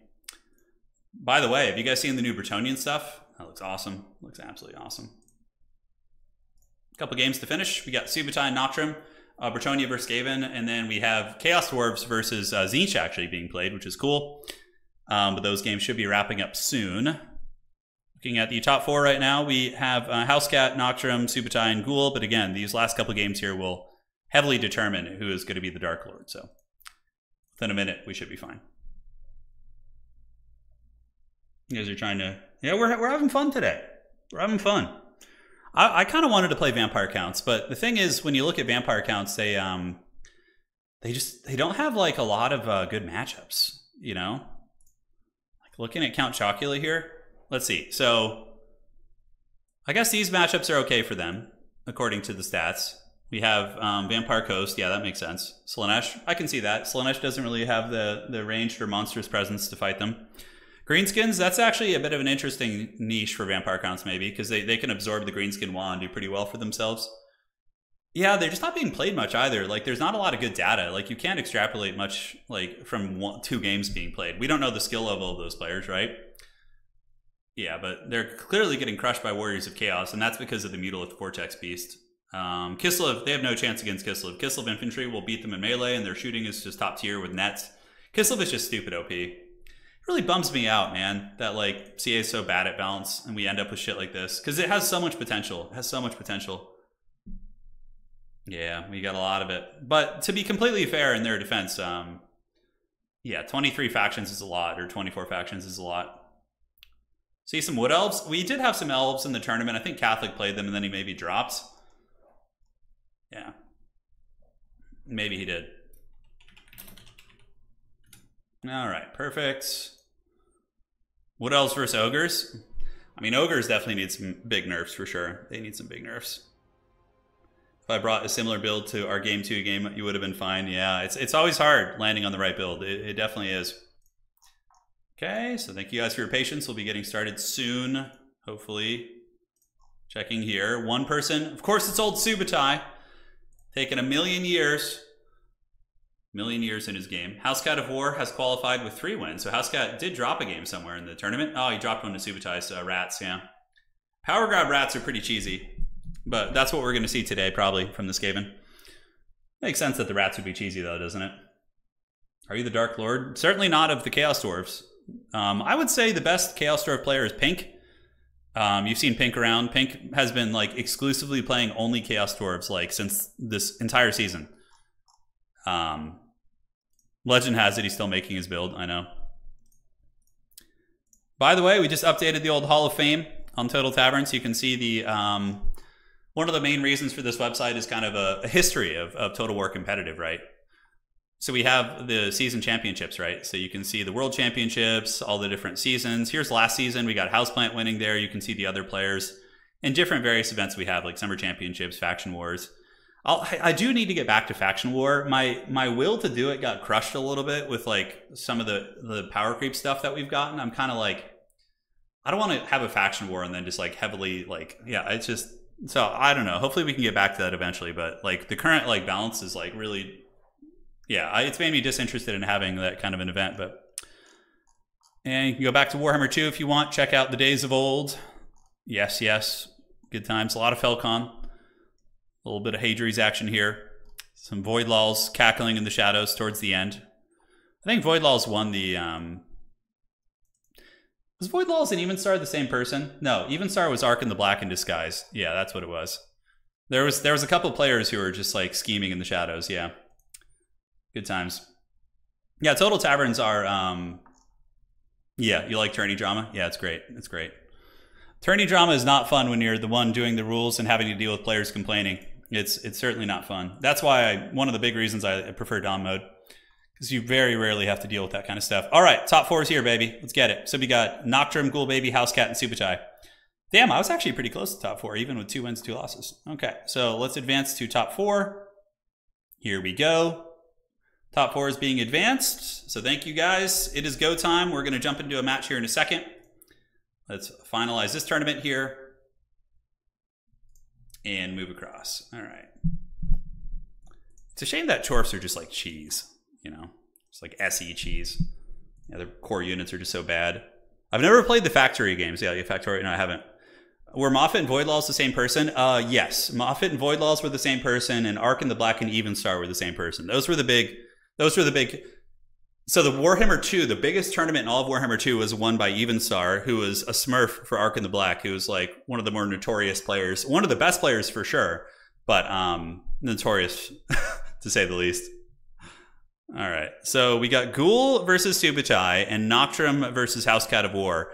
By the way, have you guys seen the new Bretonnian stuff? That looks awesome. Looks absolutely awesome. A couple games to finish. We got Subutai and Noctrim, uh, Bretonnia versus Skaven, and then we have Chaos Dwarves versus uh, Tzeentch actually being played, which is cool. Um, but those games should be wrapping up soon. Looking at the top four right now, we have uh, Housecat, Noctrim, Subutai, and Ghoul. But again, these last couple games here will heavily determine who is going to be the Dark Lord. So within a minute, we should be fine. You guys are trying to, yeah, we're, we're having fun today. We're having fun. I, I kind of wanted to play Vampire Counts, but the thing is, when you look at Vampire Counts, they um, they just they don't have like a lot of uh, good matchups. You know, looking at Count Chocula here, let's see. So I guess these matchups are okay for them, according to the stats. We have um, Vampire Coast. Yeah, that makes sense. Slaanesh, I can see that. Slaanesh doesn't really have the, the ranged or monstrous presence to fight them. Greenskins, that's actually a bit of an interesting niche for Vampire Counts, maybe, because they, they can absorb the Greenskin Wand and do pretty well for themselves. Yeah, they're just not being played much either. Like, there's not a lot of good data. Like, you can't extrapolate much like from one, two games being played. We don't know the skill level of those players, right? Yeah, but they're clearly getting crushed by Warriors of Chaos, and that's because of the Mutalith Vortex Beast. Um, Kislev, they have no chance against Kislev. Kislev Infantry will beat them in melee, and their shooting is just top tier with nets. Kislev is just stupid OP. It really bums me out, man, that like CA is so bad at balance, and we end up with shit like this. Because it has so much potential. It has so much potential. Yeah, we got a lot of it. But to be completely fair in their defense, um, yeah, 23 factions is a lot, or 24 factions is a lot. See some wood elves. We did have some elves in the tournament. I think Catholic played them and then he maybe dropped. Yeah. Maybe he did. All right, perfect. Wood elves versus ogres. I mean, ogres definitely need some big nerfs for sure. They need some big nerfs. If I brought a similar build to our game two game, you would have been fine. Yeah, it's it's always hard landing on the right build. It, it definitely is. Okay, so thank you guys for your patience. We'll be getting started soon, hopefully. Checking here. One person. Of course, it's old Subutai. Taken a million years. Million years in his game. Housecat of War has qualified with three wins. So Housecat did drop a game somewhere in the tournament. Oh, he dropped one to Subutai's uh, Rats, yeah. Power Grab Rats are pretty cheesy. But that's what we're going to see today, probably, from the Skaven. Makes sense that the Rats would be cheesy, though, doesn't it? Are you the Dark Lord? Certainly not of the Chaos Dwarves. Um, I would say the best Chaos Dwarf player is Pink. Um, you've seen Pink around. Pink has been like exclusively playing only Chaos Dwarves like since this entire season. Um, legend has it he's still making his build. I know. By the way, we just updated the old Hall of Fame on Total Tavern, so you can see the um, one of the main reasons for this website is kind of a, a history of, of Total War competitive, right? So we have the season championships, right? So you can see the world championships, all the different seasons. Here's last season. We got Houseplant winning there. You can see the other players and different various events we have, like summer championships, faction wars. I'll, I do need to get back to faction war. My my will to do it got crushed a little bit with like some of the the power creep stuff that we've gotten. I'm kind of like, I don't want to have a faction war and then just like heavily like yeah. It's just so I don't know. Hopefully we can get back to that eventually. But like the current like balance is like really yeah, I, it's made me disinterested in having that kind of an event. But and you can go back to Warhammer 2 if you want. Check out the days of old. Yes, yes, good times. A lot of Felcon. A little bit of Hadries action here. Some Voidlaws cackling in the shadows towards the end. I think Voidlaws won the. Um, was Void Voidlaws and Evenstar the same person? No, Evenstar was Ark in the Black in disguise. Yeah, that's what it was. There was there was a couple players who were just like scheming in the shadows. Yeah. Good times. Yeah, Total Taverns are, um, yeah, you like tourney drama? Yeah, it's great. It's great. Tourney drama is not fun when you're the one doing the rules and having to deal with players complaining. It's it's certainly not fun. That's why I, one of the big reasons I prefer Dom mode because you very rarely have to deal with that kind of stuff. All right, top four is here, baby. Let's get it. So we got Nocturne, Ghoul Baby, House Cat, and Subutai. Damn, I was actually pretty close to top four, even with two wins, two losses. Okay, so let's advance to top four. Here we go. Top four is being advanced. So thank you guys. It is go time. We're going to jump into a match here in a second. Let's finalize this tournament here and move across. All right. It's a shame that Chorfs are just like cheese, you know, it's like SE cheese. Yeah, core units are just so bad. I've never played the factory games. Yeah, factory. No, I haven't. Were Moffat and Voidlaws the same person? Uh, yes. Moffat and Voidlaws were the same person, and Ark and the Black and Evenstar were the same person. Those were the big those were the big. So the Warhammer 2, the biggest tournament in all of Warhammer 2 was won by Evenstar, who was a smurf for Ark and the Black, who was like one of the more notorious players, one of the best players for sure, but um, notorious to say the least. All right, so we got Ghoul versus Subutai and Noctrum versus Housecat of War.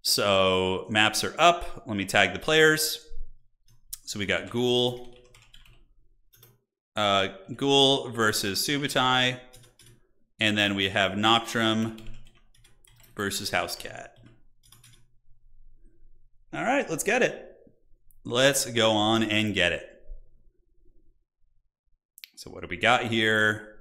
So maps are up. Let me tag the players. So we got Ghoul uh, Ghoul versus Subutai. And then we have Noctrum versus Housecat. All right, let's get it. Let's go on and get it. So what do we got here?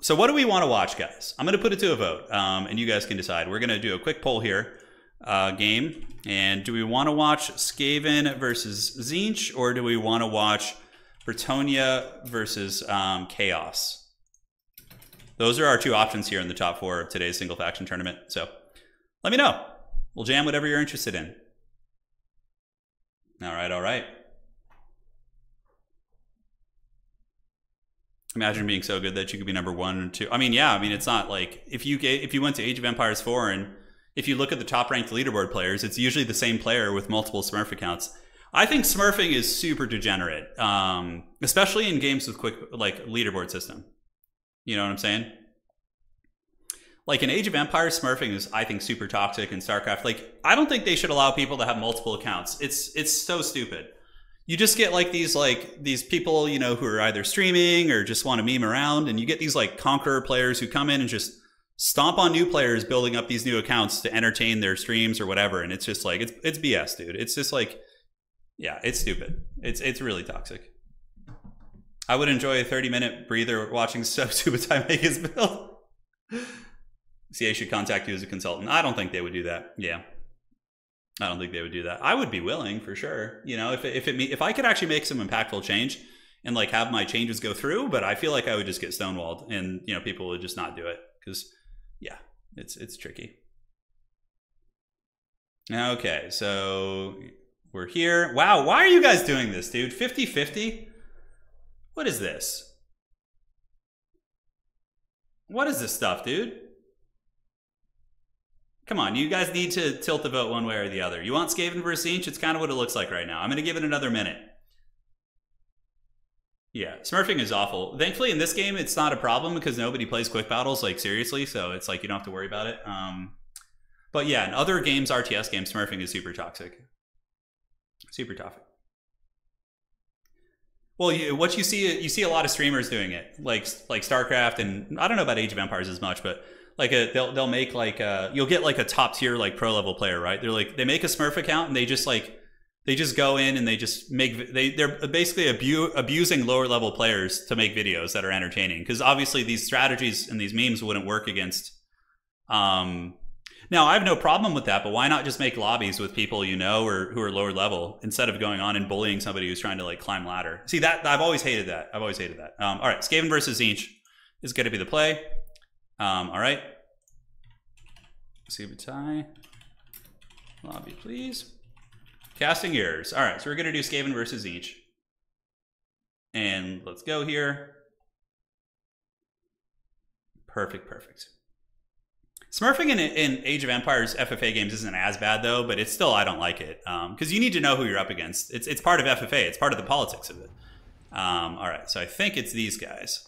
So what do we want to watch, guys? I'm going to put it to a vote, um, and you guys can decide. We're going to do a quick poll here, uh, game. And do we want to watch Skaven versus Tzeentch, or do we want to watch Bretonnia versus um, Chaos. Those are our two options here in the top four of today's single faction tournament. So let me know. We'll jam whatever you're interested in. All right, all right. Imagine being so good that you could be number one or two. I mean, yeah. I mean, it's not like if you get, if you went to Age of Empires four and if you look at the top ranked leaderboard players, it's usually the same player with multiple Smurf accounts. I think Smurfing is super degenerate, um, especially in games with quick like leaderboard system. You know what I'm saying? Like in Age of Empires, Smurfing is I think super toxic in StarCraft. Like I don't think they should allow people to have multiple accounts. It's it's so stupid you just get like these like these people you know who are either streaming or just want to meme around and you get these like conqueror players who come in and just stomp on new players building up these new accounts to entertain their streams or whatever and it's just like it's it's bs dude. It's just like yeah it's stupid. It's it's really toxic. I would enjoy a 30 minute breather watching stuff Subutai make his build ca should contact you as a consultant. I don't think they would do that. Yeah I don't think they would do that. I would be willing for sure. You know, if if it if I could actually make some impactful change and like have my changes go through, but I feel like I would just get stonewalled and you know people would just not do it because yeah, it's it's tricky. Okay, so we're here. Wow, why are you guys doing this, dude? 50-50? What is this? What is this stuff, dude? Come on, you guys need to tilt the vote one way or the other. You want Skaven versus Tzeentch? It's kind of what it looks like right now. I'm going to give it another minute. Yeah, smurfing is awful. Thankfully, in this game, it's not a problem because nobody plays quick battles, like, seriously, so it's like you don't have to worry about it. Um, but yeah, in other games, RTS games, smurfing is super toxic. Super toxic. Well, you, what you see, you see a lot of streamers doing it, like like StarCraft, and I don't know about Age of Empires as much, but like a they'll they'll make like a you'll get like a top tier like pro level player, right? They're like they make a Smurf account and they just like they just go in and they just make they they're basically abu- abusing lower level players to make videos that are entertaining because obviously these strategies and these memes wouldn't work against um now I have no problem with that, but why not just make lobbies with people you know or who are lower level instead of going on and bullying somebody who's trying to like climb ladder? See that I've always hated that. I've always hated that. Um, all right, Skaven versus Tzeentch is going to be the play. Um, all right. Subutai. Lobby, please. Casting errors. All right, so we're going to do Skaven versus Tzeentch. And let's go here. Perfect, perfect. Smurfing in, in, Age of Empires FFA games isn't as bad though, but it's still I don't like it because um, you need to know who you're up against. It's it's part of FFA. It's part of the politics of it. Um, all right, so I think it's these guys.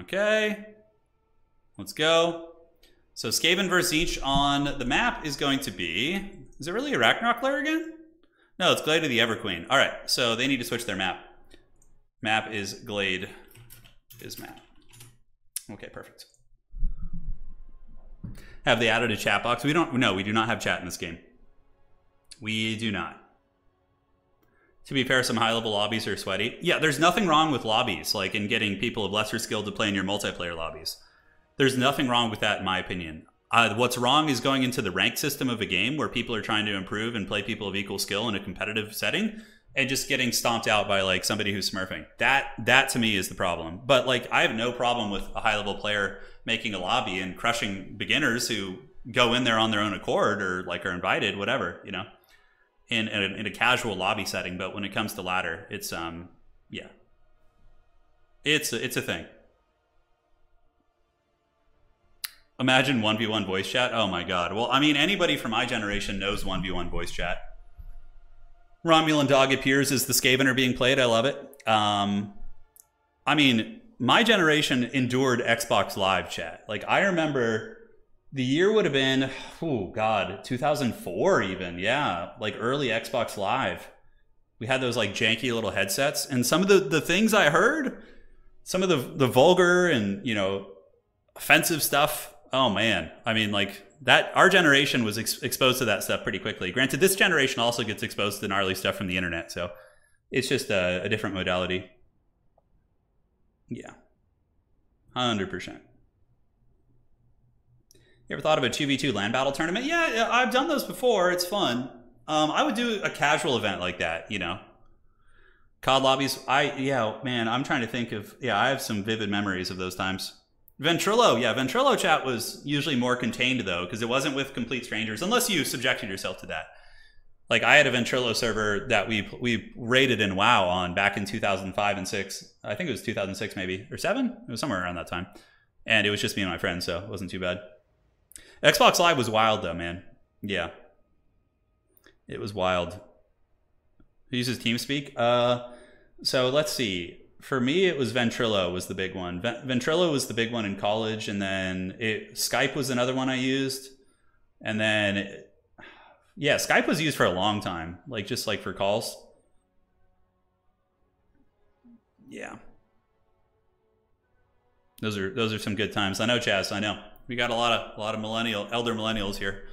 Okay. Let's go. So Skaven versus Tzeentch on the map is going to be... Is it really a Ragnarok lair again? No, it's Glade of the Everqueen. All right, so they need to switch their map. Map is Glade is map. Okay, perfect. Have they added a chat box? We don't, no, we do not have chat in this game. We do not to be fair, some high level lobbies are sweaty. Yeah, there's nothing wrong with lobbies, like in getting people of lesser skill to play in your multiplayer lobbies. There's nothing wrong with that, in my opinion. Uh, what's wrong is going into the rank system of a game where people are trying to improve and play people of equal skill in a competitive setting and just getting stomped out by like somebody who's smurfing. That that to me is the problem. But like I have no problem with a high level player making a lobby and crushing beginners who go in there on their own accord or like are invited, whatever, you know in, in, a, in a casual lobby setting, but when it comes to ladder, it's um yeah, it's a, it's a thing. Imagine one v one voice chat. Oh my god. Well, I mean, anybody from my generation knows one v one voice chat. Romulan dog appears as the Skaven are being played. I love it. Um, I mean, my generation endured Xbox Live chat. Like I remember the year would have been, oh God, 2004 even. Yeah, like early Xbox Live. We had those like janky little headsets, and some of the the things I heard, some of the the vulgar and you know offensive stuff. Oh man, I mean like that. Our generation was ex exposed to that stuff pretty quickly. Granted, this generation also gets exposed to gnarly stuff from the internet, so it's just a, a different modality. Yeah, hundred percent. You ever thought of a 2v2 land battle tournament? Yeah, I've done those before. It's fun. Um, I would do a casual event like that, you know. COD lobbies, I, yeah, man, I'm trying to think of, yeah, I have some vivid memories of those times. Ventrilo, yeah, Ventrilo chat was usually more contained though, because it wasn't with complete strangers, unless you subjected yourself to that. Like I had a Ventrilo server that we we rated in WoW on back in 2005 and six. I think it was 2006 maybe or seven. It was somewhere around that time, and it was just me and my friends, so it wasn't too bad. Xbox Live was wild though, man. Yeah, it was wild. Who uses TeamSpeak? Uh, so let's see for me, it was Ventrilo was the big one. Ventrilo was the big one in college, and then it, Skype was another one I used, and then it, yeah, Skype was used for a long time, like just like for calls. Yeah, those are those are some good times. I know, Chaz. I know we got a lot of a lot of millennial elder millennials here.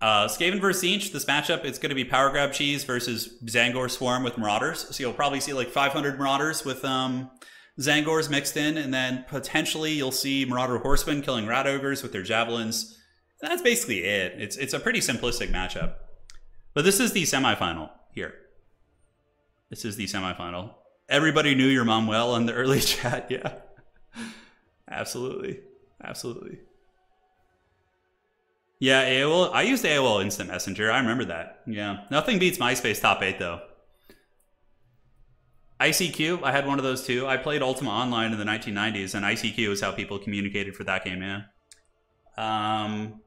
Uh, Skaven versus Tzeentch, this matchup, it's going to be Power Grab Cheese versus Tzaangor Swarm with Marauders. So you'll probably see like 500 Marauders with um, Tzaangors mixed in, and then potentially you'll see Marauder Horsemen killing Rat Ogres with their Javelins. And that's basically it. It's, it's a pretty simplistic matchup. But this is the semifinal here. This is the semifinal. Everybody knew your mom well in the early chat. Yeah. Absolutely. Absolutely. Yeah, AOL. I used AOL Instant Messenger. I remember that. Yeah. Nothing beats MySpace Top 8, though. ICQ, I had one of those too. I played Ultima Online in the 1990s, and ICQ is how people communicated for that game, yeah. Um,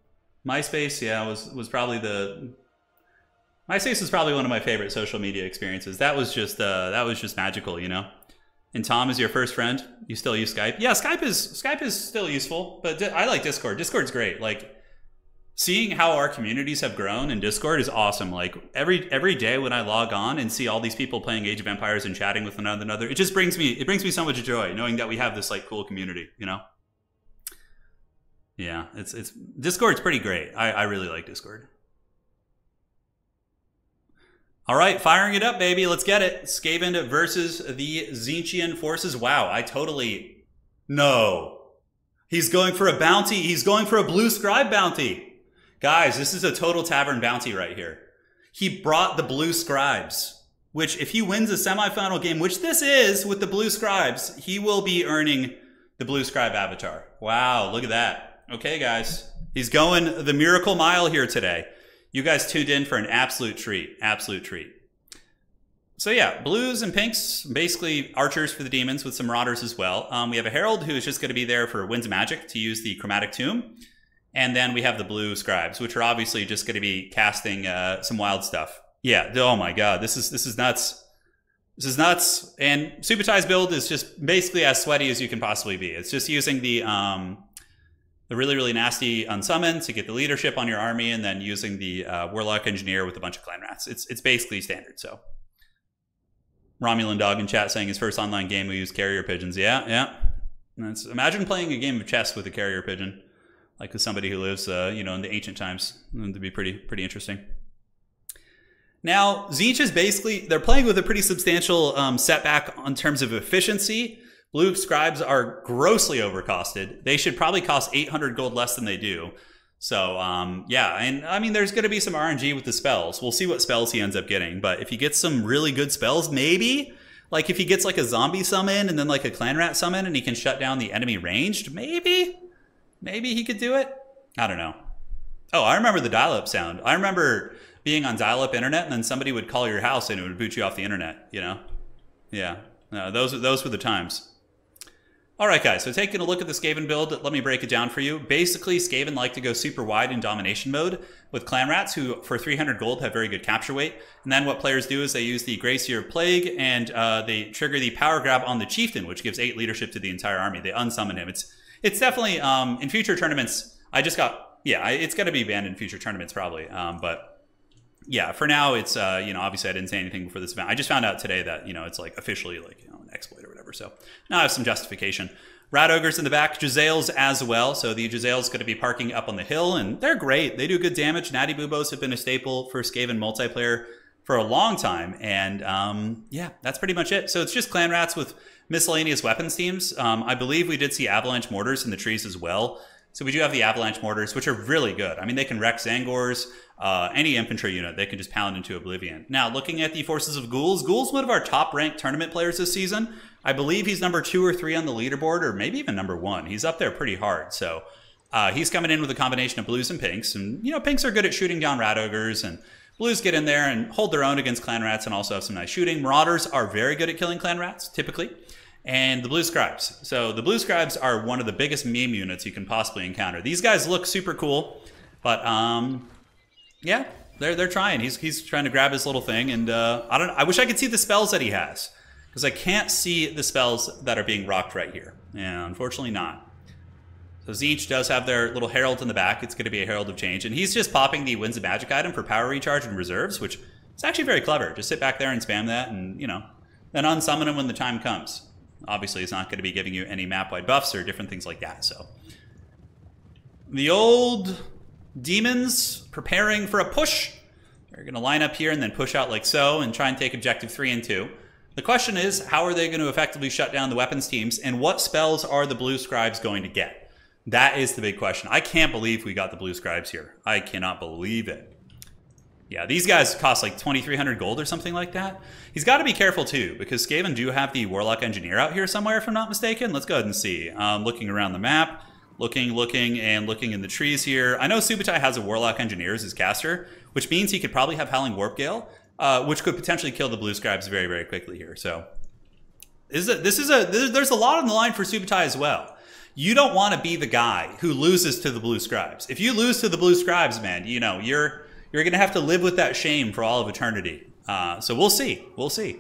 MySpace, yeah, was, was probably the... MySpace was probably one of my favorite social media experiences. That was just uh, that was just magical, you know. And Tom is your first friend. You still use Skype? Yeah, Skype is Skype is still useful, but I like Discord. Discord's great. Like seeing how our communities have grown in Discord is awesome. Like every every day when I log on and see all these people playing Age of Empires and chatting with one another, it just brings me it brings me so much joy knowing that we have this like cool community. You know. Yeah, it's it's Discord's pretty great. I, I really like Discord. All right, firing it up, baby. Let's get it. Skaven versus the Tzeentchian forces. Wow, I totally no. He's going for a bounty. He's going for a blue scribe bounty. Guys, this is a total tavern bounty right here. He brought the blue scribes, which if he wins a semifinal game, which this is with the blue scribes, he will be earning the blue scribe avatar. Wow, look at that. Okay, guys. He's going the miracle mile here today. You guys tuned in for an absolute treat. Absolute treat. So yeah, blues and pinks, basically archers for the demons with some marauders as well. Um, we have a herald who is just going to be there for winds magic to use the chromatic tome. And then we have the blue scribes, which are obviously just going to be casting uh, some wild stuff. Yeah. Oh my god, this is this is nuts. This is nuts. And Subutai's build is just basically as sweaty as you can possibly be. It's just using the um, the really really nasty unsummon to get the leadership on your army, and then using the uh, warlock engineer with a bunch of clan rats. It's it's basically standard. So. Romulan dog in chat saying his first online game we use carrier pigeons. Yeah, yeah. That's, imagine playing a game of chess with a carrier pigeon like with somebody who lives, uh, you know, in the ancient times. It'd be pretty, pretty interesting. Now, Tzeentch is basically, they're playing with a pretty substantial um, setback in terms of efficiency. Blue scribes are grossly overcosted. They should probably cost 800 gold less than they do. So, um, yeah, and I mean, there's going to be some RNG with the spells. We'll see what spells he ends up getting. But if he gets some really good spells, maybe, like if he gets like a zombie summon and then like a clan rat summon and he can shut down the enemy ranged, maybe? maybe he could do it. I don't know. Oh, I remember the dial-up sound. I remember being on dial-up internet, and then somebody would call your house and it would boot you off the internet. You know? Yeah. No, those those were the times. All right, guys. So taking a look at the Skaven build, let me break it down for you. Basically, Skaven like to go super wide in domination mode with Clan Rats, who for 300 gold have very good capture weight. And then what players do is they use the Grayseer Plague and uh, they trigger the Power Grab on the Chieftain, which gives eight leadership to the entire army. They unsummon him. It's it's definitely um, in future tournaments. I just got yeah, it's going to be banned in future tournaments probably. Um, but yeah, for now it's uh, you know obviously I didn't say anything before this event. I just found out today that you know it's like officially like exploit or whatever. So now I have some justification. Rat ogres in the back, Jezzails as well. So the Jezzails going to be parking up on the hill, and they're great. They do good damage. Natty Bubos have been a staple for Skaven multiplayer for a long time, and um, yeah, that's pretty much it. So it's just clan rats with miscellaneous weapons teams. Um, I believe we did see avalanche mortars in the trees as well. So we do have the Avalanche Mortars, which are really good. I mean, they can wreck Tzaangors, uh, any infantry unit, they can just pound into oblivion. Now, looking at the forces of Ghouls, Ghouls one of our top ranked tournament players this season. I believe he's number two or three on the leaderboard, or maybe even number one. He's up there pretty hard. So uh, he's coming in with a combination of blues and pinks. And, you know, pinks are good at shooting down rat ogres, and blues get in there and hold their own against clan rats and also have some nice shooting. Marauders are very good at killing clan rats, typically. And the blue scribes. So the blue scribes are one of the biggest meme units you can possibly encounter. These guys look super cool, but um, yeah, they're they're trying. He's he's trying to grab his little thing, and uh, I don't. I wish I could see the spells that he has because I can't see the spells that are being rocked right here. Yeah, unfortunately not. So Tzeentch does have their little herald in the back. It's going to be a herald of change, and he's just popping the winds of magic item for power recharge and reserves, which is actually very clever. Just sit back there and spam that, and you know, then unsummon him when the time comes. Obviously, it's not going to be giving you any map-wide buffs or different things like that. So the old demons preparing for a push. They're going to line up here and then push out like so and try and take objective three and two. The question is, how are they going to effectively shut down the weapons teams, and what spells are the blue scribes going to get? That is the big question. I can't believe we got the blue scribes here. I cannot believe it. Yeah, these guys cost like 2,300 gold or something like that. He's got to be careful too, because Skaven do have the Warlock Engineer out here somewhere, if I'm not mistaken. Let's go ahead and see. Um, looking around the map, looking, looking, and looking in the trees here. I know Subutai has a Warlock Engineer as his caster, which means he could probably have Howling Warp Gale, uh, which could potentially kill the Blue Scribes very, very quickly here. So this is a, this is a there's a lot on the line for Subutai as well. You don't want to be the guy who loses to the Blue Scribes. If you lose to the Blue Scribes, man, you know you're you're going to have to live with that shame for all of eternity. Uh, so we'll see. We'll see.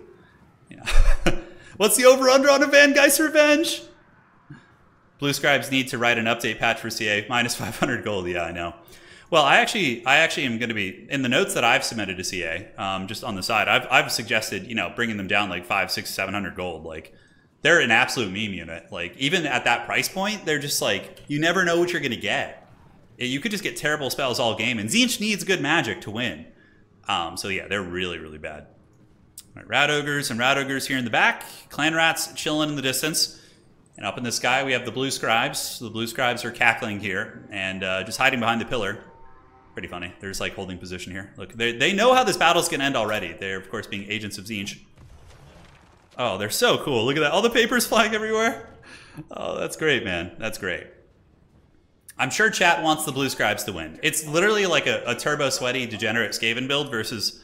Yeah. What's the over under on a Van Geist Revenge? Blue Scribes need to write an update patch for CA minus 500 gold. Yeah, I know. Well, I actually, I actually am going to be in the notes that I've submitted to CA, um, just on the side. I've, I've suggested, you know, bringing them down like five, six, seven hundred gold. Like, they're an absolute meme unit. Like, even at that price point, they're just like you never know what you're going to get you could just get terrible spells all game, and Tzeentch needs good magic to win. Um, so yeah, they're really, really bad. All right, rat ogres and rat ogres here in the back. Clan rats chilling in the distance. And up in the sky, we have the blue scribes. The blue scribes are cackling here and uh, just hiding behind the pillar. Pretty funny. They're just like holding position here. Look, they know how this battle's going to end already. They're, of course, being agents of Tzeentch. Oh, they're so cool. Look at that. All the papers flying everywhere. Oh, that's great, man. That's great. I'm sure chat wants the blue scribes to win. It's literally like a, a turbo sweaty degenerate Skaven build versus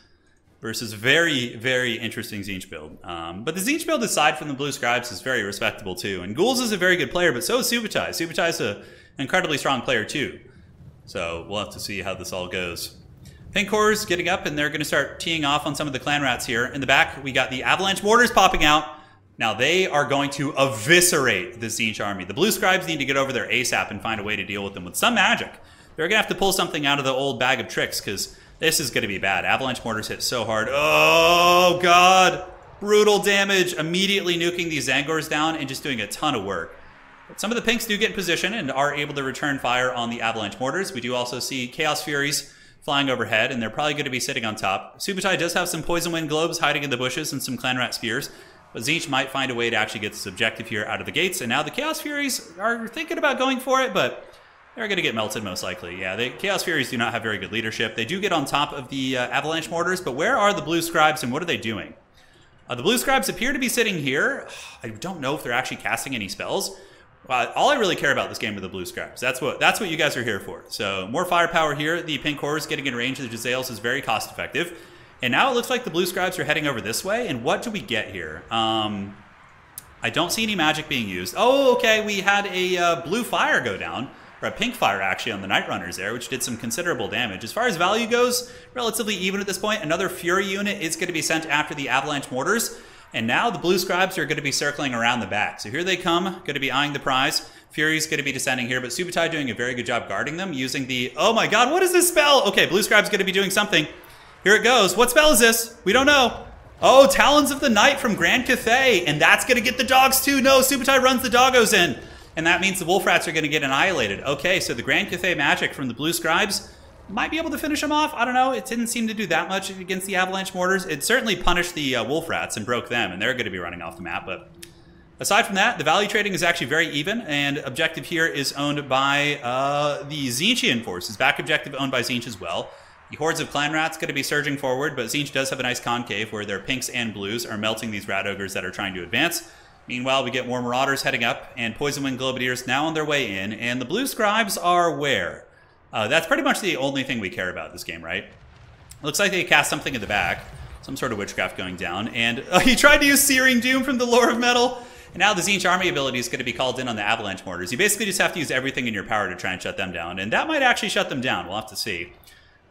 versus very very interesting Tzeentch build. Um, but the Tzeentch build aside from the blue scribes is very respectable too. And Ghouls is a very good player, but so is Subutai. Subutai is an incredibly strong player too. So we'll have to see how this all goes. Pink Horror's getting up and they're going to start teeing off on some of the clan rats here. In the back, we got the Avalanche Mortars popping out. Now they are going to eviscerate the Tzeentch army. The Blue Scribes need to get over there ASAP and find a way to deal with them with some magic. They're going to have to pull something out of the old bag of tricks because this is going to be bad. Avalanche Mortars hit so hard. Oh, God. Brutal damage. Immediately nuking these Tzaangors down and just doing a ton of work. But some of the pinks do get in position and are able to return fire on the Avalanche Mortars. We do also see Chaos Furies flying overhead, and they're probably going to be sitting on top. Subutai does have some Poison Wind Globes hiding in the bushes and some Clan Rat Spears. But Tzeentch might find a way to actually get this objective here out of the gates. And now the Chaos Furies are thinking about going for it, but they're going to get melted most likely. Yeah, the Chaos Furies do not have very good leadership. They do get on top of the uh, Avalanche Mortars, but where are the Blue Scribes and what are they doing? Uh, the Blue Scribes appear to be sitting here. I don't know if they're actually casting any spells. Uh, all I really care about this game are the Blue Scribes. That's what that's what you guys are here for. So more firepower here. The Pink Horrors getting in range of the Jezzails is very cost effective. And now it looks like the blue scribes are heading over this way. And what do we get here? Um, I don't see any magic being used. Oh, okay. We had a uh, blue fire go down, or a pink fire actually on the Night Runners there, which did some considerable damage. As far as value goes, relatively even at this point. Another Fury unit is going to be sent after the Avalanche Mortars. And now the blue scribes are going to be circling around the back. So here they come, going to be eyeing the prize. Fury's going to be descending here, but Subutai doing a very good job guarding them using the... Oh my god, what is this spell? Okay, blue scribe's going to be doing something. Here it goes. What spell is this? We don't know. Oh, Talons of the Night from Grand Cathay. And that's going to get the dogs too. No, Subutai runs the doggos in. And that means the Wolf Rats are going to get annihilated. Okay, so the Grand Cathay magic from the Blue Scribes might be able to finish them off. I don't know. It didn't seem to do that much against the Avalanche Mortars. It certainly punished the uh, Wolf Rats and broke them, and they're going to be running off the map. But Aside from that, the value trading is actually very even, and objective here is owned by uh, the Tzeentchian forces. Back objective owned by Tzeentch as well. The hordes of clan rats going to be surging forward, but Tzeentch does have a nice concave where their pinks and blues are melting these rat ogres that are trying to advance. Meanwhile, we get more marauders heading up, and poison wind globadiers now on their way in, and the blue scribes are where? Uh, that's pretty much the only thing we care about this game, right? Looks like they cast something in the back, some sort of witchcraft going down, and uh, he tried to use Searing Doom from the Lore of Metal. And now the Tzeentch army ability is going to be called in on the Avalanche Mortars. You basically just have to use everything in your power to try and shut them down, and that might actually shut them down. We'll have to see.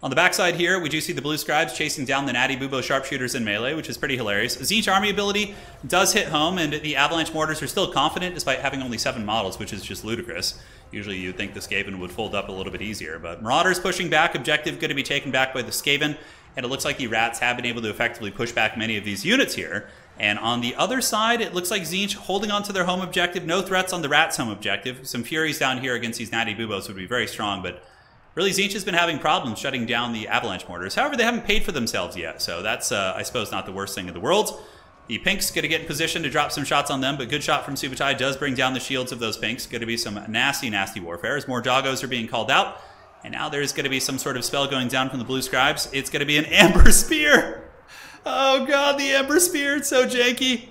On the backside here, we do see the Blue Scribes chasing down the Natty Bubo Sharpshooters in melee, which is pretty hilarious. Tzeentch army ability does hit home, and the Avalanche Mortars are still confident despite having only seven models, which is just ludicrous. Usually you'd think the Skaven would fold up a little bit easier, but Marauders pushing back, objective going to be taken back by the Skaven, and it looks like the Rats have been able to effectively push back many of these units here. And on the other side, it looks like Tzeentch holding on to their home objective. No threats on the Rats' home objective. Some Furies down here against these Natty Bubos would be very strong, but really Tzeentch has been having problems shutting down the Avalanche Mortars. However, they haven't paid for themselves yet, so that's, uh, I suppose, not the worst thing in the world. The Pinks going to get in position to drop some shots on them, but good shot from Subutai does bring down the shields of those Pinks. Going to be some nasty, nasty warfare as more Joggos are being called out. And now there's going to be some sort of spell going down from the Blue Scribes. It's going to be an Amber Spear. Oh god, the Amber Spear, it's so janky.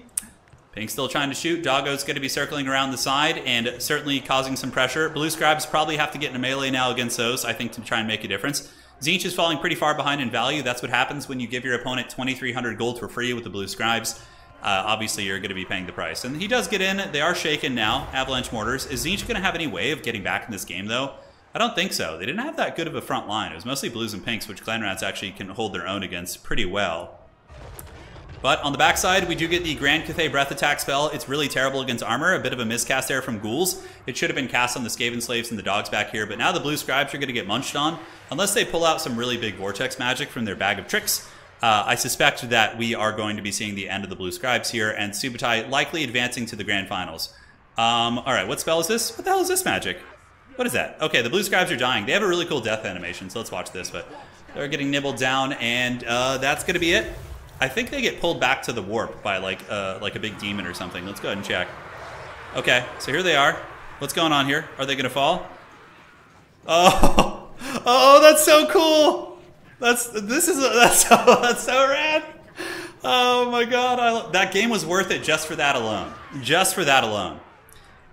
Pink still trying to shoot. Doggo's going to be circling around the side and certainly causing some pressure. Blue Scribes probably have to get in a melee now against those, I think, to try and make a difference. Tzeentch is falling pretty far behind in value. That's what happens when you give your opponent 2,300 gold for free with the Blue Scribes. Uh, obviously, you're going to be paying the price. And he does get in. They are shaken now, Avalanche Mortars. Is Tzeentch going to have any way of getting back in this game, though? I don't think so. They didn't have that good of a front line. It was mostly blues and pinks, which Clan Rats actually can hold their own against pretty well. But on the backside, we do get the Grand Cathay Breath Attack spell. It's really terrible against armor. A bit of a miscast there from Ghouls. It should have been cast on the Skaven Slaves and the dogs back here, but now the Blue Scribes are going to get munched on. Unless they pull out some really big Vortex magic from their bag of tricks, uh, I suspect that we are going to be seeing the end of the Blue Scribes here, and Subutai likely advancing to the Grand Finals. Um, all right, what spell is this? What the hell is this magic? What is that? Okay, the Blue Scribes are dying. They have a really cool death animation, so let's watch this. But they're getting nibbled down, and uh, that's going to be it. I think they get pulled back to the warp by like uh, like a big demon or something. Let's go ahead and check. Okay, so here they are. What's going on here? Are they gonna fall? Oh, oh, that's so cool. That's this is that's so that's so rad. Oh my god, I, that game was worth it just for that alone. Just for that alone.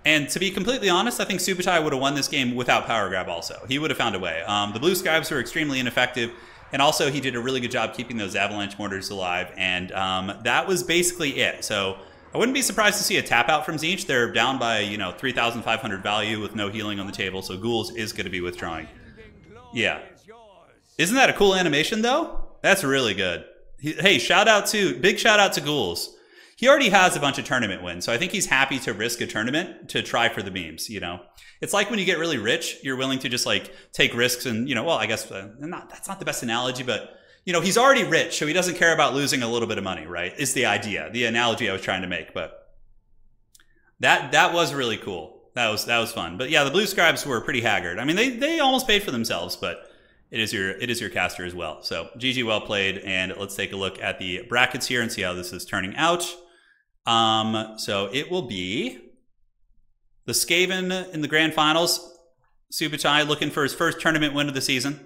And to be completely honest, I think Subutai would have won this game without Power Grab also. He would have found a way. Um, the Blue Scribes were extremely ineffective. And also, he did a really good job keeping those avalanche mortars alive. And um, that was basically it. So I wouldn't be surprised to see a tap out from Tzeentch. They're down by, you know, 3,500 value with no healing on the table. So Ghouls is going to be withdrawing. Yeah. Isn't that a cool animation, though? That's really good. Hey, shout out to, big shout out to Ghouls. He already has a bunch of tournament wins. So I think he's happy to risk a tournament to try for the beams, you know? It's like when you get really rich, you're willing to just like take risks and, you know, well, I guess uh, not, that's not the best analogy, but you know, he's already rich, so he doesn't care about losing a little bit of money, right? Is the idea, the analogy I was trying to make, but that that was really cool. That was that was fun. But yeah, the blue scribes were pretty haggard. I mean, they they almost paid for themselves, but it is your it is your caster as well. So GG well played, and let's take a look at the brackets here and see how this is turning out. Um, so it will be the Skaven in the grand finals, Subutai looking for his first tournament win of the season.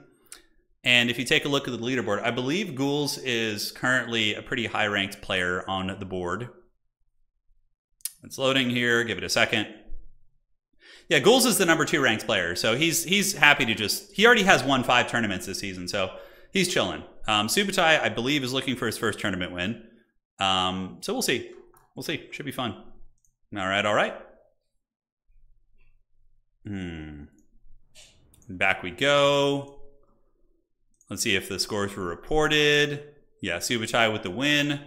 And if you take a look at the leaderboard, I believe Ghouls is currently a pretty high ranked player on the board. It's loading here, give it a second. Yeah, Ghouls is the number two ranked player, so he's he's happy to just he already has won five tournaments this season, so he's chilling. Um, Subutai, I believe, is looking for his first tournament win. Um, so we'll see. We'll see. Should be fun. All right, all right. Hmm. Back we go. Let's see if the scores were reported. Yeah, Subutai with the win.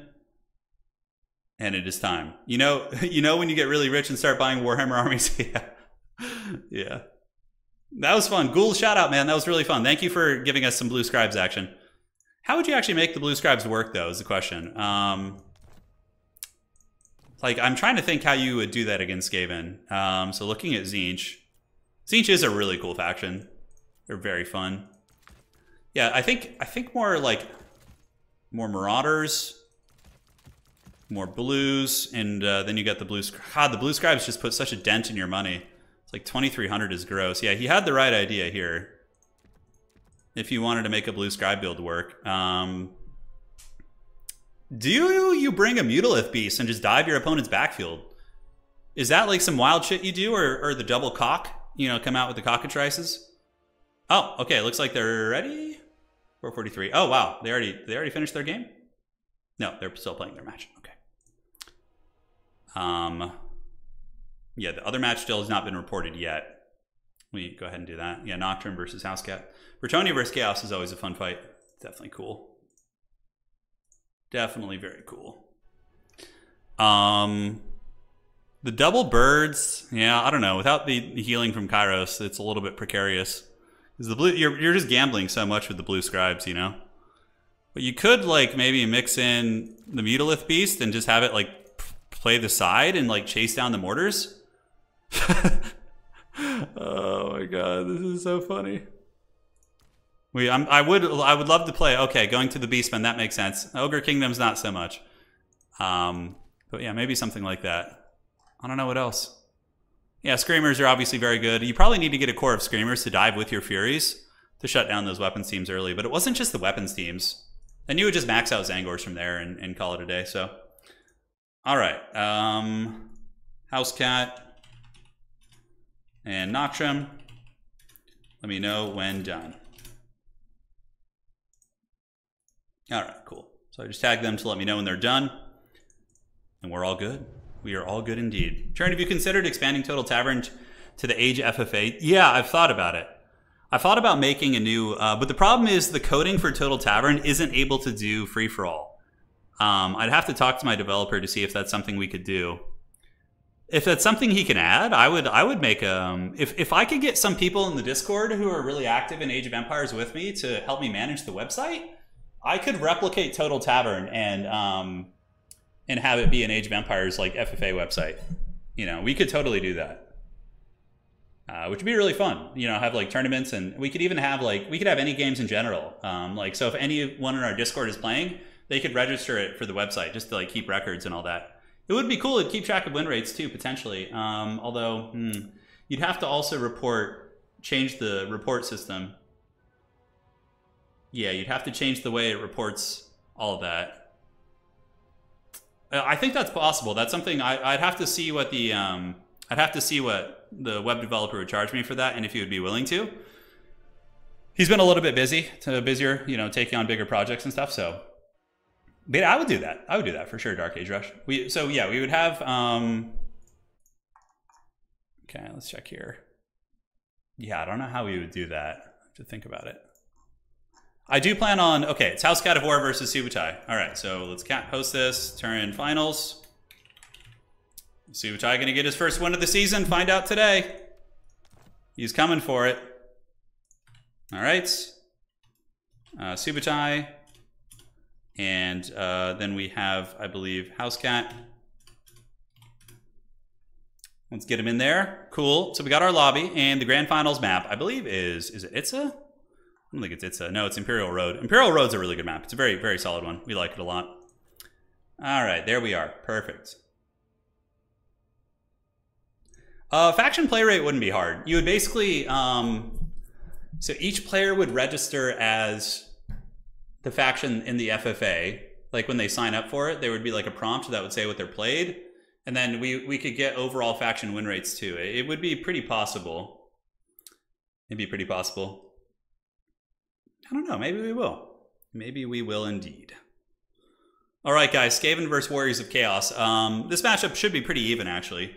And it is time. You know, you know when you get really rich and start buying Warhammer armies? yeah. yeah. That was fun. Ghoul shout out, man. That was really fun. Thank you for giving us some Blue Scribes action. How would you actually make the Blue Scribes work, though, is the question. Um, like, I'm trying to think how you would do that against Skaven. Um, so looking at Tzeentch, Tzeentch is a really cool faction. They're very fun. Yeah, I think I think more like more Marauders. more blues, and uh, then you got the blue. God, the blue scribes just put such a dent in your money. It's like 2,300 is gross. Yeah, he had the right idea here. If you wanted to make a blue scribe build work. Um, do you bring a Mutalith Beast and just dive your opponent's backfield? Is that like some wild shit you do, or, or the double cock? You know, come out with the cockatrices? Oh, okay. Looks like they're ready. 443. Oh wow, they already they already finished their game. No, they're still playing their match. Okay. Um. Yeah, the other match still has not been reported yet. We go ahead and do that. Yeah, Nocturne versus Housecat. Bretonnia versus Chaos is always a fun fight. Definitely cool. Definitely very cool. Um, the double birds, yeah, I don't know. Without the healing from Kairos, it's a little bit precarious. Because the blue, you're you're just gambling so much with the blue scribes, you know. But you could like maybe mix in the Mutalith Beast and just have it like play the side and like chase down the mortars. oh my god, this is so funny. We, I'm, I would, I would love to play. Okay, going to the Beastmen, that makes sense. Ogre Kingdom's not so much. Um, but yeah, maybe something like that. I don't know what else. Yeah, Screamers are obviously very good. You probably need to get a core of Screamers to dive with your Furies to shut down those weapons teams early. But it wasn't just the weapons teams. Then you would just max out Tzaangors from there and, and call it a day. So, all right. Um, Housecat and Noctrim. Let me know when done. All right, cool. So I just tag them to let me know when they're done. And we're all good. We are all good indeed. Sharon, have you considered expanding Total Tavern to the Age FFA? Yeah, I've thought about it. I thought about making a new, uh, but the problem is the coding for Total Tavern isn't able to do free for all. Um, I'd have to talk to my developer to see if that's something we could do. If that's something he can add, I would I would make a. Um, if if I could get some people in the Discord who are really active in Age of Empires with me to help me manage the website, I could replicate Total Tavern and um, and have it be an Age of Empires like FFA website. You know, we could totally do that, uh, which would be really fun. You know, have like tournaments, and we could even have like we could have any games in general. Um, like, so if anyone in our Discord is playing, they could register it for the website just to like keep records and all that. It would be cool to keep track of win rates too, potentially. Um, although hmm, you'd have to also report, change the report system yeah, you'd have to change the way it reports all of that. Uh, I think that's possible. That's something I, would have to see what the um, I'd have to see what the web developer would charge me for that, and if he would be willing to. He's been a little bit busy, to busier, you know, taking on bigger projects and stuff. So, but I would do that. I would do that for sure. Dark Age Rush. We so yeah, we would have. Um, okay, let's check here. Yeah, I don't know how we would do that. Have to think about it. I do plan on, okay, it's House Housecat of War versus Subutai. All right, so let's cat post this, turn in finals. Subutai gonna get his first win of the season, find out today. He's coming for it. All right, uh, Subutai. And uh, then we have, I believe, Housecat. Let's get him in there. Cool. So we got our lobby and the grand finals map, I believe is, is it Itza? I don't think it's it's a no, it's Imperial Road. Imperial Road's a really good map. It's a very very solid one. We like it a lot. All right, there we are. Perfect. Uh, faction play rate wouldn't be hard. You would basically um, so each player would register as the faction in the FFA. Like when they sign up for it, there would be like a prompt that would say what they're played, and then we we could get overall faction win rates too. It, it would be pretty possible. It'd be pretty possible. I don't know. Maybe we will. Maybe we will indeed. All right, guys. Skaven versus Warriors of Chaos. Um, this matchup should be pretty even, actually.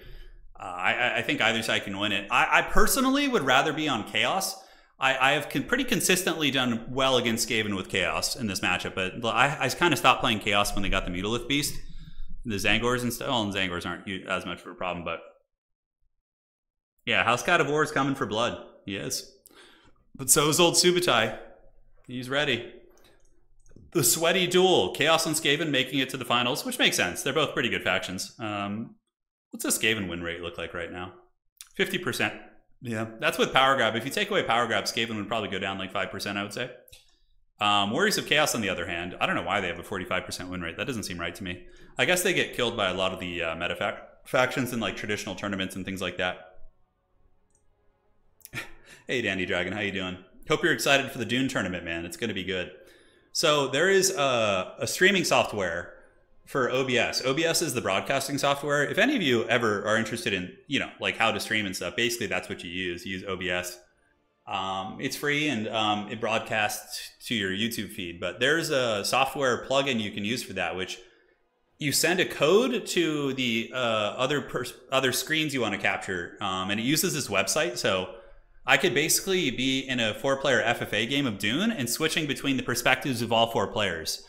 Uh, I, I, think either side can win it. I, I personally would rather be on Chaos. I, I have con pretty consistently done well against Skaven with Chaos in this matchup, but I, kind of stopped playing Chaos when they got the Mutalith Beast, the Tzaangors and stuff. Well, and Tzaangors aren't as much of a problem, but yeah, House Housecat of War is coming for blood. He is. But so is old Subutai. He's ready. The sweaty duel, Chaos and Skaven making it to the finals, which makes sense. They're both pretty good factions. Um, what's the Skaven win rate look like right now? 50%. Yeah, that's with Power Grab. If you take away Power Grab, Skaven would probably go down like 5%, I would say. Um, Warriors of Chaos, on the other hand, I don't know why they have a 45% win rate. That doesn't seem right to me. I guess they get killed by a lot of the uh, meta fac factions in like traditional tournaments and things like that. hey, Dandy Dragon, how you doing? Hope you're excited for the Dune tournament, man. It's going to be good. So there is a, a streaming software for OBS. OBS is the broadcasting software. If any of you ever are interested in, you know, like how to stream and stuff, basically that's what you use. You use OBS. Um, it's free and um, it broadcasts to your YouTube feed. But there's a software plugin you can use for that, which you send a code to the uh, other other screens you want to capture, um, and it uses this website. So I could basically be in a four-player FFA game of Dune and switching between the perspectives of all four players,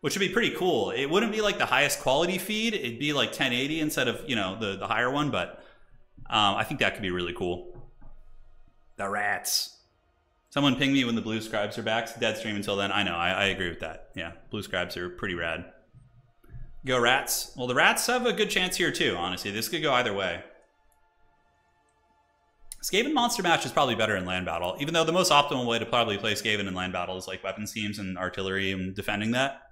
which would be pretty cool. It wouldn't be like the highest quality feed; it'd be like 1080 instead of you know the the higher one. But um, I think that could be really cool. The rats. Someone ping me when the blue scribes are back. Dead stream until then. I know. I, I agree with that. Yeah, blue scribes are pretty rad. Go rats. Well, the rats have a good chance here too. Honestly, this could go either way. Skaven Monster Mash is probably better in land battle, even though the most optimal way to probably play Skaven in land battle is like weapons teams and artillery and defending that.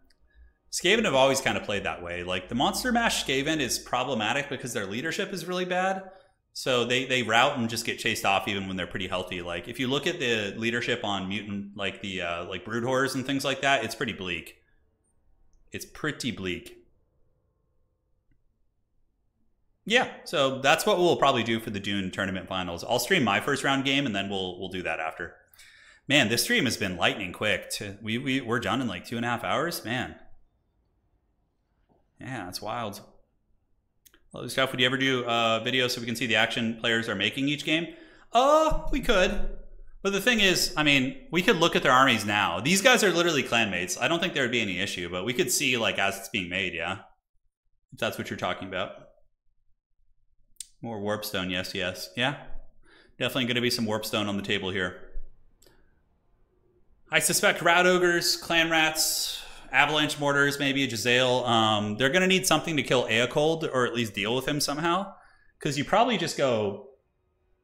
Skaven have always kind of played that way. Like the Monster Mash Skaven is problematic because their leadership is really bad. So they, they route and just get chased off even when they're pretty healthy. Like if you look at the leadership on mutant, like the uh, like brood horrors and things like that, it's pretty bleak. It's pretty bleak. Yeah, so that's what we'll probably do for the Dune tournament finals. I'll stream my first round game and then we'll we'll do that after. Man, this stream has been lightning quick. To, we we we're done in like two and a half hours. Man, yeah, that's wild. Well, stuff. Would you ever do uh, videos so we can see the action players are making each game? Oh, we could. But the thing is, I mean, we could look at their armies now. These guys are literally clanmates. I don't think there would be any issue, but we could see like as it's being made, yeah. If that's what you're talking about. More warpstone, yes, yes. Yeah. Definitely going to be some warpstone on the table here. I suspect rat ogres, clan rats, avalanche mortars, maybe a Jezzail. Um, they're going to need something to kill Eocold or at least deal with him somehow. Because you probably just go,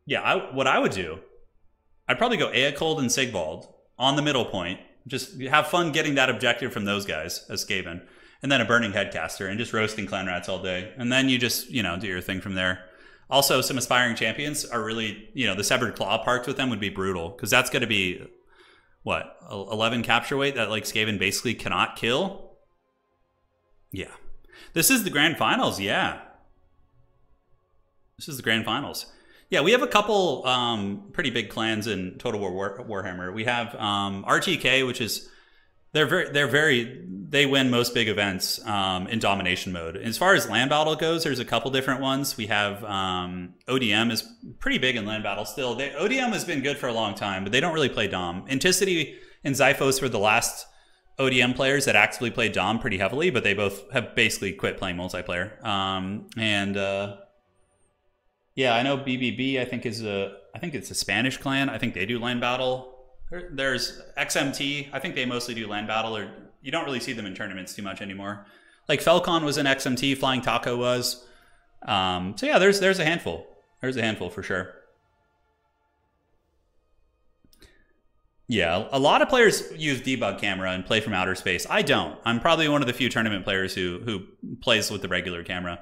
yeah, I, what I would do, I'd probably go Eocold and Sigvald on the middle point. Just have fun getting that objective from those guys as Skaven. And then a Burning Headcaster and just roasting clan rats all day. And then you just, you know, do your thing from there. Also, some aspiring champions are really, you know, the Severed Claw parts with them would be brutal because that's going to be what 11 capture weight that like Skaven basically cannot kill. Yeah, this is the grand finals. Yeah, this is the grand finals. Yeah, we have a couple um, pretty big clans in Total War, War Warhammer. We have um, RTK, which is they're very they're very they win most big events um, in domination mode. As far as land battle goes, there's a couple different ones. We have um, ODM is pretty big in land battle still. They, ODM has been good for a long time, but they don't really play Dom. Anticity and Xiphos were the last ODM players that actively played Dom pretty heavily, but they both have basically quit playing multiplayer. Um, and uh, yeah, I know BBB. I think is a I think it's a Spanish clan. I think they do land battle. There's XMT. I think they mostly do land battle, or you don't really see them in tournaments too much anymore. Like Felcon was in XMT, Flying Taco was. Um, so yeah, there's there's a handful. There's a handful for sure. Yeah, a lot of players use debug camera and play from outer space. I don't. I'm probably one of the few tournament players who who plays with the regular camera.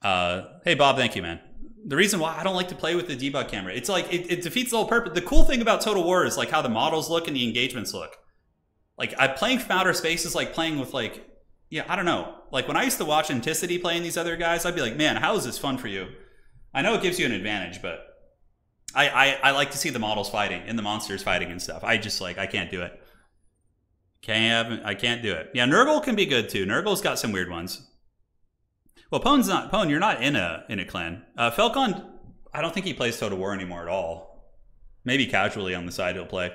Uh, hey Bob, thank you, man the reason why I don't like to play with the debug camera, it's like it, it, defeats the whole purpose. The cool thing about Total War is like how the models look and the engagements look. Like I playing from outer space is like playing with like yeah I don't know. Like when I used to watch Anticity playing these other guys, I'd be like, man, how is this fun for you? I know it gives you an advantage, but I I, I like to see the models fighting and the monsters fighting and stuff. I just like I can't do it. Can't I can't do it. Yeah, Nurgle can be good too. Nurgle's got some weird ones. Well, Pone's not Pone. You're not in a in a clan. Uh, Felcon, I don't think he plays Total War anymore at all. Maybe casually on the side he'll play.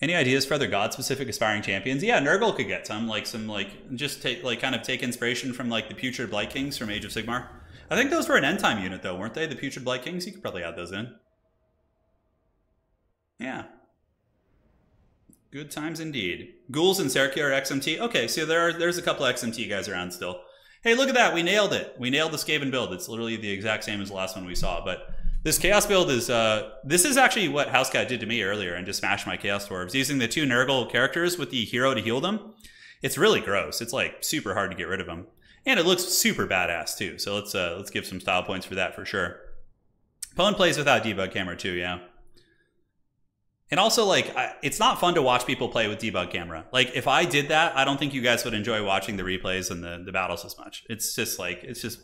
Any ideas for other god specific aspiring champions? Yeah, Nurgle could get some, like some like just take like kind of take inspiration from like the Putrid Blight Kings from Age of Sigmar. I think those were an end time unit though, weren't they? The Putrid Blight Kings. You could probably add those in. Yeah. Good times indeed. Ghouls and Serkia are XMT. Okay, so there are there's a couple XMT guys around still. Hey, look at that. We nailed it. We nailed the Skaven build. It's literally the exact same as the last one we saw. But This Chaos build is, uh, this is actually what Housecat did to me earlier and just smashed my Chaos Dwarves. Using the two Nurgle characters with the hero to heal them. It's really gross. It's like super hard to get rid of them. And it looks super badass too. So let's, uh, let's give some style points for that for sure. Pone plays without debug camera too, yeah. And also, like, I, it's not fun to watch people play with debug camera. Like, if I did that, I don't think you guys would enjoy watching the replays and the, the battles as much. It's just like, it's just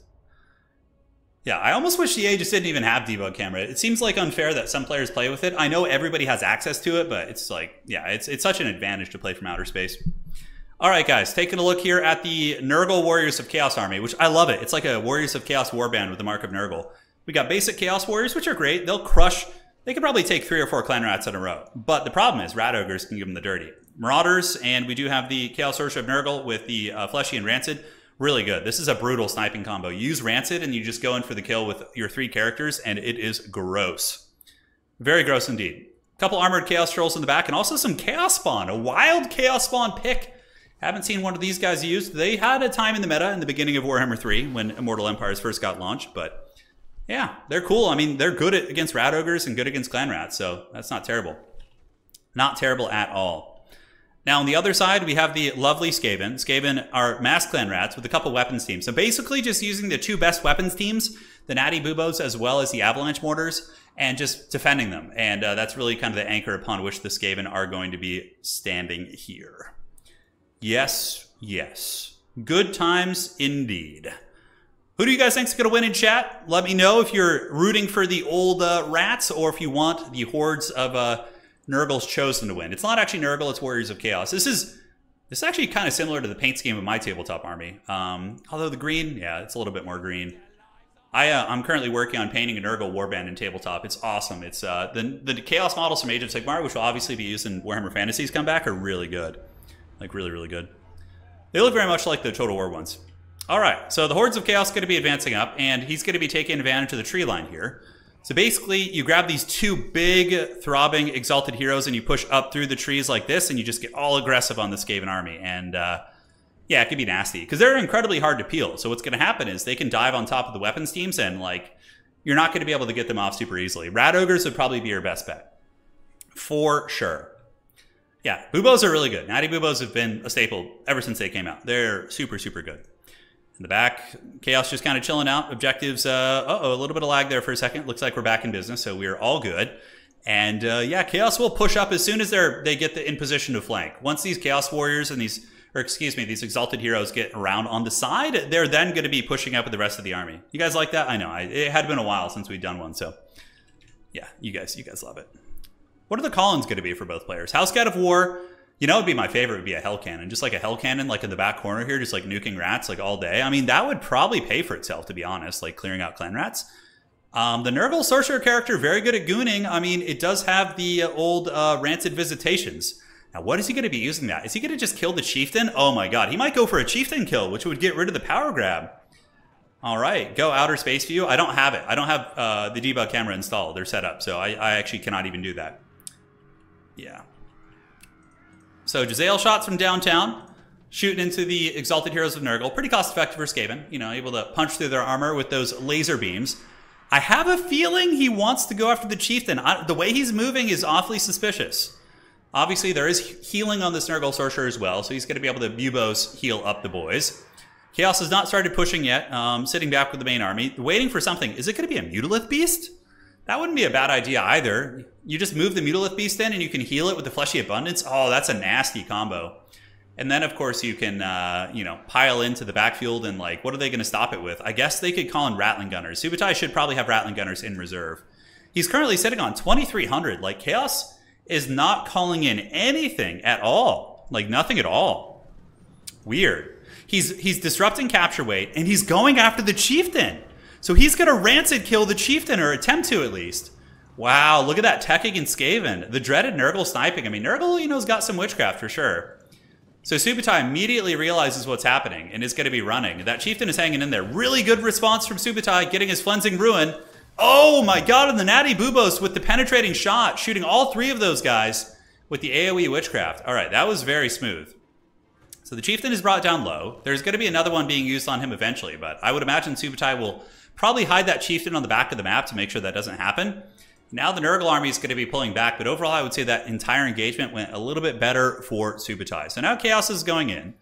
yeah, I almost wish CA just didn't even have debug camera. It seems like unfair that some players play with it. I know everybody has access to it, but it's like, yeah, it's it's such an advantage to play from outer space. All right, guys, taking a look here at the Nurgle Warriors of Chaos Army, which I love it. It's like a Warriors of Chaos warband with the mark of Nurgle. We got basic Chaos Warriors, which are great. They'll crush. They could probably take three or four clan rats in a row. But the problem is, rat ogres can give them the dirty. Marauders, and we do have the Chaos Sorcerer of Nurgle with the uh, Fleshy and Rancid really good. This is a brutal sniping combo. You use Rancid and you just go in for the kill with your three characters, and it is gross. Very gross indeed. Couple armored Chaos Trolls in the back, and also some Chaos Spawn, a wild Chaos Spawn pick. Haven't seen one of these guys used. They had a time in the meta in the beginning of Warhammer 3 when Immortal Empires first got launched, but yeah, they're cool. I mean, they're good at, against Rat Ogres and good against Clan Rats, so that's not terrible. Not terrible at all. Now, on the other side, we have the lovely Skaven. Skaven are mass clan rats with a couple weapons teams. So basically just using the two best weapons teams, the Natty Bubos as well as the Avalanche Mortars, and just defending them. And uh, that's really kind of the anchor upon which the Skaven are going to be standing here. Yes, yes. Good times indeed. Who do you guys think is going to win in chat? Let me know if you're rooting for the old uh, rats or if you want the hordes of... Uh, Nurgle's chosen to win. It's not actually Nurgle, it's Warriors of Chaos. This is this is actually kind of similar to the paint scheme of my tabletop army. Um, although the green, yeah, it's a little bit more green. I, uh, I'm currently working on painting a Nurgle warband in tabletop. It's awesome. It's uh, the the Chaos models from Age of Sigmar, which will obviously be used in Warhammer Fantasies come back, are really good. Like really, really good. They look very much like the Total War ones. All right, so the Hordes of Chaos going to be advancing up, and he's going to be taking advantage of the tree line here. So basically, you grab these two big, throbbing, exalted heroes and you push up through the trees like this, and you just get all aggressive on the Skaven army. And uh, yeah, it can be nasty because they're incredibly hard to peel. So what's going to happen is they can dive on top of the weapons teams, and like you're not going to be able to get them off super easily. Rat ogres would probably be your best bet for sure. Yeah, Bubos are really good. Natty Bubos have been a staple ever since they came out. They're super, super good. In the back, Chaos just kind of chilling out. Objectives, uh, uh-oh, a little bit of lag there for a second. Looks like we're back in business, so we're all good. And uh, yeah, Chaos will push up as soon as they're they get the, in position to flank. Once these Chaos Warriors and these, or excuse me, these Exalted Heroes get around on the side, they're then going to be pushing up with the rest of the army. You guys like that? I know. I, it had been a while since we'd done one, so yeah, you guys, you guys love it. What are the call-ins going to be for both players? Housecat of War you know, it'd be my favorite would be a hell cannon, just like a hell cannon, like in the back corner here, just like nuking rats like all day. I mean, that would probably pay for itself, to be honest, like clearing out clan rats. Um, the Nurgle sorcerer character, very good at gooning. I mean, it does have the uh, old uh, rancid visitations. Now, what is he going to be using that? Is he going to just kill the chieftain? Oh my god, he might go for a chieftain kill, which would get rid of the power grab. All right, go outer space view. I don't have it. I don't have uh, the debug camera installed They're set up, so I, I actually cannot even do that. Yeah. So Jezzail shots from downtown, shooting into the Exalted Heroes of Nurgle. Pretty cost effective for Skaven, you know, able to punch through their armor with those laser beams. I have a feeling he wants to go after the Chieftain. I, the way he's moving is awfully suspicious. Obviously, there is healing on this Nurgle Sorcerer as well, so he's going to be able to Bubos heal up the boys. Chaos has not started pushing yet, um, sitting back with the main army, waiting for something. Is it going to be a Mutalith Beast? That wouldn't be a bad idea either. You just move the Mutalith Beast in and you can heal it with the Fleshy Abundance. Oh, that's a nasty combo. And then, of course, you can, uh, you know, pile into the backfield and, like, what are they going to stop it with? I guess they could call in Ratling Gunners. Subutai should probably have Ratling Gunners in reserve. He's currently sitting on 2,300. Like, Chaos is not calling in anything at all. Like, nothing at all. Weird. He's, he's disrupting capture weight, and he's going after the Chieftain. So he's going to rancid kill the chieftain, or attempt to at least. Wow, look at that tech against Skaven. The dreaded Nurgle sniping. I mean, Nurgle, you know, has got some witchcraft for sure. So Subutai immediately realizes what's happening and is going to be running. That chieftain is hanging in there. Really good response from Subutai, getting his Flensing Ruin. Oh my god, and the Natty Bubos with the penetrating shot, shooting all three of those guys with the AoE Witchcraft. All right, that was very smooth. So the chieftain is brought down low. There's going to be another one being used on him eventually, but I would imagine Subutai will Probably hide that chieftain on the back of the map to make sure that doesn't happen. Now the Nurgle army is going to be pulling back, but overall I would say that entire engagement went a little bit better for Subutai. So now Chaos is going in.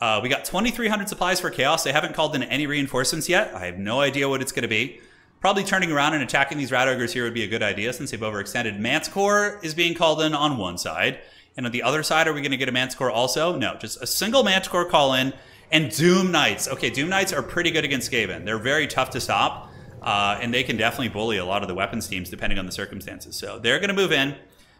Uh, we got 2,300 supplies for Chaos. They haven't called in any reinforcements yet. I have no idea what it's going to be. Probably turning around and attacking these Rat Ogres here would be a good idea since they've overextended. Manticore is being called in on one side. And on the other side, are we going to get a Manticore also? No, just a single Manticore call in. And Doom Knights. Okay, Doom Knights are pretty good against Skaven. They're very tough to stop. Uh, and they can definitely bully a lot of the weapons teams depending on the circumstances. So they're going to move in.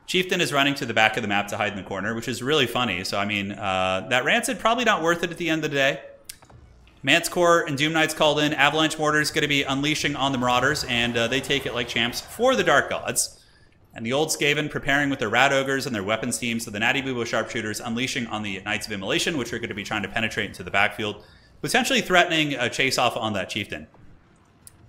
Chieftain is running to the back of the map to hide in the corner, which is really funny. So, I mean, uh, that Rancid probably not worth it at the end of the day. Manticore and Doom Knights called in. Avalanche Mortar is going to be unleashing on the Marauders, and uh, they take it like champs for the Dark Gods. And the Old Skaven preparing with their Rat Ogres and their weapons teams. So the Natty Bubo Sharpshooters unleashing on the Knights of Immolation, which are going to be trying to penetrate into the backfield, potentially threatening a chase off on that Chieftain.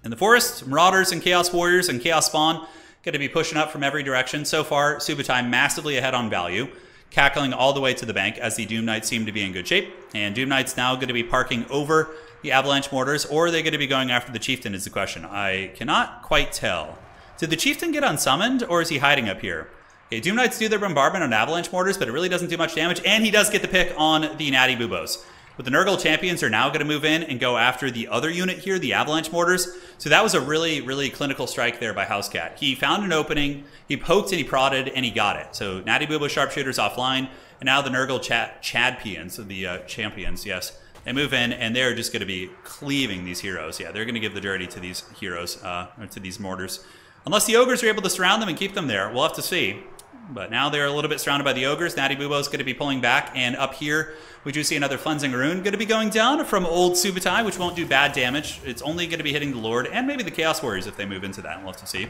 In the forest, Marauders and Chaos Warriors and Chaos Spawn going to be pushing up from every direction. So far, Subutai massively ahead on value, cackling all the way to the bank as the Doom Knights seem to be in good shape. And Doom Knights now going to be parking over the Avalanche Mortars, or are they going to be going after the Chieftain is the question. I cannot quite tell. Did the Chieftain get unsummoned, or is he hiding up here? Okay, Doom Knights do their bombardment on Avalanche Mortars, but it really doesn't do much damage, and he does get the pick on the Natty Bubos. But the Nurgle champions are now going to move in and go after the other unit here, the Avalanche Mortars. So that was a really, really clinical strike there by Housecat. He found an opening, he poked and he prodded, and he got it. So Natty Bubo Sharpshooters offline, and now the Nurgle Chad, Chadpians, the uh, champions, yes, they move in and they're just going to be cleaving these heroes. Yeah, they're going to give the dirty to these heroes, uh, to these mortars. Unless the ogres are able to surround them and keep them there. We'll have to see. But now they're a little bit surrounded by the ogres. Natty Bubo is going to be pulling back, and up here we do see another Flensing Rune going to be going down from Old Subutai, which won't do bad damage. It's only going to be hitting the Lord and maybe the Chaos Warriors if they move into that. We'll have to see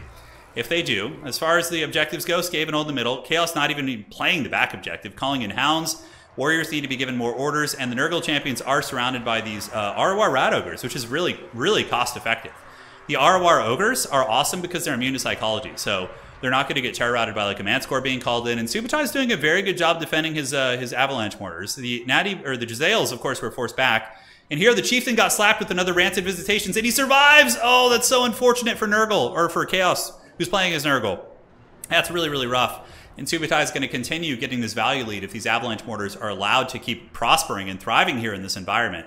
if they do. As far as the objectives go, Skaven hold the middle. Chaos not even playing the back objective, calling in Hounds. Warriors need to be given more orders, and the Nurgle champions are surrounded by these uh, Rat Ogres, which is really, really cost effective. The Arwar Ogres are awesome because they're immune to psychology. So they're not going to get terror routed by like a Manticore being called in. And Subutai is doing a very good job defending his uh, his avalanche mortars. The Natty or the Jezzails, of course, were forced back. And here the chieftain got slapped with another rancid visitations, and he survives. Oh, that's so unfortunate for Nurgle or for Chaos, who's playing as Nurgle. That's really really rough. And Subutai is going to continue getting this value lead if these avalanche mortars are allowed to keep prospering and thriving here in this environment.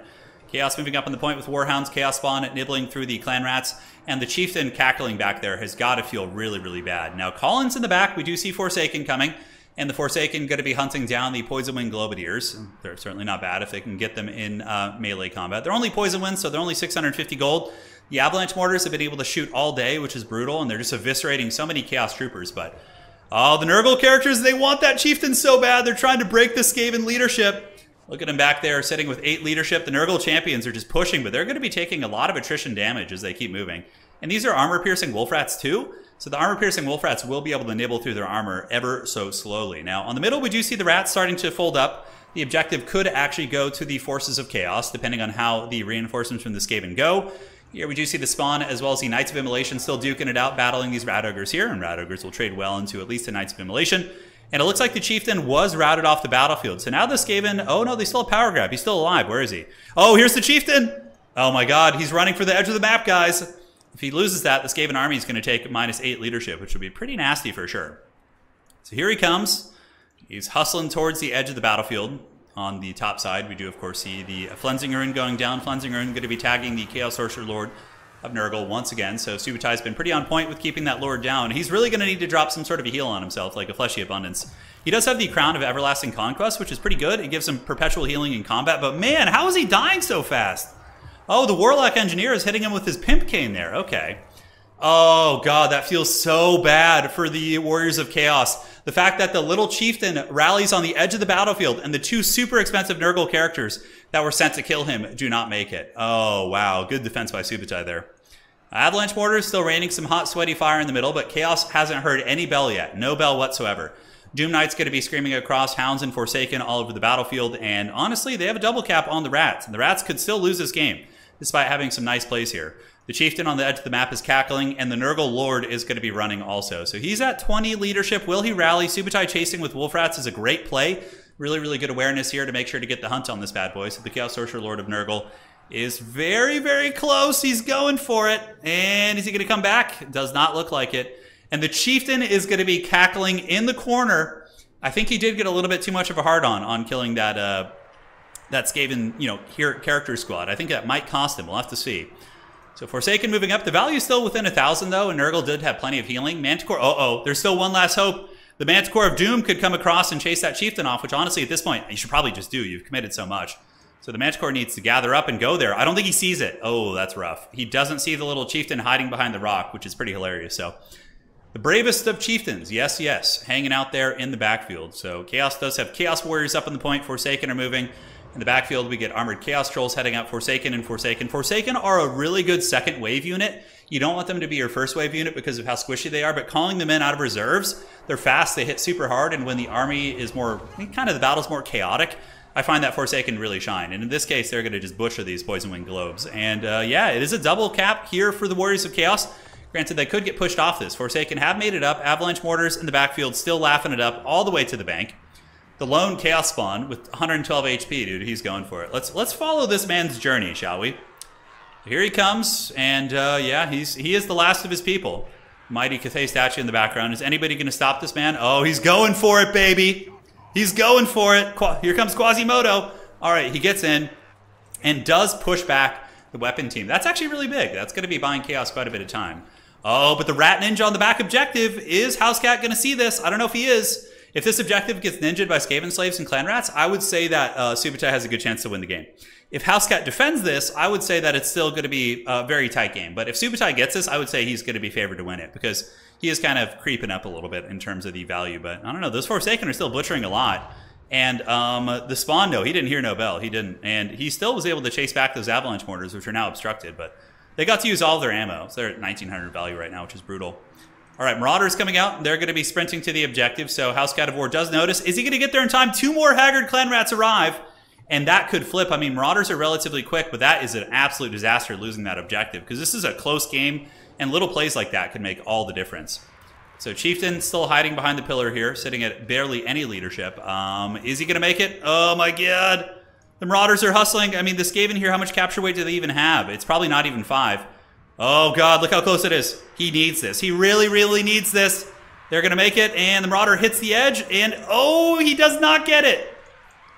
Chaos moving up on the point with Warhounds, Chaos Spawn nibbling through the Clan Rats, and the Chieftain cackling back there has got to feel really, really bad. Now, call-ins in the back, we do see Forsaken coming, and the Forsaken going to be hunting down the Poison Wind Globadiers. They're certainly not bad if they can get them in uh, melee combat. They're only Poison Winds, so they're only 650 gold. The Avalanche Mortars have been able to shoot all day, which is brutal, and they're just eviscerating so many Chaos Troopers, but... Oh, the Nurgle characters, they want that Chieftain so bad. They're trying to break the Skaven leadership. Look at him back there sitting with eight leadership. The Nurgle champions are just pushing, but they're going to be taking a lot of attrition damage as they keep moving. And these are armor-piercing wolf rats too, so the armor-piercing wolf rats will be able to nibble through their armor ever so slowly. Now, on the middle, we do see the rats starting to fold up. The objective could actually go to the forces of chaos, depending on how the reinforcements from the Skaven go. Here we do see the spawn as well as the Knights of Immolation still duking it out, battling these Rat Ogres here, and Rat Ogres will trade well into at least a Knights of Immolation. And it looks like the Chieftain was routed off the battlefield. So now the Skaven, oh no, they still have power grab. He's still alive. Where is he? Oh, here's the Chieftain! Oh my god, he's running for the edge of the map, guys. If he loses that, the Skaven army is going to take minus 8 leadership, which would be pretty nasty for sure. So here he comes. He's hustling towards the edge of the battlefield. On the top side, we do, of course, see the Flensing Rune going down. Flensing Rune going to be tagging the Chaos Sorcerer Lord of Nurgle once again. So Subutai's been pretty on point with keeping that Lord down. He's really going to need to drop some sort of a heal on himself, like a Fleshy Abundance. He does have the Crown of Everlasting Conquest, which is pretty good. It gives him perpetual healing in combat. But man, how is he dying so fast? Oh, the Warlock Engineer is hitting him with his Pimp Cane there. Okay. Oh god, that feels so bad for the Warriors of Chaos. The fact that the little chieftain rallies on the edge of the battlefield and the two super expensive Nurgle characters that were sent to kill him do not make it. Oh wow, good defense by Subutai there. Avalanche Mortar is still raining some hot sweaty fire in the middle, but Chaos hasn't heard any bell yet. No bell whatsoever. Doom Knight's going to be screaming across Hounds and Forsaken all over the battlefield, and honestly, they have a double cap on the Rats, and the Rats could still lose this game, despite having some nice plays here. The Chieftain on the edge of the map is cackling, and the Nurgle Lord is going to be running also. So he's at 20 leadership. Will he rally? Subutai chasing with Wolf Rats is a great play. Really, really good awareness here to make sure to get the hunt on this bad boy. So the Chaos Sorcerer Lord of Nurgle is very, very close. He's going for it. And is he going to come back? Does not look like it. And the Chieftain is going to be cackling in the corner. I think he did get a little bit too much of a hard on on killing that uh, that Skaven, you know, here at character squad. I think that might cost him. We'll have to see. So Forsaken moving up. The value is still within a thousand though, and Nurgle did have plenty of healing. Manticore, oh oh, there's still one last hope. The Manticore of Doom could come across and chase that Chieftain off, which honestly at this point you should probably just do. You've committed so much. So the Manticore needs to gather up and go there. I don't think he sees it. Oh, that's rough. He doesn't see the little chieftain hiding behind the rock, which is pretty hilarious. So the bravest of chieftains, yes, yes, hanging out there in the backfield. So Chaos does have Chaos Warriors up on the point. Forsaken are moving. In the backfield, we get Armored Chaos Trolls heading out Forsaken and Forsaken. Forsaken are a really good second wave unit. You don't want them to be your first wave unit because of how squishy they are, but calling them in out of reserves, they're fast, they hit super hard, and when the army is more, kind of the battle's more chaotic, I find that Forsaken really shine. And in this case, they're going to just butcher these Poison Wind Globes. And uh, yeah, it is a double cap here for the Warriors of Chaos. Granted, they could get pushed off this. Forsaken have made it up. Avalanche Mortars in the backfield still laughing it up all the way to the bank. The lone Chaos Spawn with 112 HP, dude, he's going for it. Let's let's follow this man's journey, shall we? Here he comes, and uh, yeah, he's he is the last of his people. Mighty Cathay statue in the background. Is anybody going to stop this man? Oh, he's going for it, baby. He's going for it. Here comes Quasimodo. All right, he gets in and does push back the weapon team. That's actually really big. That's going to be buying Chaos quite a bit of time. Oh, but the Rat Ninja on the back objective. Is Housecat going to see this? I don't know if he is. If this objective gets ninja'd by Skaven Slaves and Clan Rats, I would say that uh, Subutai has a good chance to win the game. If Housecat defends this, I would say that it's still going to be a very tight game. But if Subutai gets this, I would say he's going to be favored to win it because he is kind of creeping up a little bit in terms of the value. But I don't know. Those Forsaken are still butchering a lot. And um, the Spawn, no, he didn't hear no bell. He didn't. And he still was able to chase back those Avalanche Mortars, which are now obstructed. But they got to use all their ammo. So they're at 1900 value right now, which is brutal. All right, Marauders coming out. They're going to be sprinting to the objective. So House Housecat of War does notice. Is he going to get there in time? Two more Haggard Clan Rats arrive. And that could flip. I mean, Marauders are relatively quick, but that is an absolute disaster losing that objective because this is a close game, and little plays like that could make all the difference. So Chieftain still hiding behind the pillar here, sitting at barely any leadership. Um, is he going to make it? Oh my god. The Marauders are hustling. I mean, the Skaven here, how much capture weight do they even have? It's probably not even five. Oh god, look how close it is. He needs this. He really, really needs this. They're going to make it, and the Marauder hits the edge, and oh, he does not get it.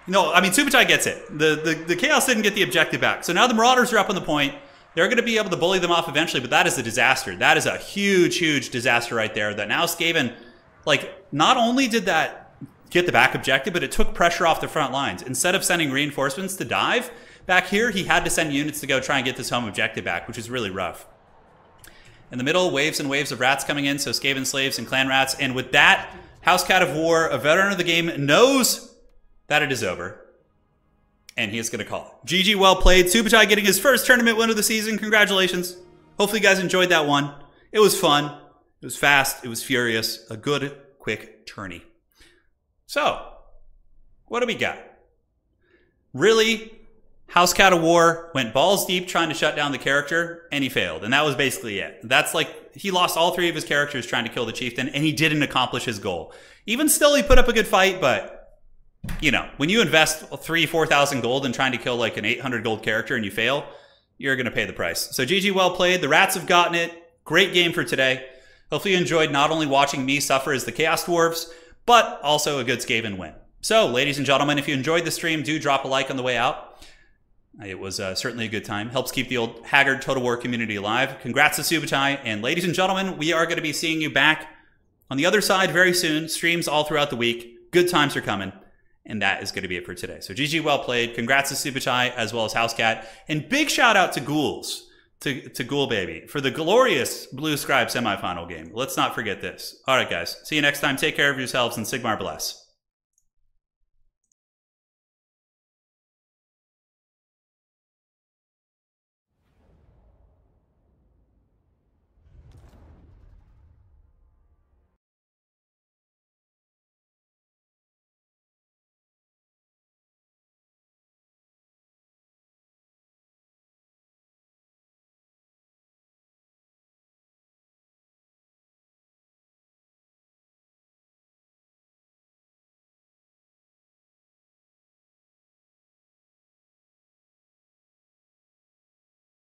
No, I mean, Subutai gets it. The, the, the Chaos didn't get the objective back. So now the Marauders are up on the point. They're going to be able to bully them off eventually, but that is a disaster. That is a huge, huge disaster right there. That now Skaven, like, not only did that get the back objective, but it took pressure off the front lines. Instead of sending reinforcements to dive back here, he had to send units to go try and get this home objective back, which is really rough. In the middle, waves and waves of rats coming in, so Skaven slaves and clan rats. And with that, House Cat of War, a veteran of the game, knows that it is over. And he is going to call it. GG, well played. Subutai getting his first tournament win of the season. Congratulations. Hopefully you guys enjoyed that one. It was fun. It was fast. It was furious. A good, quick tourney. So, what do we got? Really Housecat of War went balls deep trying to shut down the character, and he failed. And that was basically it. That's like, he lost all three of his characters trying to kill the chieftain, and he didn't accomplish his goal. Even still, he put up a good fight, but, you know, when you invest three, 4,000 gold in trying to kill like an 800 gold character and you fail, you're to pay the price. So GG, well played. The Rats have gotten it. Great game for today. Hopefully you enjoyed not only watching me suffer as the Chaos Dwarves, but also a good Skaven win. So, ladies and gentlemen, if you enjoyed the stream, do drop a like on the way out. It was uh, certainly a good time. Helps keep the old Haggard Total War community alive. Congrats to Subutai. And ladies and gentlemen, we are going to be seeing you back on the other side very soon. Streams all throughout the week. Good times are coming. And that is going to be it for today. So GG, well played. Congrats to Subutai as well as Housecat. And big shout out to Ghouls, to, to Ghoul Baby for the glorious Blue Scribe semifinal game. Let's not forget this. All right, guys. See you next time. Take care of yourselves and Sigmar bless.